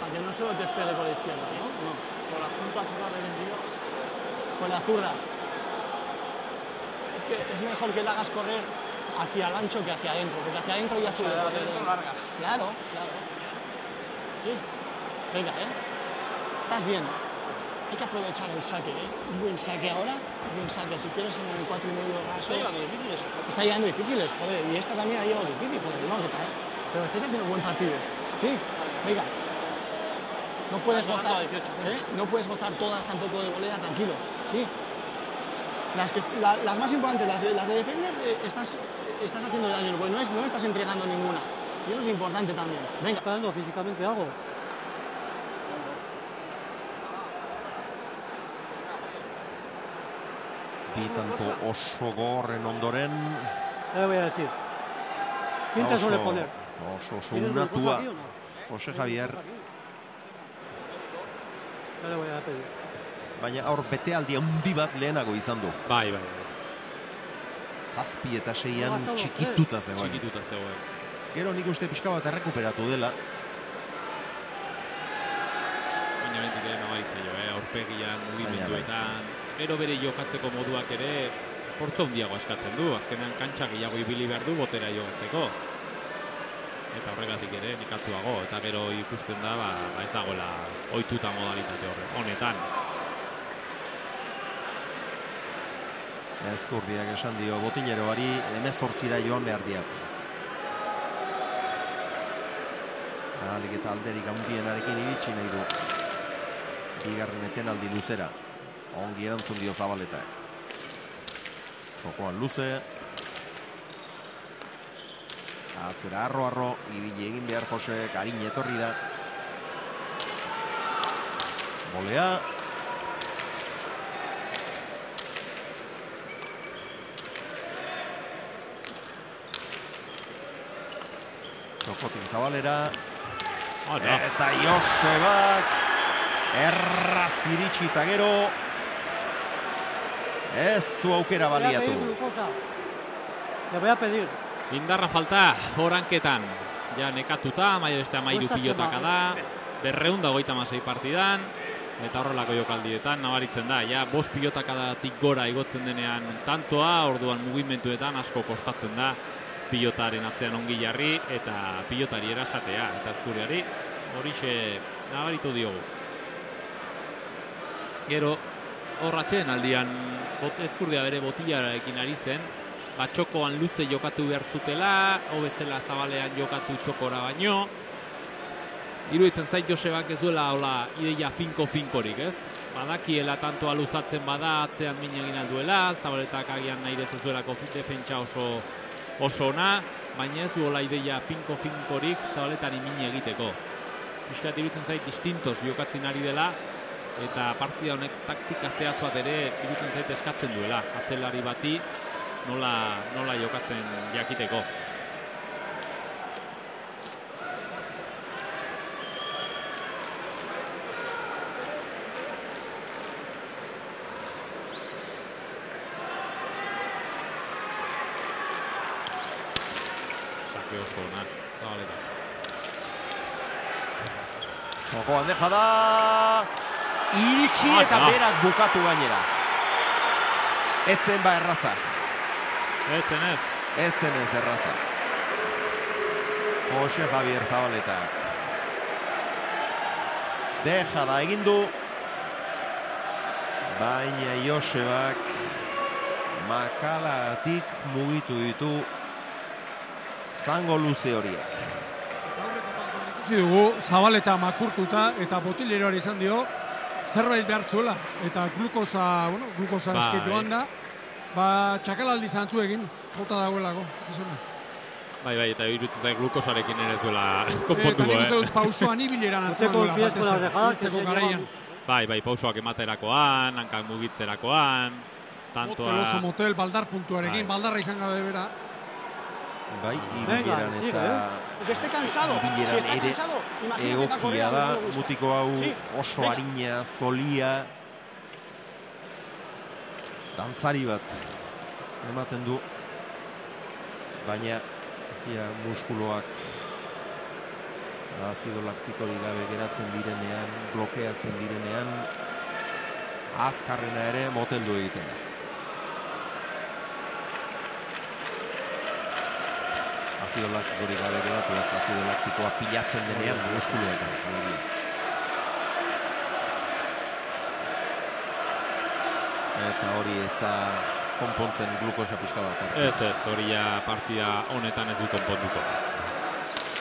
Para que no solo te despegue con la izquierda, ¿no? No. Con la punta zurda de vendido. Con la zurda. Es que es mejor que la hagas correr hacia el ancho que hacia adentro, porque hacia adentro ya. Hacia adentro larga. Claro, claro. Sí. Venga, ¿eh? Estás bien. Hay que aprovechar el saque, ¿eh? Un buen saque ahora, un buen saque. Si quieres en el 4 y medio raso. Está llegando difíciles. Está llegando difíciles, joder. Y esta también ha llegado difícil, joder. No, que tal. Pero estáis haciendo un buen partido. Sí, venga. No puedes gozar, marcado 18 ¿eh? No puedes gozar todas tampoco de volea, tranquilo. Sí. Las, que, la- las más importantes, las de, las de defender, eh, estás, estás haciendo daño, porque no, es, no estás entregando ninguna. Y eso es importante también. Venga. Preparando físicamente algo. Bi tanto oso gorren ondoren. Le voy a decir. ¿Quién te suele poner? Oso, oso ¿Tienes unatua. glucosa aquí o no? Jose Javier. Le voy a pedir. Baina aur betealdi handi bat lehenago izan du. Bai, bai. Zazpi eta seian No, txikituta zegoen. Txikituta zegoen. Gero nik uste pixka bat errekuperatu dela. Baina bentik ere nabai zaio, eh? aurpegian, mugimenduetan. Gero bere jokatzeko moduak ere esfortzu handiago eskatzen du. Azkenean kantxa gehiago ibili behar du botera jokatzeko. Eta horregatik ere nekatuago. Eta gero ikusten da, ba, ba ez dagoela ohituta modalitate horre. Honetan. Ezkurdiak esan dio botileroari emezortzira joan behar diat. Ahalik eta alderik handienarekin iritsi nahi du. Bigarren etenaldi luzera. Ongi erantzun dio zabaletak. Txokoan luze. Atzera arro-arro, ibili egin behar Jose, karin etorri da. Bolea, Txokotik zabalera. Eta Josebak erraz iritsi eta gero ez du aukera Le voy a baliatu. Le voy a pedir. Indarra falta oranketan. Ja nekatuta, maia beste amairu pilotaka da. da. Berreun da hogeita masei partidan. Eta horrelako jokaldietan, nabaritzen da. Ja, bost pilotakadatik gora igotzen denean tantoa, orduan mugimenduetan asko kostatzen da pilotaren atzean ongi jarri eta pilotari erasatea. Eta ezkurriari horixe nabaritu diogu. Gero, horratzen aldian bot, ezkurdia bere botilarekin ari zen, ba, txokoan luze jokatu behar zutela, hobezela zabalean jokatu txokora baino. Iruditzen zait Josebak ez duela hola ideia finko-finkorik, ez? Badakiela tantoa luzatzen bada, atzean min egin alduela, zabaletak agian nahi ez duelako defentsa oso oso ona, baina ez du hola ideia finko-finkorik zabaletari min egiteko. Piskat iruditzen zait distintos jokatzen ari dela, eta partida honek taktika zehatz bat ere iruditzen zait eskatzen duela. Atzelari bati nola, nola jokatzen jakiteko. Sake oso ona, zabaleta. Txokoan deja da iritsi eta ah. berak bukatu gainera. Etzen ba erraza. Etzen ez. Etzen ez erraza. Jose Javier Zabaleta. Deja da egin du. Baina Josebak makalatik mugitu ditu zango luze horiek. Ikusi dugu, zabaleta makurtuta eta botileroari izan dio, zerbait behar zuela. Eta glukosa, bueno, glukosa Bai. eske joan da, ba, txakalaldi zantzu egin, jota dagoelako. gizona. Bai, bai, eta iruditzen zait glukosarekin ere ez duela Eta konpontuko, nik uste dut eh? pausoan ibileran confíes batez garaian. Bai, bai, pausoak ematerakoan, hankak mugitzerakoan, Tantoa... tantoa... Oso motel baldar puntuarekin, Bai. baldarra izan gabe bera. Bai, Venga, ibileran sigue, eta Que esté cansado. Si ibileran está cansado, que egokia da, mutiko hau oso venga. harina, zolia, dantzari bat ematen du, baina ia, muskuloak azido laktikorik gabe geratzen direnean, blokeatzen direnean, azkarrena ere moteldu egiten da. Azido laktikorik gabe geratu ez azido laktikoa pilatzen denean muskuluetan. alegia. Eta hori ez da konpontzen glukosa pixka bat. hartu. Ez ez, hori ja partida honetan ez du konponduko.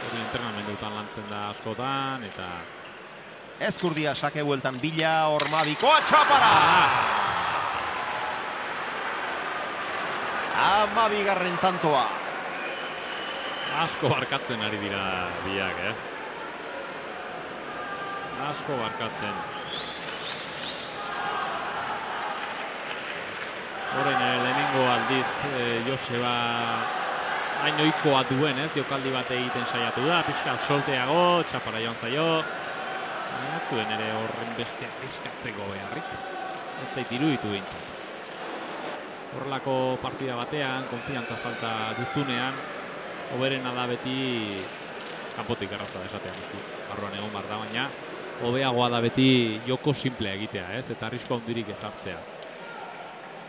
Hori entrenamendutan lantzen da askotan, eta Ezkurdia sake bueltan bila, ormabikoa txapara! Ama bigarren tantoa. Asko barkatzen ari dira biak, eh? Asko barkatzen. Horren eh, lehenengo aldiz eh, Joseba hain oikoa duen, ez? Jokaldi bat egiten saiatu da, pixka solteago, txapara joan zaio. Ez zuen ere horren beste arriskatzeko beharrik. Ez zait iruditu behintzat. Horrelako partida batean, konfiantza falta duzunean, hoberena da beti kanpotik erraza da esatea noski. Barruan egon bar da baina hobeagoa da beti joko simplea egitea, ez? Eta arrisko handirik ezartzea.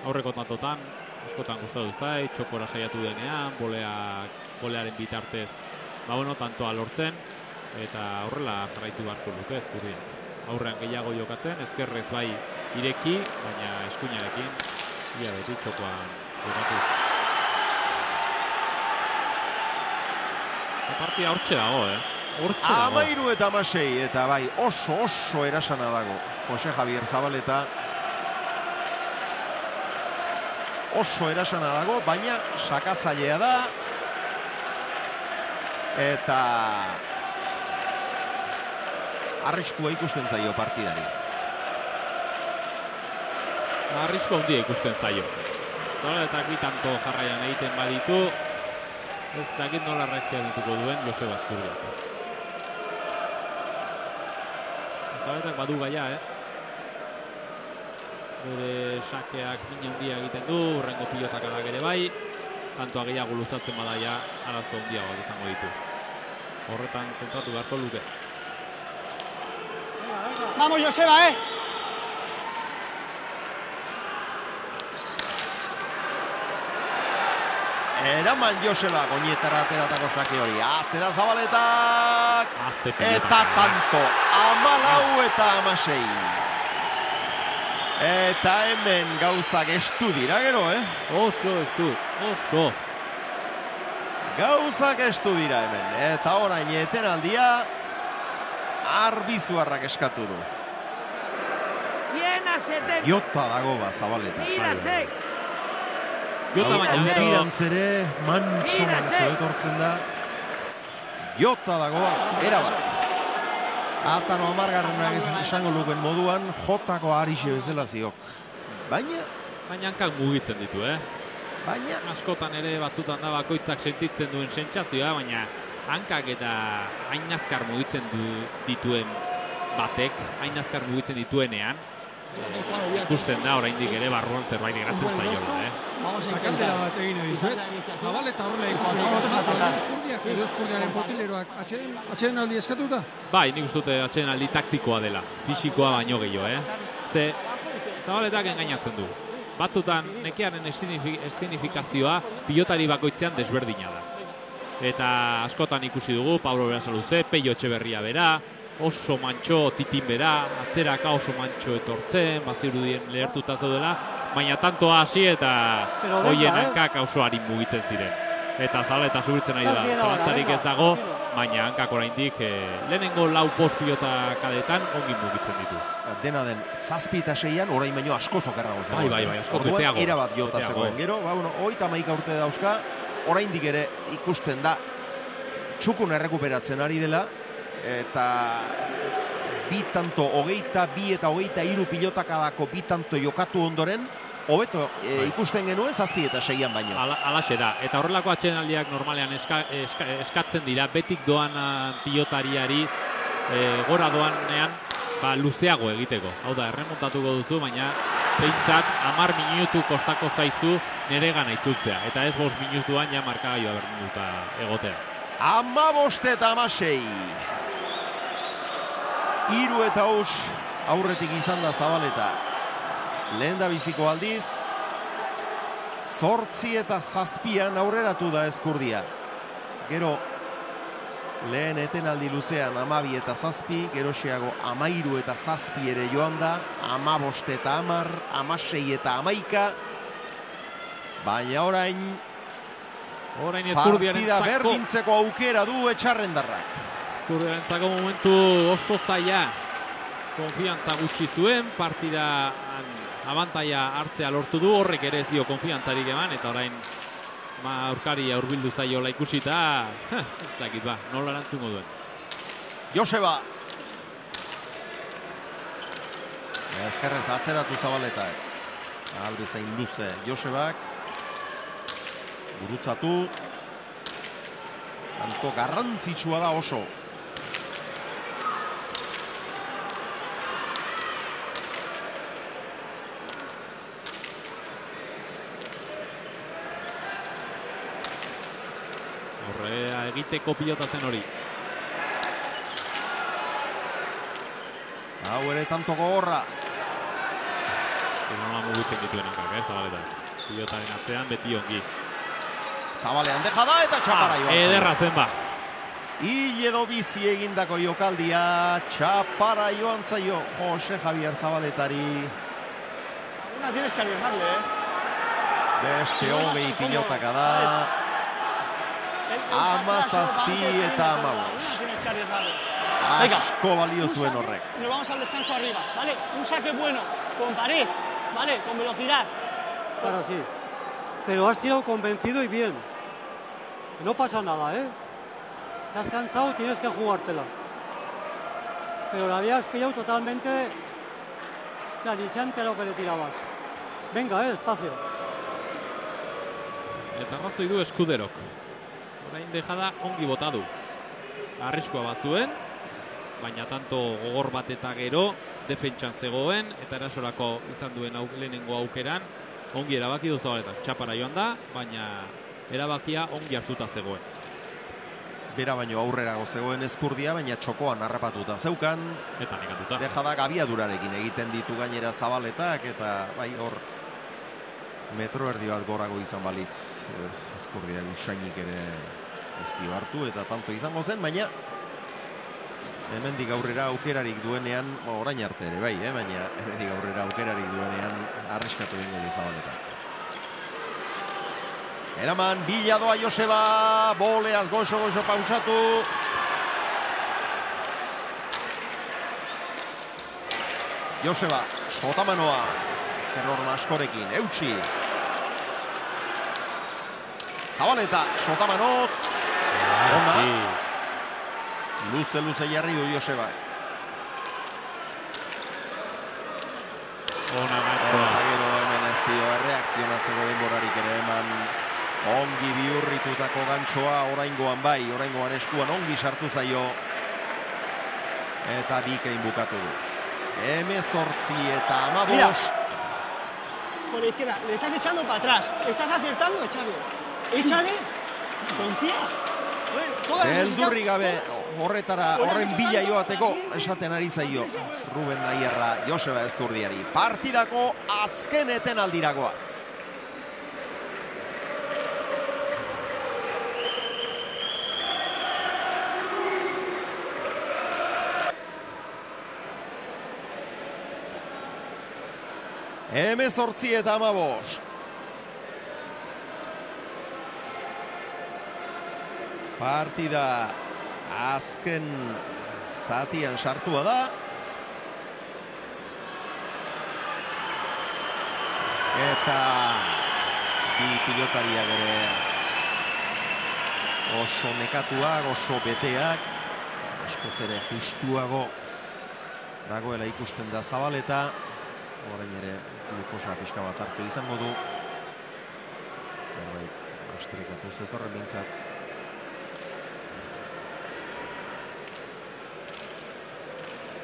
Aurreko tantotan askotan gustatu zait, txokora saiatu denean, boleak, bolearen bitartez, ba bueno, tantoa lortzen eta horrela jarraitu beharko luke ezkurdiak. Aurrean gehiago jokatzen, ezkerrez bai ireki, baina eskuinarekin ia beti txokoan jokatu. Partia hortxe dago, eh? Hortxe dago. Amairu eta amasei, eta bai oso oso erasana dago. Jose Javier Zabaleta oso erasana dago, baina sakatzailea da. Eta arriskua ikusten zaio partidari. Arrisko handia ikusten zaio. Zabaletak bi tanto jarraian egiten baditu, ez dakit nola reakzionatuko duen Jose Bazkurdiak. Zabaletak badu gaia, eh? Bere sakeak min handia egiten du, urrengo pilotak ere bai, tantoa gehiago luzatzen badaia, arazo handiagoak izango ditu. Horretan zentratu beharko luke. Vamos, Joseba, eh. Eraman Joseba, goñetara ateratako sake hori. Atzera zabaletak! Eta tanto, amalau eta amasei. Eta hemen gauzak estu dira gero, eh? Oso estu, oso. Gauzak estu dira hemen. Eta orain etenaldia arbizuarrak eskatu du. 100 a 70. Jota dago ba zabaleta. Mira 6. Jota baina Aurkirantz ere, mantxo mantxo etortzen da. Jota dago, erabat. Atano amargarrenak ez esango luken moduan, jotako arixe bezala ziok. Baina, Baina hankak mugitzen ditu, eh? Baina... Askotan ere batzutan da bakoitzak sentitzen duen sentsazioa, baina hankak eta hain azkar mugitzen du, dituen batek, hain azkar mugitzen dituenean, ikusten da oraindik ere barruan zerbait geratzen zaiola, eh? Vamos a Eta galdera bat egin nahi dizuet. Zabaleta horrela eskurdiaren botileroak atxeden, atxeden aldi eskatuta? Bai, nik uste dute atxeden aldi taktikoa dela, fisikoa baino gehiago, eh? Ze, zabaletak engainatzen du. Batzutan, nekearen estinifi- estinifikazioa pilotari bakoitzean desberdina da. Eta askotan ikusi dugu, Pablo Berasaluze, Peio Etxeberria bera, oso mantxo titin bera, atzeraka oso mantxo etortzen, bazirudien lehertuta zaudela, baina tantoa hasi eta hoien eh. hankak oso harin mugitzen ziren. Eta zabaleta subitzen ari da, zalantzarik ez dago, baina hankak oraindik eh, lehenengo lau post pilota kadetan ongi mugitzen ditu. dena den, zazpi eta seian, orain baino asko zokerrago Bai, bai, bai, asko Orduan, beteago. erabat jota zegoen. eh. Gero, ba, bueno, oita maika urte dauzka, oraindik ere ikusten da, txukun errekuperatzen ari dela, eta bi tanto, hogeita, bi eta hogeita iru pilotakadako bi tanto jokatu ondoren, hobeto e, ikusten genuen zazpi eta seian baino. Ala, alaxe da. Eta horrelako atxenaldiak normalean eska, eska, eskatzen dira, betik doan ah, pilotariari eh, gora doanean ba, luzeago egiteko. Hau da, erremontatuko duzu, baina behintzat amar minutu kostako zaizu nere gana itzultzea. Eta ez bost minutuan ja markagailua berdinuta egotea. Ama boste eta amasei. Iru eta us aurretik izan da zabaleta. Lehen da biziko aldiz, zortzi eta zazpian aurreratu da eskurdia. gero lehen etenaldi luzean amabi eta zazpi, geroxeago amairu eta zazpi ere joan da, amabost eta amar, amasei eta amaika, baina orain Orain partida berdintzeko aukera du etxarrendarrak. Ezkurdiaren zako momentu oso zaila konfiantza gutxi zuen, partida abantaia hartzea lortu du, horrek ere ez dio konfiantzarik eman, eta orain ma aurkari aurbildu zaiola ikusita, ez dakit ba, nola erantzungo duen. Joseba. Ezkerrez atzeratu zabaleta. Alde zain luze Josebak. Gurutzatu. Anto garrantzitsua da oso. Horrea egiteko pilota zen hori. Hau ere tanto gogorra. Nola mugitzen dituen hankak, eh, zabaleta. Pilotaren atzean beti ongi. Zabalean deja da eta txapara joan. zaio. Ederra zen ba. Hil edo bizi egindako jokaldia, txapara joan zaio Jose Javier Zabaletari. Una tienes que arriesgarle, ¿eh? Beste hogei pilotaka da. Amazazpi eta amabos. Asko balio zuen horrek. Nos vamos al descanso arriba, ¿vale? Un saque bueno, con pared, ¿vale? Con velocidad. Ahora sí. Pero has tirado convencido y bien. No pasa nada, ¿eh? Te has cansado y tienes que jugártela. Pero la habías pillado totalmente... O sea, ni se ha enterado que le tirabas. Venga, eh, despacio. Eta arrazoi du eskuderok. Orain dejada ongi bota du. Arriskua bat zuen, baina tanto gogor bat eta gero defentsan zegoen eta erasorako izan duen au, lehenengo aukeran ongi erabaki du zabaletak. Txapara joan da, baina erabakia ongi hartuta zegoen. Bera baino aurrerago zegoen ezkurdia, baina txokoan harrapatuta zeukan. Eta negatuta. Dejadak abiadurarekin egiten ditu gainera zabaletak, eta bai hor metro erdi bat gorago izan balitz eh, ezkurdia usainik ere ez dio hartu, eta tanto izango zen, baina hemendik aurrera aukerarik duenean, ba, orain arte ere bai, eh? baina hemendik aurrera aukerarik duenean arriskatu egingo du zabaletak. Eraman, bila doa Joseba, boleaz goxo-goxo pausatu. Joseba, sotamanoa, ezker horma askorekin, eutxi. Zabaleta, sotamanoz, ona. Luze, luze jarri du Joseba. Ona Eta gero hemen ez dio erreakzionatzeko denborarik ere eman ongi biurritutako gantxoa oraingoan bai, oraingoan eskuan ongi sartu zaio eta bikein bukatu du. Hemezortzi eta amabost. Por la izquierda, le estás echando para atrás. Estás acertando, echarle. Échale. Confía. Has gabe horretara, horren bila joateko esaten ari zaio Ruben Naierra Joseba Ezkurdiari. Partidako azken eten aldiragoaz. Hemezortzi eta amabost. Partida azken zatian sartua da. Eta bi pilotariak ere oso nekatuak, oso beteak, askoz ere justuago dagoela ikusten da zabaleta, orain ere glukosa pixka bat hartu izango du. Zerbait astrikatu zetorren bintzat.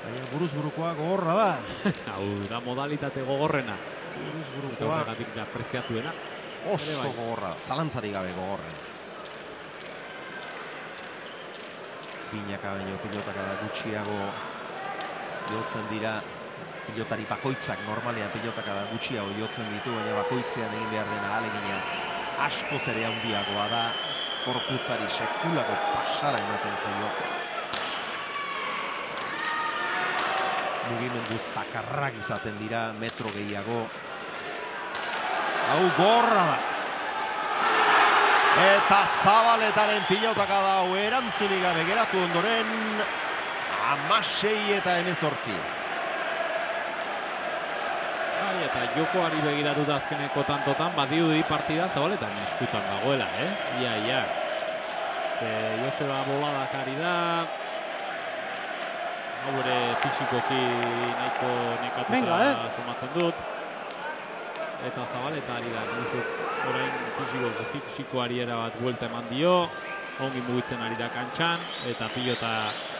Baina buruz burukoa gogorra da. Hau da modalitate gogorrena. Eta burukoa. da preziatuena. Oso bai. gogorra, zalantzari gabe gogorren. Binaka baino pilotaka da gutxiago jotzen dira pilotari bakoitzak normalean pilotaka da gutxiago jotzen ditu, baina bakoitzean egin behar dena alegina askoz ere handiagoa da korputzari sekulako pasara ematen zaio. Mugimendu zakarrak izaten dira, metro gehiago. Hau gorra da. Eta zabaletaren pilotaka da hau erantzunik gabe geratu ondoren amasei eta emezortzi. Bai, eta jokoari begiratuta azkeneko tantotan, badirudi partida zabaletan eskutan dagoela, eh? Ia, ia. Ze Joseba boladak ari da, hau ere fizikoki nahiko nekatuta Venga, eh? sumatzen dut. Eta zabaleta ari da, dut, orain fiziko, fizikoari erabat buelta eman dio, ongi mugitzen ari da kantxan, eta pilota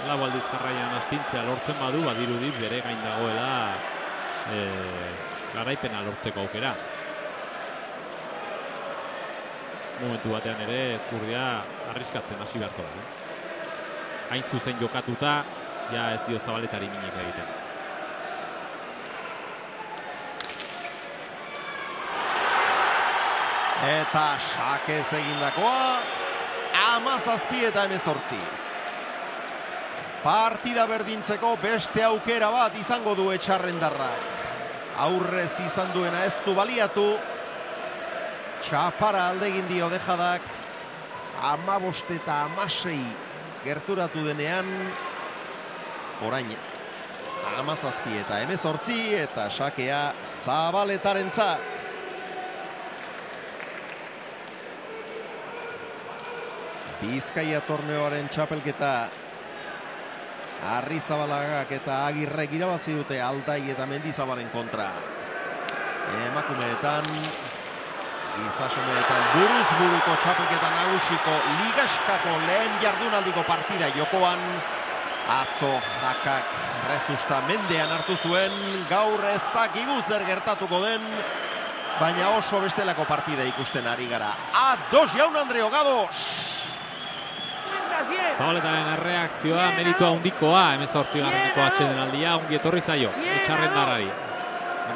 lau aldiz jarraian astintzea lortzen badu, badirudi bere gain dagoela e, garaipena lortzeko aukera. Momentu batean ere ezkurdia arriskatzen hasi beharko da. eh? Hain zuzen jokatuta, ja ez dio zabaletari minik egiten. Eta sakez egindakoa, amazazpi eta emezortzi. Partida berdintzeko beste aukera bat izango du etxarrendarrak. Aurrez izan duena ez du baliatu. Txapara aldegin dio dejadak. Amabost eta amasei gerturatu denean. Orain, amazazpi eta emezortzi eta sakea zabaletaren zat. Bizkaia torneoaren txapelketa Arrizabalagak eta Agirrek irabazi dute Aldai eta Mendizabalen kontra. Emakumeetan Gizasomeetan buruz buruko txapelketa nagusiko ligaskako lehen jardunaldiko partida jokoan atzo jakak rezusta mendean hartu zuen gaur ez dakigu zer gertatuko den baina oso bestelako partida ikusten ari gara. A dos jaun Andre Ogados! Zabaletaren erreakzioa meritua handikoa, emezortzi garreneko atxeden aldia, ongi etorri zaio, etxarren darrari.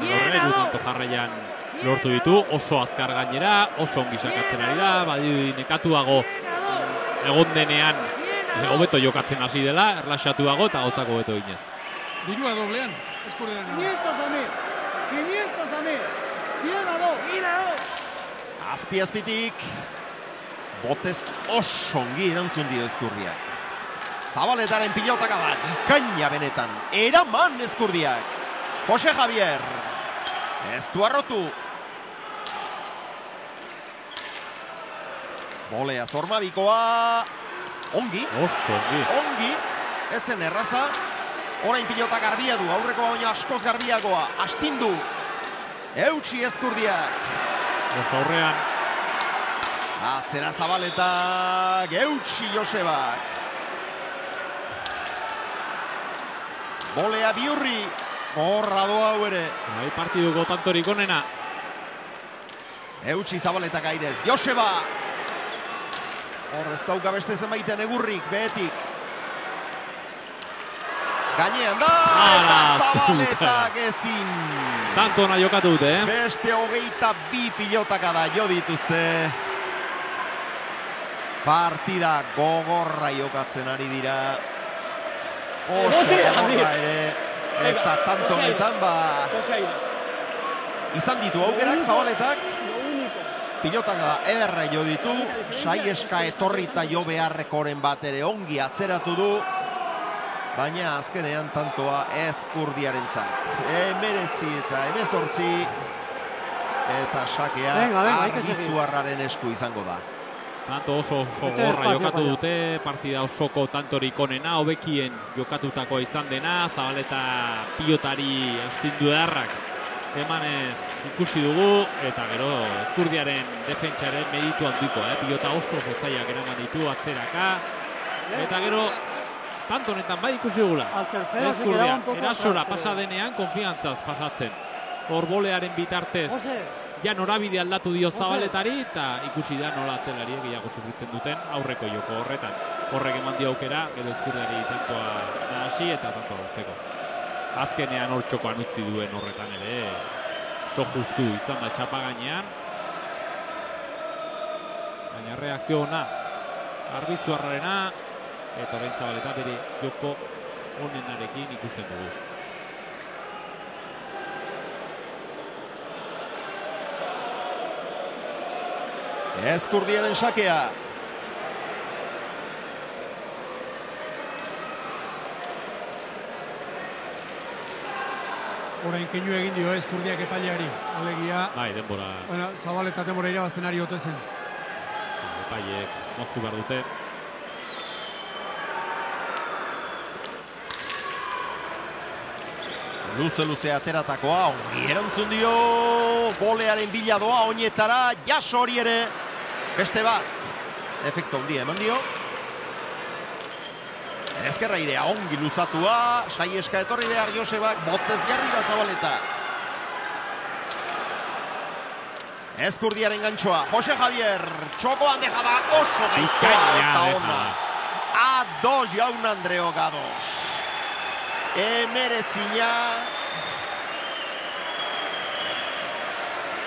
Horre, tanto jarraian lortu ditu, oso azkar gainera, oso ongi sakatzen ari da, badi nekatuago egon denean hobeto jokatzen hasi dela, erlaxatuago eta gauzako hobeto ginez. Dirua doblean, eskurdean. 500 a mí, 500 a mí, 100 a 2. Azpi azpitik, botez oso ongi erantzun dio eskurdiak. Zabaletaren pilotaka da, ikaina benetan, eraman eskurdiak. Jose Javier, ez du arrotu. Bolea zormabikoa, ongi, Oso ongi. ongi, etzen erraza, orain pilota garbia du, aurreko baina askoz garbiagoa, astindu, eutxi eskurdiak. Oso aurrean, Atzera zabaleta, geutxi Josebak. Bolea biurri, horra doa hau ere. bai partiduko tantorik onena. Eutxi zabaleta gairez, Joseba. Hor ez dauka beste zenbaiten egurrik, behetik. Gainean da, eta Ala, zabaletak ezin. Tanto ona jokatu dute, eh? Beste hogeita bi pilotaka da jo dituzte. Partida gogorra jokatzen ari dira. Oso gogorra ere. Eta tanto honetan ba izan ditu aukerak zabaletak. Pilotaka da ederra jo ditu. Saieska etorrita jo beharrekoren bat ere ongi atzeratu du. Baina azkenean tantoa ezkurdiaren zat. Emeretzi eta emezortzi. Eta sakea argizuarraren esku izango da. Tanto oso oso gorra jokatu dute, partida osoko tantorik onena, hobekien jokatutako izan dena, zabaleta pilotari astindu edarrak emanez ikusi dugu, eta gero Ezkurdiaren defentsaren meditu handikoa, eh? pilota oso zailak eraman ditu atzeraka, eta gero tanto honetan bai ikusi dugula. Ezkurdia, erasora pasa denean konfiantzaz pasatzen. Orbolearen bitartez Jose, ja norabide aldatu dio zabaletari eta ikusi da nola atzelari gehiago sufritzen duten aurreko joko horretan. Horrek eman dio aukera, gero ezkurdiari tantoa nahasi eta tantoa lortzeko. Azkenean hor txokoan utzi duen horretan ere, so justu izan da txapa gainean. Baina reakzio ona, Arbizuarrarena eta orain zabaleta bere joko onenarekin ikusten dugu. Ezkurdiaren sakea. Orain keinu egin dio eskurdiak epaileari. Alegia, Bai, denbora bueno, zabaleta denbora irabazten ari ote zen. epaiek moztu behar dute. Luze luze ateratakoa, ongi erantzun dio, golearen bila doa, oinetara, jaso hori ere, beste bat, efekto handia eman dio. Ezkerra idea, ongi luzatua, saieska etorri behar Josebak, botez jarri da zabaleta. Ezkurdiaren gantxoa, Jose Javier, txokoan deja da, oso Bizkaia eta ona. Ados jaun Andreo Gados. Emeretzina.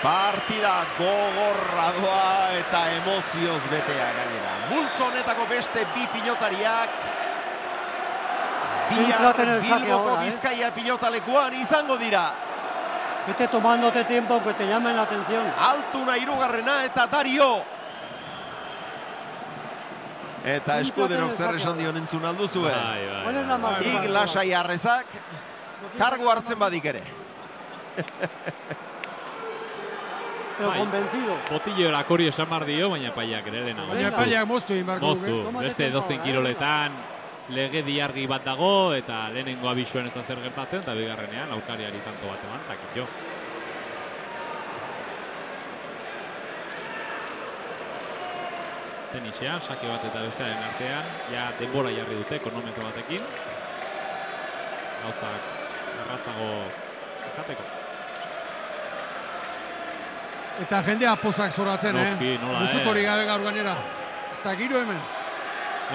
Partida gogorra doa eta emozioz betea gainera. Multzo honetako beste bi pilotariak Bihar el saque Bilboko ahora, ¿eh? Bizkaia pilotalekuan izango dira. Vete tomándote tiempo que te llamen la atención. Altuna irugarrena eta Dario. Eta eskuderok zer esan dion entzun alduzue. Bai, bai, ¿Cuál es la bai. máxima? Ig lasai arrezak, kargo hartzen badik ere. Pero Bai. convencido. Botillo erakori esan bar dio, baina epaiak ere lehenago. Baina epaileak moztu egin beharko Moztu, beste dozen eh. kiroletan lege diargi bat dago eta lehenengo abisuen ez da zer gertatzen eta bigarrenean aurkariari tanto bat eman, takitxo. Tenisean, sake bat eta bestearen artean, ja denbora jarri dute ekonomiko batekin. Gauzak errazago izateko. Eta jendea pozak zoratzen, Noski, eh? nola, Musukorik eh? gabe gaur gainera. Ez da giro hemen.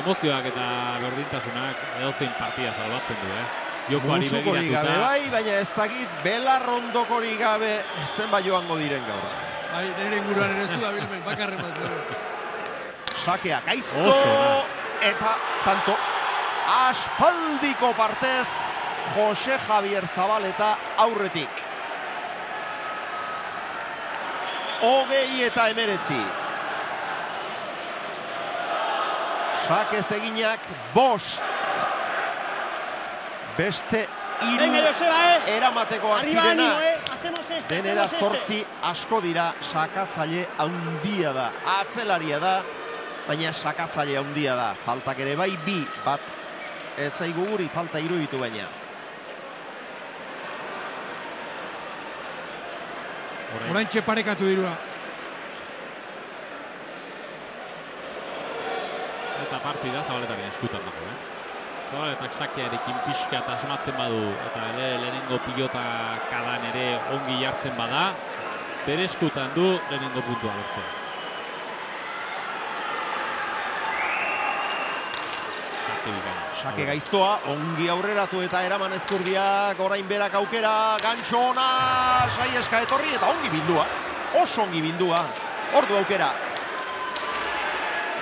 Emozioak eta berdintasunak edozein partida salbatzen du, eh? Jokoari Musukorik gabe begiratuta. bai, baina ez dakit belarrondokorik gabe zenba joango diren gaur. Bai, nire inguruan ere ez du da bilmen, bakarren bat. Sakea gaizto eta tanto aspaldiko partez Jose Javier Zabaleta aurretik. Hogei eta emeretzi. Sakez eginak bost. Beste Joseba, eh. eramatekoak zirena. eh. Denera zortzi asko dira sakatzaile handia da. Atzelaria da, baina sakatzaile handia da. Faltak ere bai bi bat. Ez zaigu guri falta iruditu baina. Orain parekatu dirua. Eta partida zabaletaren eskutan dago, eh? Zabaletak sakearekin pixka eta asmatzen badu eta ere lehenengo pilota kadan ere ongi jartzen bada, bere eskutan du lehenengo puntua lortzea. Sake gaiztoa, ongi aurreratu eta eraman ezkurdiak, orain berak aukera, gantxo ona, saieska etorri eta ongi bildua. Oso ongi bildua. Ordu aukera.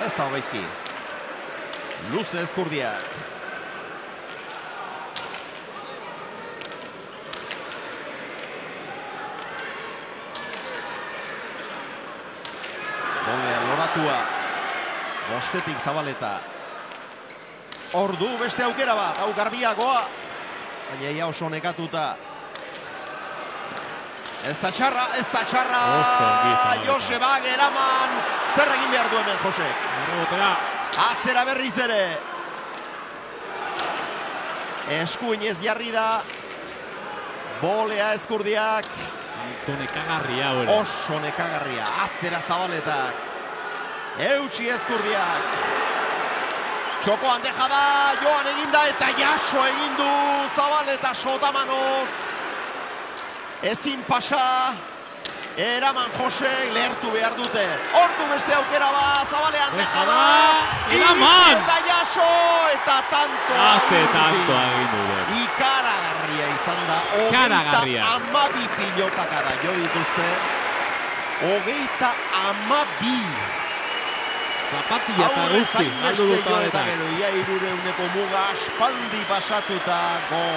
Ez da gaizki. Luze ezkurdiak. Bolea loratua. Bostetik zabaleta. Ordu beste aukera bat, hau garbiagoa. Baina ia oso nekatuta. Ez da txarra, ez da txarra. Joseba Geraman. Zer egin behar du hemen, Jose? Errebotera, Atzera berriz ere. Eskuinez jarri da. Bolea eskurdiak. Anto nekagarria hori. Oso nekagarria. Atzera zabaletak. Eutxi eskurdiak. Txokoan deja da, joan eginda eta jaso egin du Zabaleta sotamanoz. Ezin pasa. Eraman Jose lehertu behar dute. Ordu beste aukera ba, Zabalean deja da. Eraman! Eta jaso eta tanto. Haze tanto agindu du. Ikaragarria izan da. Ikaragarria. Hogeita amabi pilotakara jo dituzte. Hogeita amabi. Zapatilla eta guzti, hainbeste galdu du jo eta zabaleta. gero, ia irureuneko muga aspaldi pasatuta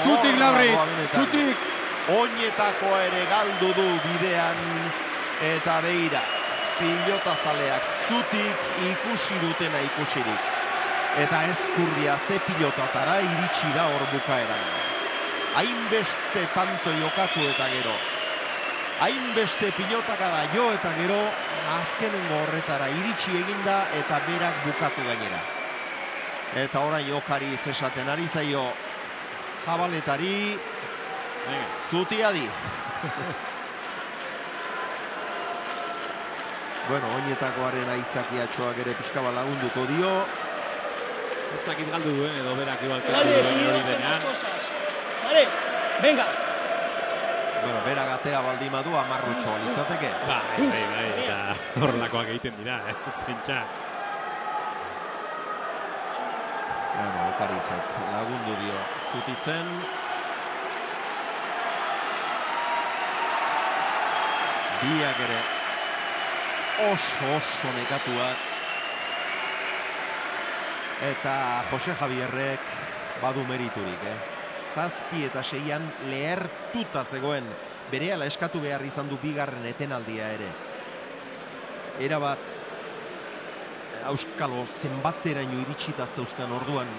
Zutik, doa benetan. zutik. Oinetakoa ere galdu du bidean eta beira. Pilotazaleak zutik ikusi dutena ikusirik. Eta ezkurdia ze pilotatara iritsi da hor bukaeran. Hainbeste tanto jokatu eta gero. Hainbeste pilotaka da jo eta gero azkenengo horretara iritsi eginda eta berak bukatu gainera. Eta orain jokari zesaten ari zaio zabaletari zutia di. bueno, oinetakoaren aitzakiatxoak ere pixka bat lagunduko dio. Ez dakit galdu duen edo berak galdu duen hori denean. Vale, venga. Bueno, berak atera baldin badu amarrutxo litzateke. Bai, bai, bai, eta horrelakoak egiten dira, eh, ez pentsa. Bueno, okaritzek lagundu dio zutitzen. Biak ere oso oso nekatuak. Eta Jose Javierrek badu meriturik, eh? Zazpi eta seian lehertuta zegoen berehala eskatu behar izan du bigarren etenaldia ere. Era bat Auskalo zenbateraino iritsita zeuzkan orduan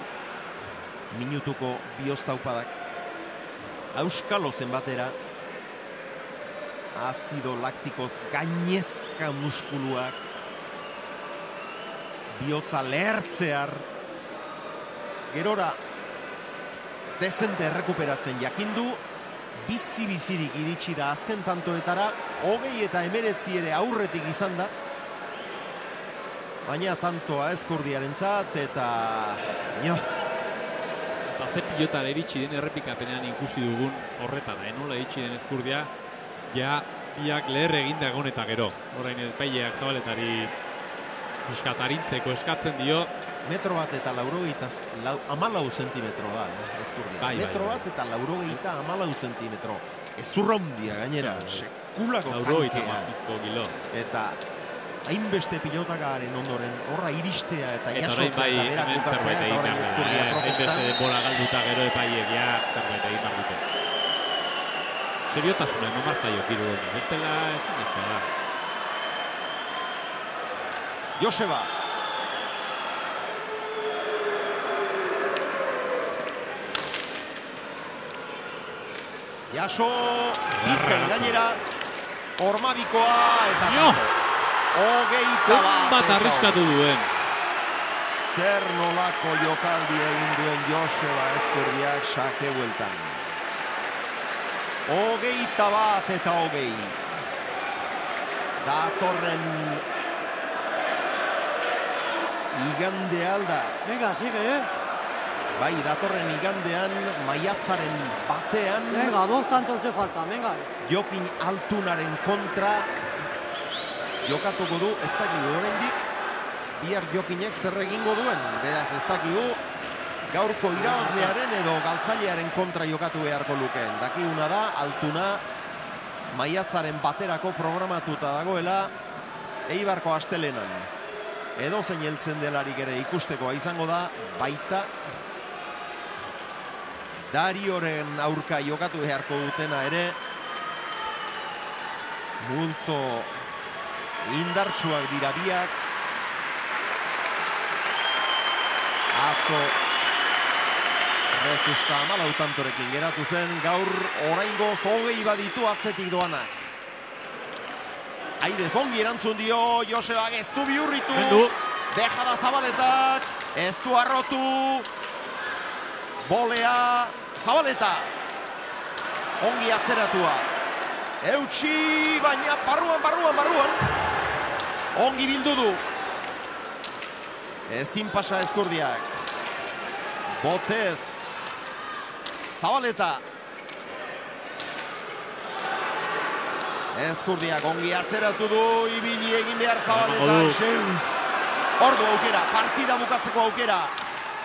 minutuko bioztaupadak. Auskalo zenbatera azido laktikoz gainezka muskuluak. Bihotza lehertzear. Gerora dezente errekuperatzen jakindu. Bizi-bizirik iritsi da azken tantoetara. Hogei eta emeretzi ere aurretik izan da. Baina tantoa ezkurdiaren zat eta jo, Eta ze pilotara iritsi den errepikapenean ikusi dugun horretara, eh? nola iritsi den ezkurdia, ja biak leher eginda egon eta gero. Orain epaileak zabaletari piskatarintzeko eskatzen dio, metro bat eta laurogeita lau, amalau zentimetro da, eh. Bai, bai, metro bai. bat eta laurogeita amalau zentimetro. Ez zurraundia gainera, sekulako tankea. mapiko kilo. Eta hainbeste pilotakaren ondoren horra iristea eta jasotzea bai, eta berak bukatzea eta da, ezkurdia eh? Hainbeste protestan. denbora galduta gero epaileek ja zerbait egin behar dute. Seriotasuna eman behar zaio kiru honi, bestela ezin ez da. Joseba. Jaso, bikain gainera, ormabikoa eta Jo! Hogeita bat. bat arriskatu duen. Zer nolako jokaldi egin duen Joseba Ezkurdiak sake bueltan. Hogeita bat eta hogei. Datorren igande alda. Venga, sigue, eh. Bai, datorren igandean maiatzaren batean Venga, dos tantos te faltan, venga. Jokin Altunaren kontra jokatuko du ez dakigu oraindik bihar Jokinek zer egingo duen. Beraz ez dakigu gaurko irabazlearen edo galtzailearen kontra jokatu beharko lukeen. Dakiguna da Altuna maiatzaren baterako programatuta dagoela Eibarko astelenan. Edo zein heltzen delarik ere ikustekoa izango da baita Darioren aurka jokatu beharko dutena ere multzo indartsuak dira biak atzo Rezusta amalau tantorekin geratu zen gaur oraingo hogei baditu atzetik doanak. Aide zongi erantzun dio Joseba ez du bihurritu. Kendu. Deja da zabaletak Ez du arrotu. Bolea Zabaleta. Ongi atzeratua. Eutxi baina barruan, barruan, barruan. Ongi bildu du. Ezin pasa eskurdiak Botez Zabaleta. Eskurdiak ongi atzeratu du Ibili egin behar Zabaleta. Ordu aukera, partida bukatzeko aukera.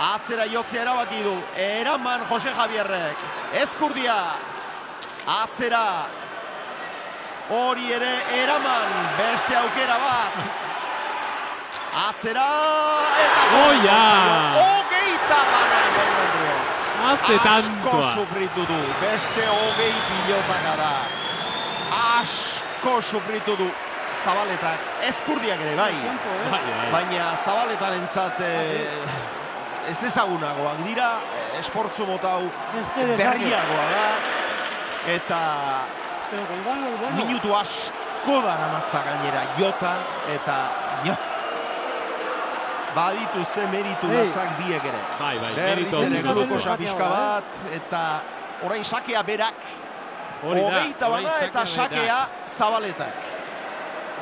Atzera jotzea erabaki du Eraman Jose Javierrek. Eskurdia Atzera. Hori ere eraman Beste aukera bat. Atzera, eta... Oia! Hogeita bana Andrea. Haze Asko sufritu du, beste hogei pilotaka da. Asko sufritu du zabaletak, eskurdiak ere bai. Bai, bai. Baina zabaletan entzat ez ezagunagoak dira, esportzu mota hau berriagoa da. Eta minutu asko dara matza gainera, jota eta jo. Badituzte meritu Ei. matzak biek ere. Bai, bai, handia. glukosa pixka bada, bat, eta orain sakea berak, Hori da, hogeita bana eta sakea zabaletak.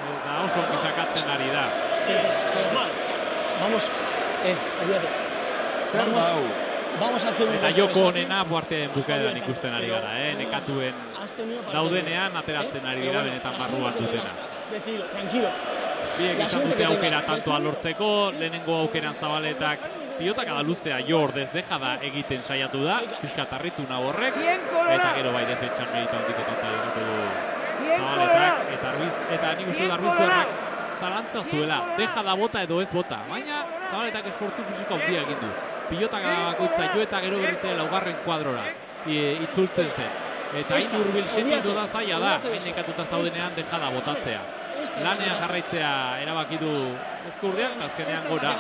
Eta oso ongi sakatzen ari da. Vamos, eh. Zer hau? vamos a Eta joko honena buarteen bukaeran ikusten ari gara, eh? Nekatuen Has tenido partido. daudenean ateratzen ari dira benetan barruan dutena. tranquilo. Biek izan dute aukera tantoa lortzeko, lehenengo aukeran zabaletak pilotak da luzea jo ordez dejada egiten saiatu da, pixka tarritu nago horrek, eta gero bai defentsan merita handiko tonta egatu du zabaletak, eta, arbiz, eta nik uste dut arbizuarrak zalantza zuela, deja da bota edo ez bota, baina zabaletak esfortzu fisiko handia egin du. Pilotak bakoitza jo eta gero berriz ere laugarren kuadrora i- itzultzen zen. Eta hain hurbil sentitu da zaila da, hain nekatuta zaudenean dejada botatzea. Lanean jarraitzea erabaki du ezkurdiak, eta azkenean gora.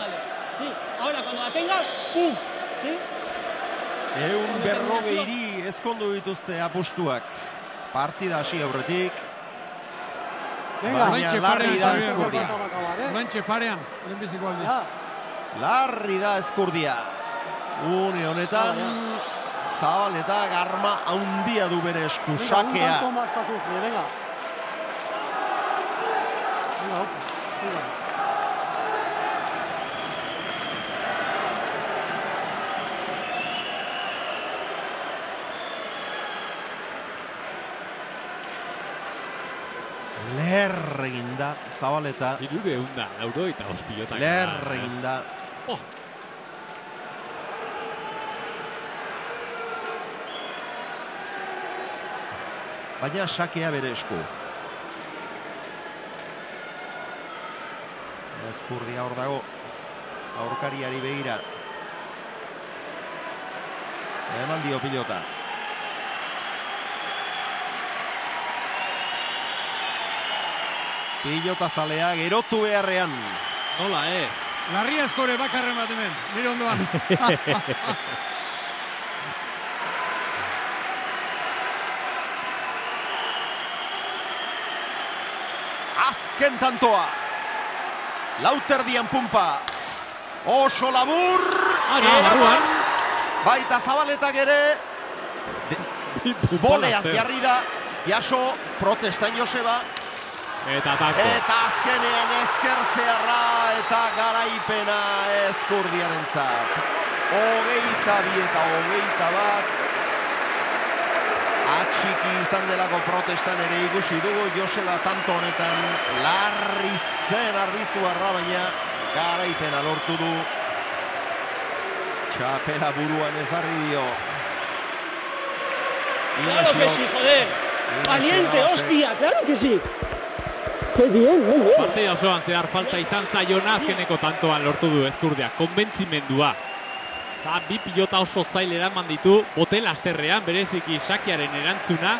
Sí, ahora cuando la tengas, ¡pum! ¿Sí? Eun berrogeiri ezkondu dituzte apustuak. Partida hasi aurretik. Venga, Baina larri da ezkurdia. Oraintxe parean, lehenbiziko aldiz. Ya, Larri da ezkurdia. Une honetan, zabaletak arma handia du bere esku, venga, un tanto más para sufrir, venga. Egin da, zabaleta. Irude eunda, lauro eta ospilotak. Lerr egin da. Oh. Baina sakea bere esku. Ezkurdia hor dago. Aurkariari begira. Eman dio pilota. Pilota zalea gerotu beharrean. Nola ez. Larri askore bakarren bat hemen, nire ondoan. Azken tantoa. Lauterdian pumpa. Oso labur. Ara, eraman. barruan. Baita zabaletak ere. Boleaz jarri da. Jaso protestan Joseba. Eta tako. Eta azkenean ezker zeharra eta garaipena ezkurdiaren zat. Hogeita bi eta hogeita bat. Atxiki izan delako protestan ere ikusi dugu Joseba tanto honetan larri zen arbizuarra baina garaipena lortu du. Txapela buruan ezarri dio. Claro que sí, joder. Valiente, hostia, claro que sí. Qué bien, muy bien. Partida osoan zehar falta izan zaiona azkeneko tantoan lortu du ezkurdia, konbentzimendua. Eta bi pilota oso zail eraman ditu, botel asterrean, bereziki sakiaren erantzuna,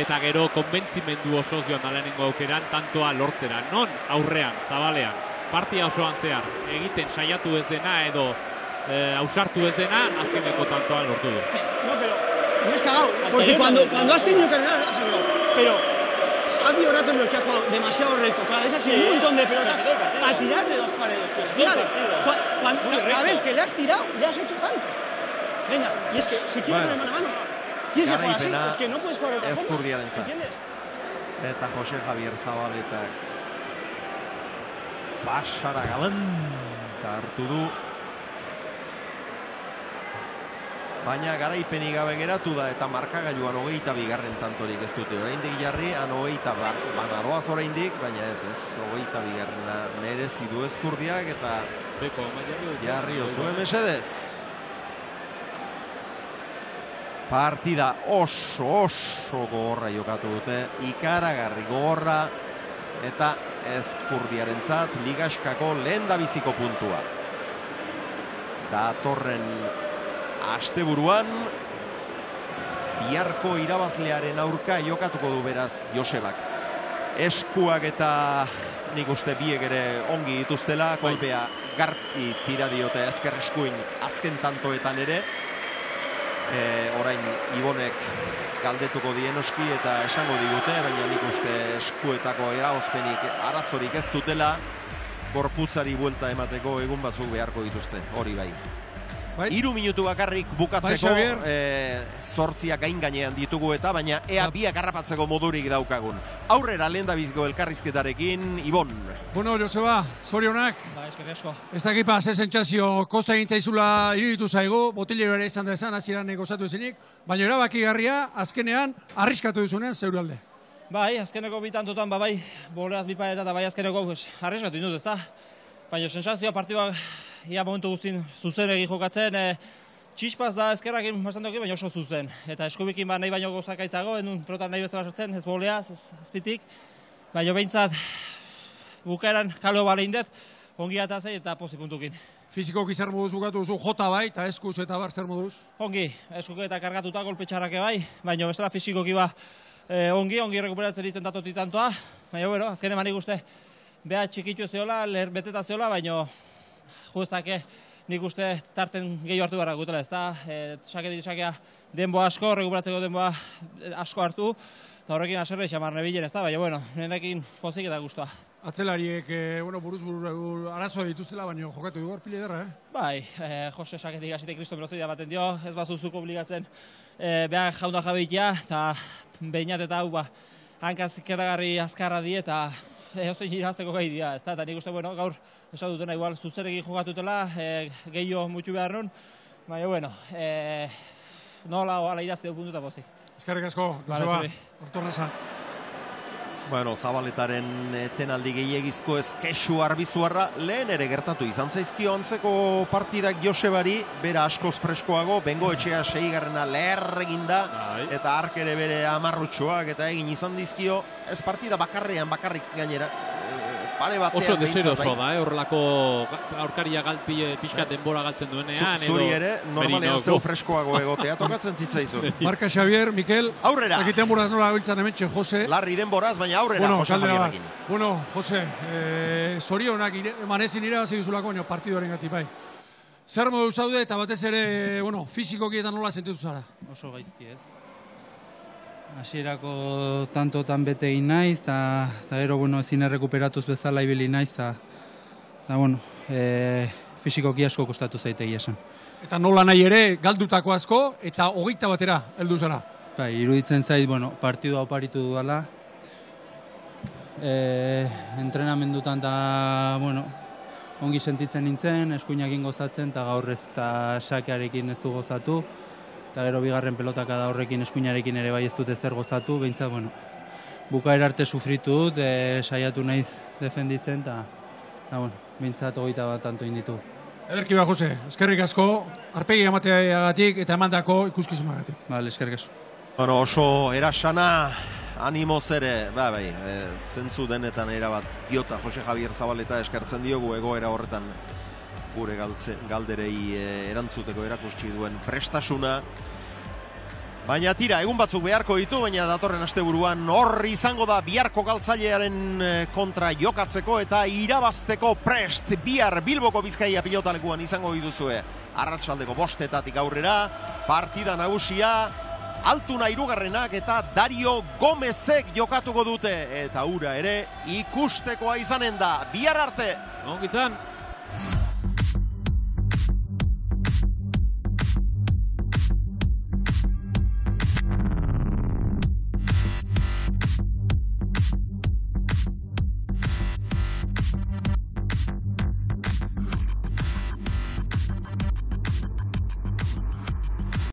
eta gero konbentzimendu oso joan da lehenengo aukeran, tantoa lortzera. Non aurrean, zabalean, partida osoan zehar, egiten saiatu ez dena edo eh, ausartu ez dena, azkeneko tantoa lortu du. No, pero no es cagado. Porque cuando, cuando has tenido que ganar, has. Pero ha ratos en los que has jugado demasiado recto. Cada vez has sido un montón de pelotas a tirar de dos paredes. Pues, claro, cua- cuando- cada vez que le has tirado, le has hecho tanto. Venga, y es que si quieres Bueno. de mano a mano, quieres que juegue así, es que no puedes jugar de otra forma. ¿Entiendes? Eta Jose Javier Zabaletak pasara galanta hartu du. Baina garaipenik gabe geratu da eta markagailuan hogeita bigarren tantorik ez dute. Oraindik jarri, han hogeita ba, banadoaz oraindik, baina ez ez, hogeita bigarrena merezi du eskurdiak eta Beko, jarri oso mesedez. Partida oso oso gogorra jokatu dute, ikaragarri gogorra eta ezkurdiaren zat, ligaskako lehen dabiziko puntua. Datorren asteburuan, biharko irabazlearen aurka jokatuko du beraz Josebak. Eskuak eta nik uste biek ere ongi dituztela, kolpea garpi tira diote ezker eskuin azken tantoetan ere. E, orain Ibonek galdetuko dienoski eta esango digute, baina nik uste eskuetako eragozpenik arazorik ez dutela, gorputzari buelta emateko egun batzuk beharko dituzte, hori bai. Bai. Iru minutu bakarrik bukatzeko, Bai, e, zortziak gain gainean ditugu eta, baina ea biak harrapatzeko modurik daukagun. Aurrera lehen da bizko elkarrizketarekin, Ibon. Bueno, Joseba, zorionak. Ba, eskerrik asko. Ez dakit pa, ze sentsazio kosta egin zaizula iruditu zaigu, botilero ere izan da esan, hasieran negozatu ezinik, baina erabakigarria azkenean arriskatu duzunean zeure alde. Bai, azkeneko bi tantotan, ba, bai, boleaz bi pareta eta bai azkeneko, pues, arriskatu indut, ez da? Baina sensazioa partibak ia momentu guztin zuzen egi jokatzen, e, txispaz da ezkerrakin masantoki, baina oso zuzen. Eta eskubikin ba nahi baino gozakaitzago, enun protan nahi bezala sortzen, ez boleaz, ez azpitik. Baina behintzat, bukaeran kaleo bale indet, ongi atazei eta pozi puntukin. Fizikoki zer moduz bukatu duzu, jota bai, eta eskuz eta bar zer moduz. Ongi, eskuk eta kargatuta golpe txarrake bai, baina bestela fizikoki ba eh, ongi, ongi rekuperatzen ditzen datotik tantoa. Baina, bueno, azken eman uste, beha txikitu zeola, leher beteta zeola, baina juezake nik uste tarten gehiago hartu beharra gutela, ez da? E, sake sakea denbo asko, rekuperatzeko denboa eh, asko hartu, eta horrekin aserre xamar nebilen, ez da? Baina, bueno, nenekin pozik eta guztua. Atzelariek, eh, bueno, buruz buru arazoa dituztela, baina jokatu du pile ederra, eh? Bai, eh, Jose Saketik hasite Kristo Velozidia baten dio, ez bazuzuko obligatzen eh, behar jauna jabeitia, eta behinat eta hau ba, hankaz ikeragarri azkarra die, eta eh, ozein irazteko gai dira, ez da, eta nik uste, bueno, gaur esan dutena, igual zuzerekin jokatutela, eh, gehiago mutu behar nun, baina, bueno, eh, nola ala irazte du puntu eta pozik. Eskerrik asko, Joseba, ortorreza. Bueno, zabaletaren etenaldi gehiagizko ezkesu arbizuarra lehen ere gertatu izan zaizkio antzeko partidak Josebari, bera askoz freskoago, bengo etxea seigarrena leher eginda, eta ark ere bere amarrutxoak eta egin izan dizkio, ez partida bakarrean bakarrik gainera, pare batean Oso behintzat, deseroso bai. da, eh? horrelako aurkaria galpi pixka denbora galtzen duenean. Zu- Zuri ere, normalean zeu freskoago egotea tokatzen zitzaizun. Marka Xavier, Mikel. Aurrera. Zakiten buraz nola gabiltzan hemen txe, Jose. Larri denboraz, baina aurrera bueno, Jose. Javierrekin. Bueno, Jose, eh, zorionak manezin irabazi duzulako, baina partidoaren gati, bai. Zer modu zaude eta batez ere, bueno, fizikoki eta nola sentitu zara? Oso gaizki ez. Hasierako tantotan bete egin naiz, eta gero, bueno, ezin errekuperatuz bezala ibili naiz, eta, bueno, e, fisikoki asko kostatu zaitegi esan. Eta nola nahi ere, galdutako asko, eta hogeita batera, heldu zara. Bai, iruditzen zait, bueno, partidua oparitu dudala. E, entrenamendutan eta, bueno, ongi sentitzen nintzen, eskuinakin gozatzen, eta gaur ez eta sakearekin ez du gozatu. Eta gero bigarren pelotaka da horrekin eskuinarekin ere bai ez dute zer gozatu, behintzat, bueno, bukaera arte sufritu dut, e, saiatu naiz defenditzen, eta, eta bueno, behintzat hogeita bat tanto inditu. Ederki ba, Jose, eskerrik asko, arpegi emateagatik eta emandako ikuskizunagatik. Bale, eskerrik asko. Bueno, oso erasana, animoz ere, ba, bai, e, zentzu denetan erabat diota Jose Javier Zabaleta eskertzen diogu egoera horretan gure galtze, galderei e, erantzuteko erakutsi duen prestasuna. Baina tira, egun batzuk beharko ditu, baina datorren asteburuan hor izango da biharko galtzailearen e, kontra jokatzeko eta irabazteko prest bihar Bilboko Bizkaia pilotalekuan izango dituzue. Arratsaldeko bostetatik aurrera, partida nagusia, Altuna irugarrenak eta Dario Gomezek jokatuko dute. Eta ura ere ikustekoa izanen da. Bihar arte! Ongi izan!